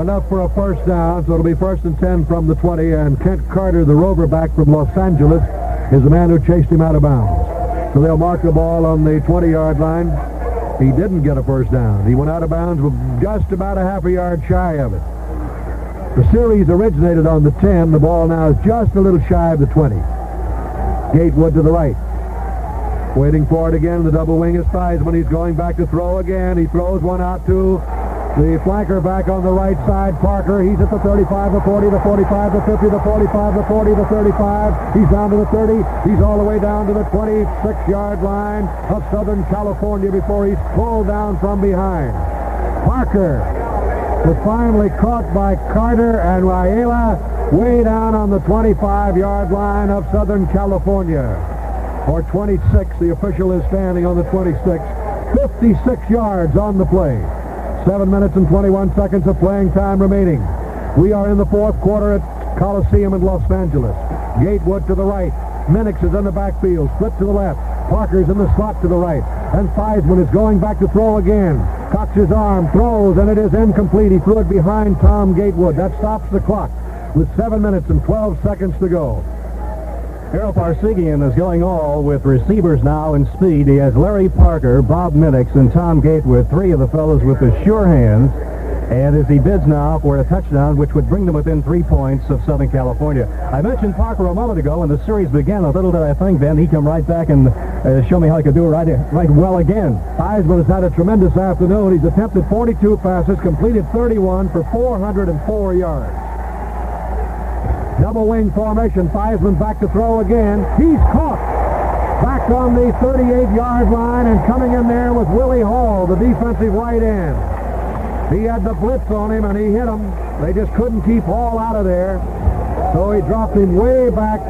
Enough for a first down, so it'll be first and 10 from the 20. And Kent Carter, the rover back from Los Angeles, is the man who chased him out of bounds. So they'll mark the ball on the 20-yard line. He didn't get a first down. He went out of bounds with just about a half a yard shy of it. The series originated on the 10. The ball now is just a little shy of the 20. Gatewood to the right. Waiting for it again. The double wing is Theismann. He's going back to throw again. He throws one out to the flanker back on the right side, Parker. He's at the 35, the 40, the 45, the 50, the 45, the 40, the 35. He's down to the 30. He's all the way down to the 26-yard line of Southern California before he's pulled down from behind. Parker was finally caught by Carter and Ayala way down on the 25-yard line of Southern California. Or 26, the official is standing on the 26. 56 yards on the play. Seven minutes and 21 seconds of playing time remaining. We are in the fourth quarter at Coliseum in Los Angeles. Gatewood to the right. Minnix is in the backfield. Split to the left. Parker's in the slot to the right. And Theismann is going back to throw again. Cox's arm, throws, and it is incomplete. He threw it behind Tom Gatewood. That stops the clock with seven minutes and 12 seconds to go. Ara Parseghian is going all with receivers now in speed. He has Larry Parker, Bob Minnix, and Tom Gatewood, three of the fellows with the sure hands. And as he bids now for a touchdown, which would bring them within three points of Southern California. I mentioned Parker a moment ago when the series began. A little did I think, Ben, he'd come right back and uh, show me how he could do it right, right well again. Theismann has had a tremendous afternoon. He's attempted 42 passes, completed 31 for 404 yards. Double wing formation. Theismann back to throw again. He's caught. Back on the 38-yard line and coming in there was Willie Hall, the defensive right end. He had the blitz on him and he hit him. They just couldn't keep Hall out of there. So he dropped him way back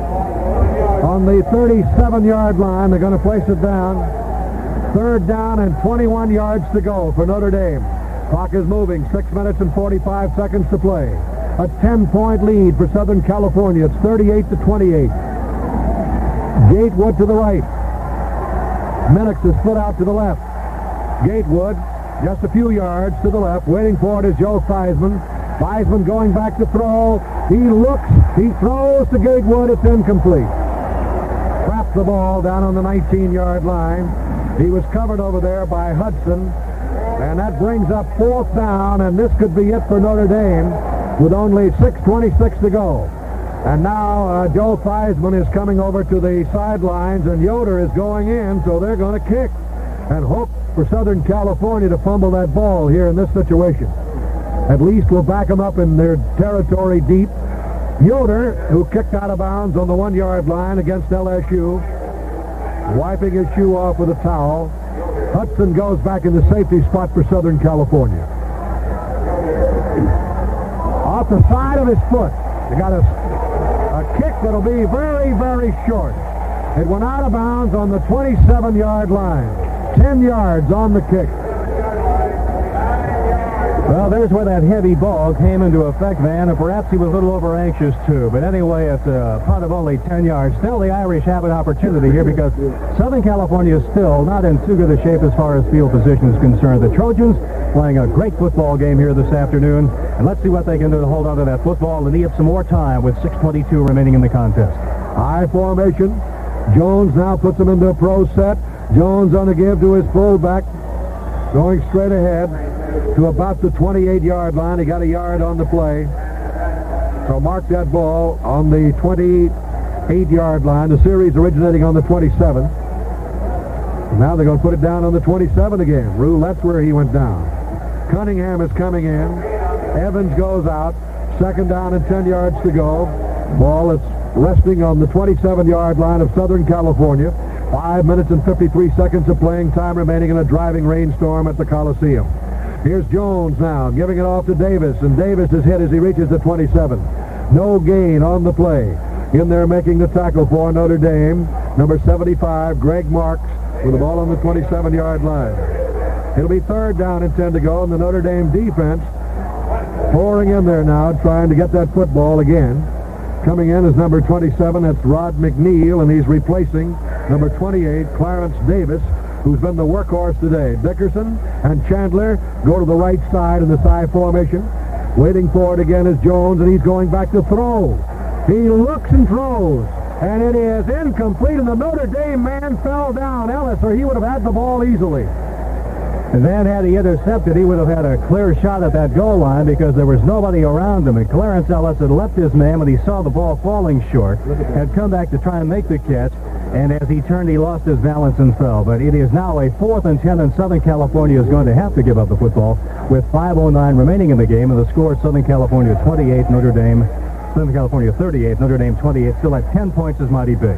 on the 37-yard line. They're going to place it down. Third down and 21 yards to go for Notre Dame. Clock is moving. Six minutes and 45 seconds to play. A 10-point lead for Southern California. It's 38 to 28. Gatewood to the right. Minnix is split out to the left. Gatewood just a few yards to the left. Waiting for it is Joe Theismann. Theismann going back to throw. He looks. He throws to Gatewood. It's incomplete. Trapped the ball down on the 19-yard line. He was covered over there by Hudson. And that brings up fourth down, and this could be it for Notre Dame with only 6.26 to go. And now uh, Joe Theismann is coming over to the sidelines, and Yoder is going in, so they're going to kick and hope for Southern California to fumble that ball here in this situation. At least we'll back them up in their territory deep. Yoder, who kicked out of bounds on the one-yard line against LSU, wiping his shoe off with a towel. Hudson goes back in the safety spot for Southern California. Off the side of his foot. They got a, a kick that'll be very, very short. It went out of bounds on the 27-yard line. 10 yards on the kick. Well, there's where that heavy ball came into effect, Van, and perhaps he was a little over anxious too. But anyway, it's a punt of only 10 yards. Still, the Irish have an opportunity here because Southern California is still not in too good a shape as far as field position is concerned. The Trojans playing a great football game here this afternoon, and let's see what they can do to hold on to that football and eat up some more time with 6.22 remaining in the contest. High formation. Jones now puts him into a pro set. Jones on the give to his fullback, going straight ahead to about the 28-yard line. He got a yard on the play. So mark that ball on the 28-yard line. The series originating on the 27. Now they're going to put it down on the 27 again. Rule, that's where he went down. Cunningham is coming in. Evans goes out. Second down and 10 yards to go. Ball is resting on the 27-yard line of Southern California. Five minutes and 53 seconds of playing time remaining in a driving rainstorm at the Coliseum. Here's Jones now, giving it off to Davis, and Davis is hit as he reaches the 27. No gain on the play. In there making the tackle for Notre Dame, number 75, Greg Marx, with the ball on the 27-yard line. It'll be third down and 10 to go, and the Notre Dame defense pouring in there now, trying to get that football again. Coming in is number 27, that's Rod McNeil, and he's replacing number 28, Clarence Davis, who's been the workhorse today. Dickerson and Chandler go to the right side in the side formation. Waiting for it again is Jones, and he's going back to throw. He looks and throws, and it is incomplete, and the Notre Dame man fell down, Ellis, or he would have had the ball easily. And then had he intercepted, he would have had a clear shot at that goal line because there was nobody around him. And Clarence Ellis had left his man when he saw the ball falling short, had come back to try and make the catch, and as he turned, he lost his balance and fell. But it is now a fourth and ten, and Southern California is going to have to give up the football with 5.09 remaining in the game, and the score is Southern California 28, Notre Dame, Southern California 38, Notre Dame 28, still at 10 points is mighty big.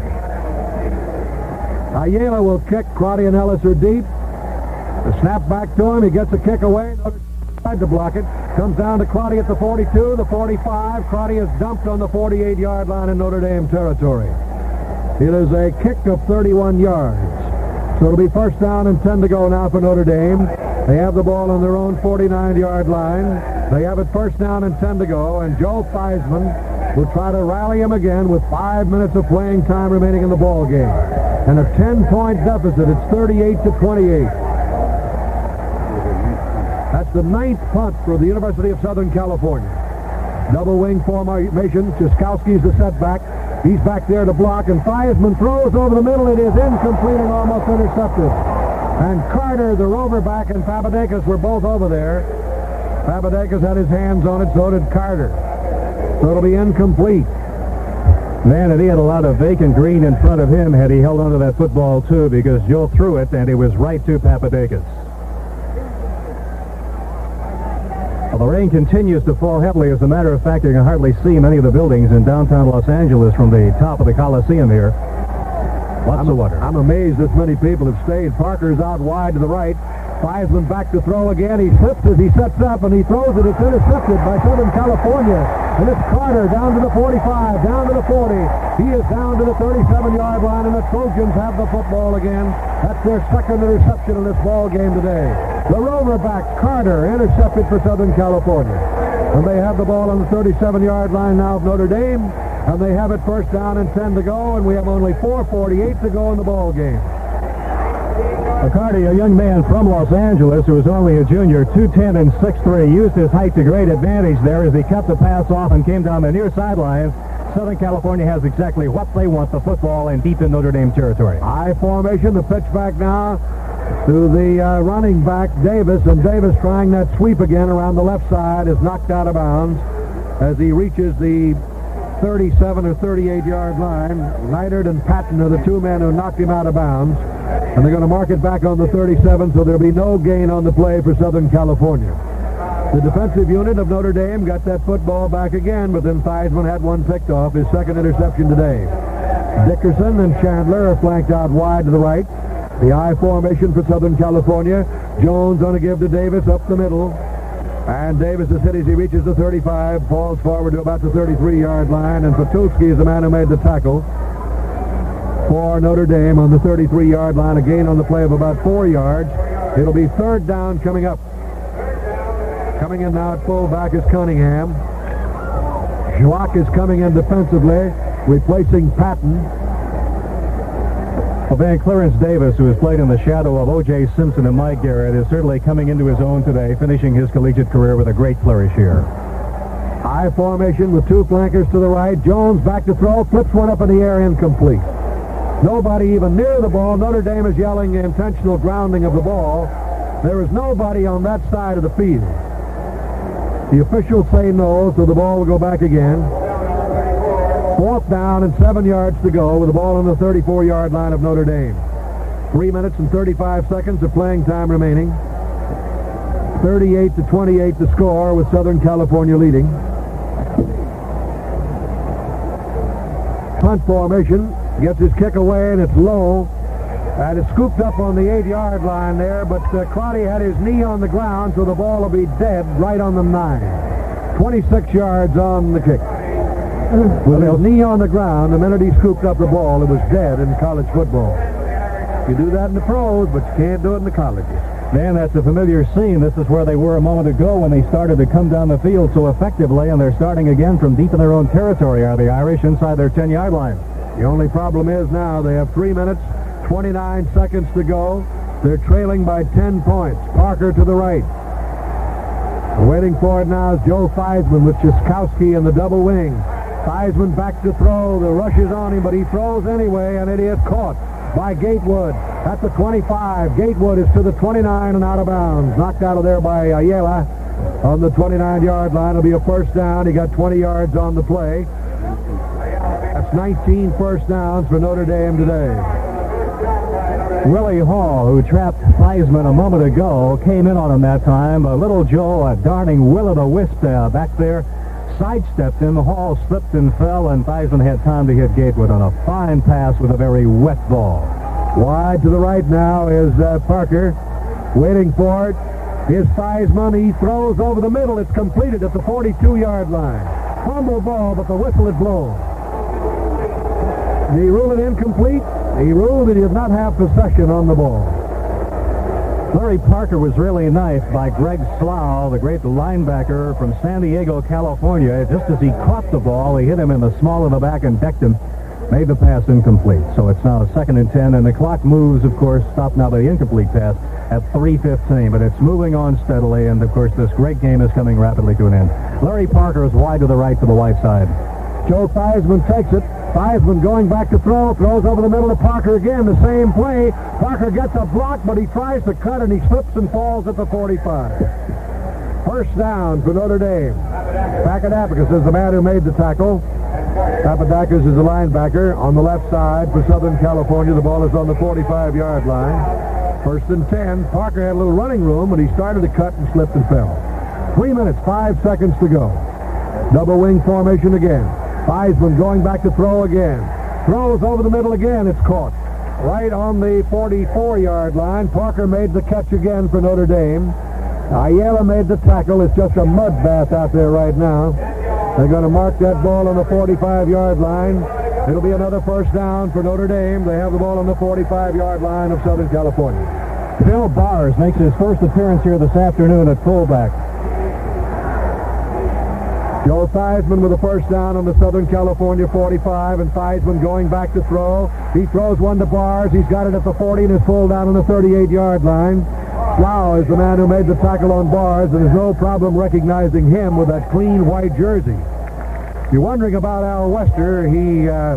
Ayala will kick. Crotty and Ellis are deep. The snap back to him. He gets a kick away. Tried to block it. Comes down to Crotty at the 42, the 45. Crotty is dumped on the 48-yard line in Notre Dame territory. It is a kick of 31 yards. So it'll be first down and 10 to go now for Notre Dame. They have the ball on their own 49-yard line. They have it first down and 10 to go, and Joe Theismann will try to rally him again with five minutes of playing time remaining in the ball game. And a 10-point deficit. It's 38 to 28. The ninth punt for the University of Southern California. Double wing formation. Cieszkowski's the setback. He's back there to block, and Theismann throws over the middle. It is incomplete and almost intercepted. And Carter, the rover back, and Papadakis were both over there. Papadakis had his hands on it, so did Carter. So it'll be incomplete. Man, and he had a lot of vacant green in front of him had he held onto that football, too, because Joe threw it, and it was right to Papadakis. Well, the rain continues to fall heavily. As a matter of fact, you can hardly see many of the buildings in downtown Los Angeles from the top of the Coliseum here. Lots I'm, of water. I'm amazed this many people have stayed. Parker's out wide to the right. Theismann back to throw again. He slips as he sets up, and he throws it. It's intercepted by Southern California. And it's Carter down to the 45, down to the 40. He is down to the 37-yard line, and the Trojans have the football again. That's their second interception in this ball game today. The rover back, Carter, intercepted for Southern California. And they have the ball on the 37-yard line now of Notre Dame. And they have it first down and 10 to go, and we have only 4.48 to go in the ball game. McCarty, a young man from Los Angeles who was only a junior, 210 and 6'3", used his height to great advantage there as he cut the pass off and came down the near sideline. Southern California has exactly what they want, the football, and deep in Notre Dame territory. High formation, the pitch back now to the uh, running back, Davis, and Davis trying that sweep again around the left side is knocked out of bounds as he reaches the 37 or 38 yard line. Neidert and Patton are the two men who knocked him out of bounds. And they're going to mark it back on the 37, so there'll be no gain on the play for Southern California. The defensive unit of Notre Dame got that football back again, but then Theismann had one picked off, his second interception today. Dickerson and Chandler are flanked out wide to the right. The I formation for Southern California. Jones on a give to Davis up the middle. And Davis is hit as he reaches the 35, falls forward to about the 33-yard line, and Patulski is the man who made the tackle. for Notre Dame on the 33-yard line. A gain on the play of about four yards. It'll be third down coming up. Coming in now at fullback is Cunningham. Jock is coming in defensively, replacing Patton. Well, Van Clarence Davis, who has played in the shadow of O.J. Simpson and Mike Garrett, is certainly coming into his own today, finishing his collegiate career with a great flourish here. High formation with two flankers to the right. Jones back to throw, flips one up in the air, incomplete. Nobody even near the ball. Notre Dame is yelling intentional grounding of the ball. There is nobody on that side of the field. The officials say no, so the ball will go back again. Fourth down and seven yards to go with the ball on the 34-yard line of Notre Dame. Three minutes and 35 seconds of playing time remaining. 38 to 28 to score with Southern California leading. Punt formation gets his kick away and it's low. And it's scooped up on the eight-yard line there, but uh, Crotty had his knee on the ground, so the ball will be dead right on the nine. 26 yards on the kick. With his knee on the ground, the minute he scooped up the ball, it was dead in college football. You do that in the pros, but you can't do it in the colleges. Man, that's a familiar scene. This is where they were a moment ago when they started to come down the field so effectively, and they're starting again from deep in their own territory, are the Irish, inside their 10-yard line. The only problem is now they have three minutes, 29 seconds to go. They're trailing by 10 points. Parker to the right. Waiting for it now is Joe Theismann with Cieszkowski in the double wing. Theismann back to throw. The rush is on him, but he throws anyway, and it is caught by Gatewood at the 25. Gatewood is to the 29 and out of bounds. Knocked out of there by Ayala on the 29-yard line. It'll be a first down. He got 20 yards on the play. That's 19 first downs for Notre Dame today. Willie Hall, who trapped Theismann a moment ago, came in on him that time. But little Joe, a darning will-o'-the-wisp uh, back there, sidestepped him. Hall slipped and fell, and Theismann had time to hit Gatewood on a fine pass with a very wet ball. Wide to the right now is uh, Parker. Waiting for it. His Theismann. He throws over the middle. It's completed at the 42-yard line. Fumble ball, but the whistle is blown. He ruled it incomplete. He ruled that he did not have possession on the ball. Larry Parker was really knifed by Greg Slough, the great linebacker from San Diego, California. Just as he caught the ball, he hit him in the small of the back and decked him. Made the pass incomplete. So it's now a second and 10, and the clock moves, of course, stopped now the incomplete pass at 3.15, but it's moving on steadily, and of course this great game is coming rapidly to an end. Larry Parker is wide to the right to the white side. Joe Theismann takes it. Theismann going back to throw, throws over the middle to Parker again, the same play. Parker gets a block, but he tries to cut, and he slips and falls at the 45. First down for Notre Dame. Papadakis is the man who made the tackle. Papadakis is the linebacker on the left side for Southern California. The ball is on the 45-yard line. First and 10. Parker had a little running room, but he started to cut and slipped and fell. Three minutes, five seconds to go. Double wing formation again. Theismann going back to throw again. Throws over the middle again. It's caught. Right on the 44-yard line. Parker made the catch again for Notre Dame. Ayala made the tackle. It's just a mud bath out there right now. They're going to mark that ball on the 45-yard line. It'll be another first down for Notre Dame. They have the ball on the 45-yard line of Southern California. Bill Barz makes his first appearance here this afternoon at fullback. Joe Theismann with a first down on the Southern California 45, and Theismann going back to throw. He throws one to Barz. He's got it at the 40 and is pulled down on the 38-yard line. Slough is the man who made the tackle on Barz, and there's no problem recognizing him with that clean white jersey. If you're wondering about Al Wester, he uh,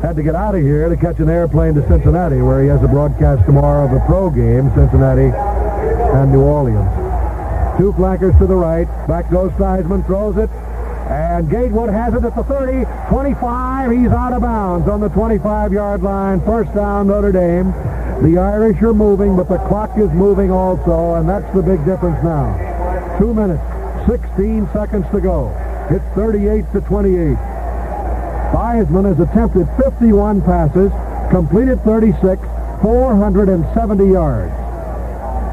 had to get out of here to catch an airplane to Cincinnati, where he has a broadcast tomorrow of the pro game, Cincinnati and New Orleans. Two flankers to the right. Back goes Theismann, throws it. And Gatewood has it at the 30, 25. He's out of bounds on the 25-yard line. First down, Notre Dame. The Irish are moving, but the clock is moving also, and that's the big difference now. Two minutes, 16 seconds to go. It's 38 to 28. Theismann has attempted 51 passes, completed 36, 470 yards.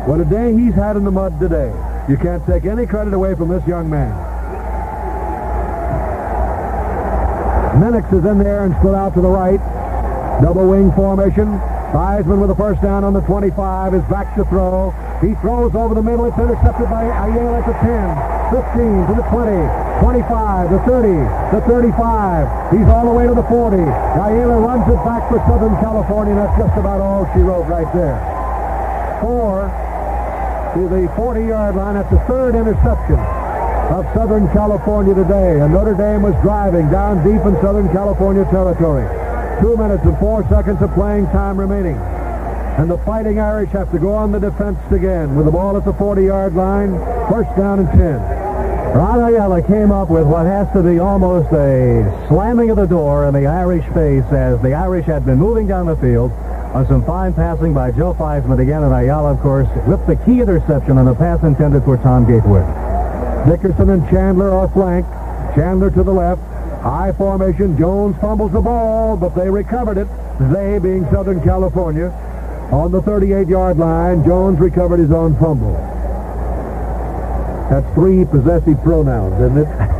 What a day he's had in the mud today. You can't take any credit away from this young man. Minnix is in there and split out to the right. Double wing formation. Theismann with a first down on the 25 is back to throw. He throws over the middle. It's intercepted by Ayala at the 10, 15 to the 20, 25, the 30, the 35. He's all the way to the 40. Ayala runs it back for Southern California. That's just about all she wrote right there. Four to the 40-yard line. That's the third interception of Southern California today. And Notre Dame was driving down deep in Southern California territory. Two minutes and four seconds of playing time remaining. And the Fighting Irish have to go on the defense again with the ball at the 40-yard line. First down and 10. Ron Ayala came up with what has to be almost a slamming of the door in the Irish face as the Irish had been moving down the field on some fine passing by Joe Theismann again, and Ayala, of course, with the key interception on the pass intended for Tom Gatewood. Dickerson and Chandler are flanked. Chandler to the left. High formation. Jones fumbles the ball, but they recovered it. They being Southern California. On the 38-yard line, Jones recovered his own fumble. That's three possessive pronouns, isn't it?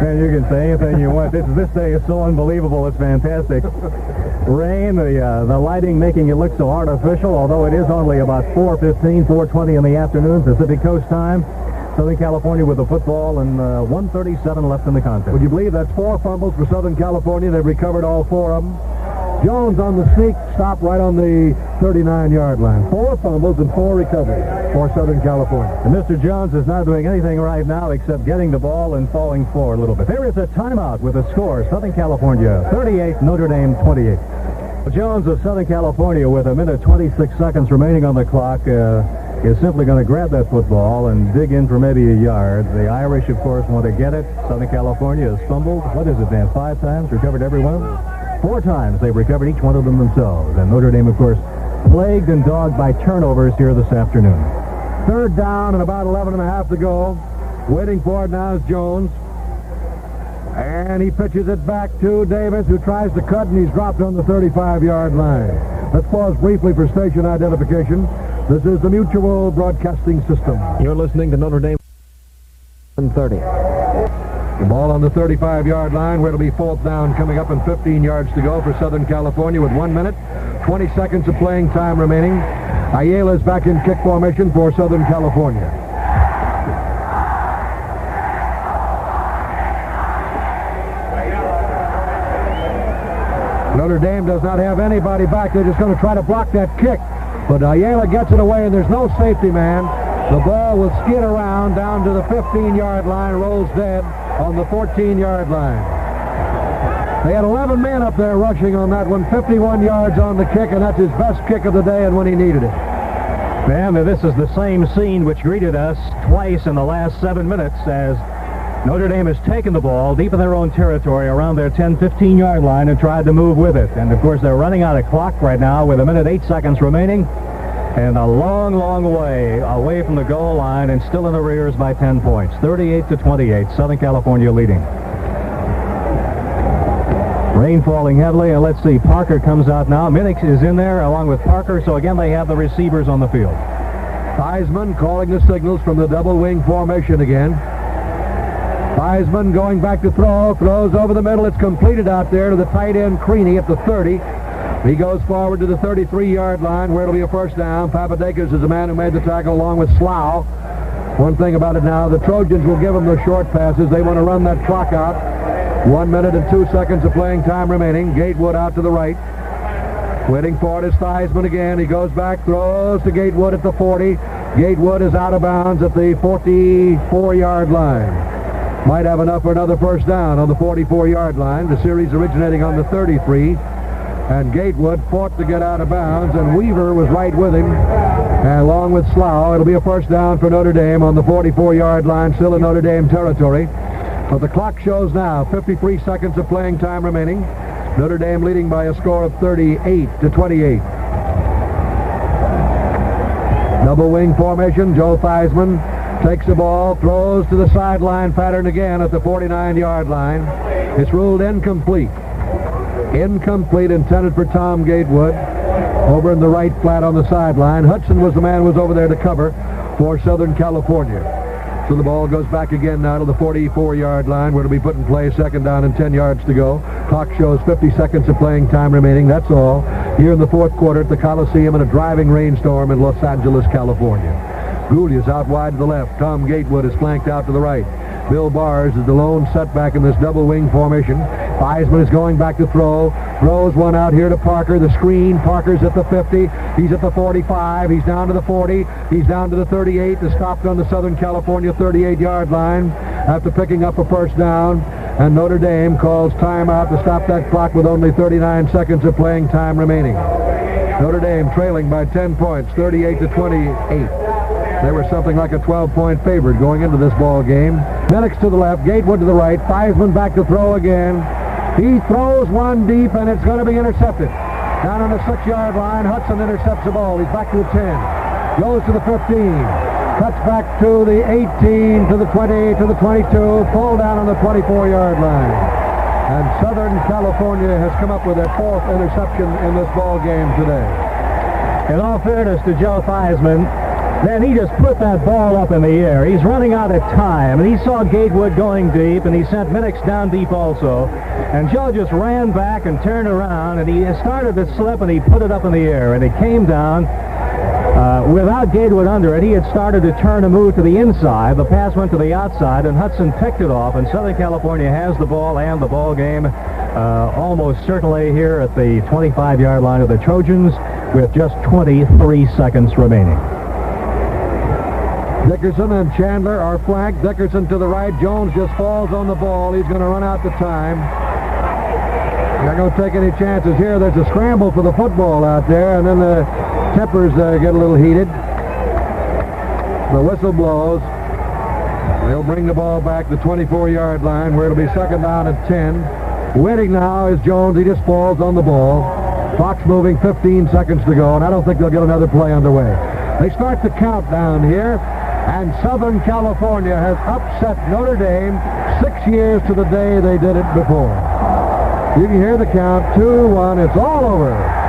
And you can say anything you want. This this day is so unbelievable. It's fantastic. Rain, the uh, the lighting making it look so artificial. Although it is only about 4:15, 4:20 in the afternoon Pacific Coast time. Southern California with the football and uh, 137 left in the contest. Would you believe that's four fumbles for Southern California? They've recovered all four of them. Jones on the sneak, stop right on the 39-yard line. Four fumbles and four recoveries for Southern California. And Mr. Jones is not doing anything right now except getting the ball and falling forward a little bit. There is a timeout with a score. Southern California 38, Notre Dame 28. Jones of Southern California with a minute 26 seconds remaining on the clock uh, is simply going to grab that football and dig in for maybe a yard. The Irish, of course, want to get it. Southern California has fumbled. What is it, Dan? Five times? Recovered every one of them? Four times they've recovered each one of them themselves. And Notre Dame, of course, plagued and dogged by turnovers here this afternoon. Third down and about 11 and a half to go. Waiting for it now is Jones. And he pitches it back to Davis, who tries to cut, and he's dropped on the 35-yard line. Let's pause briefly for station identification. This is the Mutual Broadcasting System. You're listening to Notre Dame 30. The ball on the 35-yard line, where it'll be fourth down coming up and 15 yards to go for Southern California with one minute, 20 seconds of playing time remaining. Ayala's back in kick formation for Southern California. Notre Dame does not have anybody back. They're just going to try to block that kick. But uh, Ayala gets it away, and there's no safety man. The ball will skid around down to the 15-yard line, rolls dead on the 14-yard line. They had 11 men up there rushing on that one, 51 yards on the kick, and that's his best kick of the day and when he needed it. And this is the same scene which greeted us twice in the last seven minutes as Notre Dame has taken the ball deep in their own territory around their 10, 15 yard line and tried to move with it. And of course, they're running out of clock right now with a minute, eight seconds remaining and a long, long way away from the goal line and still in the rears by 10 points. 38 to 28, Southern California leading. Rain falling heavily, and let's see, Parker comes out now. Minnix is in there along with Parker, so again they have the receivers on the field. Theismann calling the signals from the double wing formation again. Theismann going back to throw, throws over the middle. It's completed out there to the tight end Creaney at the 30. He goes forward to the 33-yard line where it'll be a first down. Papadakis is the man who made the tackle along with Slough. One thing about it now, the Trojans will give them the short passes. They want to run that clock out. One minute and two seconds of playing time remaining. Gatewood out to the right. Waiting for it is Theismann again. He goes back, throws to Gatewood at the 40. Gatewood is out of bounds at the 44-yard line. Might have enough for another first down on the 44-yard line. The series originating on the 33. And Gatewood fought to get out of bounds, and Weaver was right with him, and along with Slough. It'll be a first down for Notre Dame on the 44-yard line, still in Notre Dame territory. But the clock shows now 53 seconds of playing time remaining. Notre Dame leading by a score of 38 to 28. Double wing formation. Joe Theismann takes the ball, throws to the sideline pattern again at the 49-yard line. It's ruled incomplete. Incomplete, intended for Tom Gatewood. Over in the right flat on the sideline. Hudson was the man who was over there to cover for Southern California. So the ball goes back again now to the 44-yard line where it'll be put in play second down and 10 yards to go. Clock shows 50 seconds of playing time remaining. That's all. Here in the fourth quarter at the Coliseum in a driving rainstorm in Los Angeles, California. Gould is out wide to the left. Tom Gatewood is flanked out to the right. Bill Barz is the lone setback in this double wing formation. Theismann is going back to throw. Throws one out here to Parker. The screen. Parker's at the 50. He's at the 45. He's down to the 40. He's down to the 38. The stopped on the Southern California 38-yard line after picking up a first down. And Notre Dame calls timeout to stop that clock with only 39 seconds of playing time remaining. Notre Dame trailing by 10 points, 38 to 28. They were something like a 12-point favorite going into this ball game. Penix to the left, Gatewood to the right, Theismann back to throw again. He throws one deep, and it's going to be intercepted. Down on the six-yard line, Hudson intercepts the ball. He's back to the 10. Goes to the 15. Cuts back to the 18, to the 20, to the 22. Fall down on the 24-yard line. And Southern California has come up with their fourth interception in this ball game today. In all fairness to Joe Theismann, then he just put that ball up in the air. He's running out of time, and he saw Gatewood going deep, and he sent Minnix down deep also. And Joe just ran back and turned around, and he started to slip, and he put it up in the air, and it came down. Uh, without Gatewood under it, he had started to turn and move to the inside. The pass went to the outside, and Hudson picked it off, and Southern California has the ball and the ball game uh, almost certainly here at the 25-yard line of the Trojans with just 23 seconds remaining. Dickerson and Chandler are flanked. Dickerson to the right. Jones just falls on the ball. He's going to run out the time. Not going to take any chances here. There's a scramble for the football out there, and then the tempers uh, get a little heated. The whistle blows. They'll bring the ball back to the 24-yard line where it'll be second down at 10. Waiting now is Jones. He just falls on the ball. Fox moving 15 seconds to go, and I don't think they'll get another play underway. They start the countdown here. And Southern California has upset Notre Dame six years to the day they did it before. You can hear the count, 2-1. It's all over.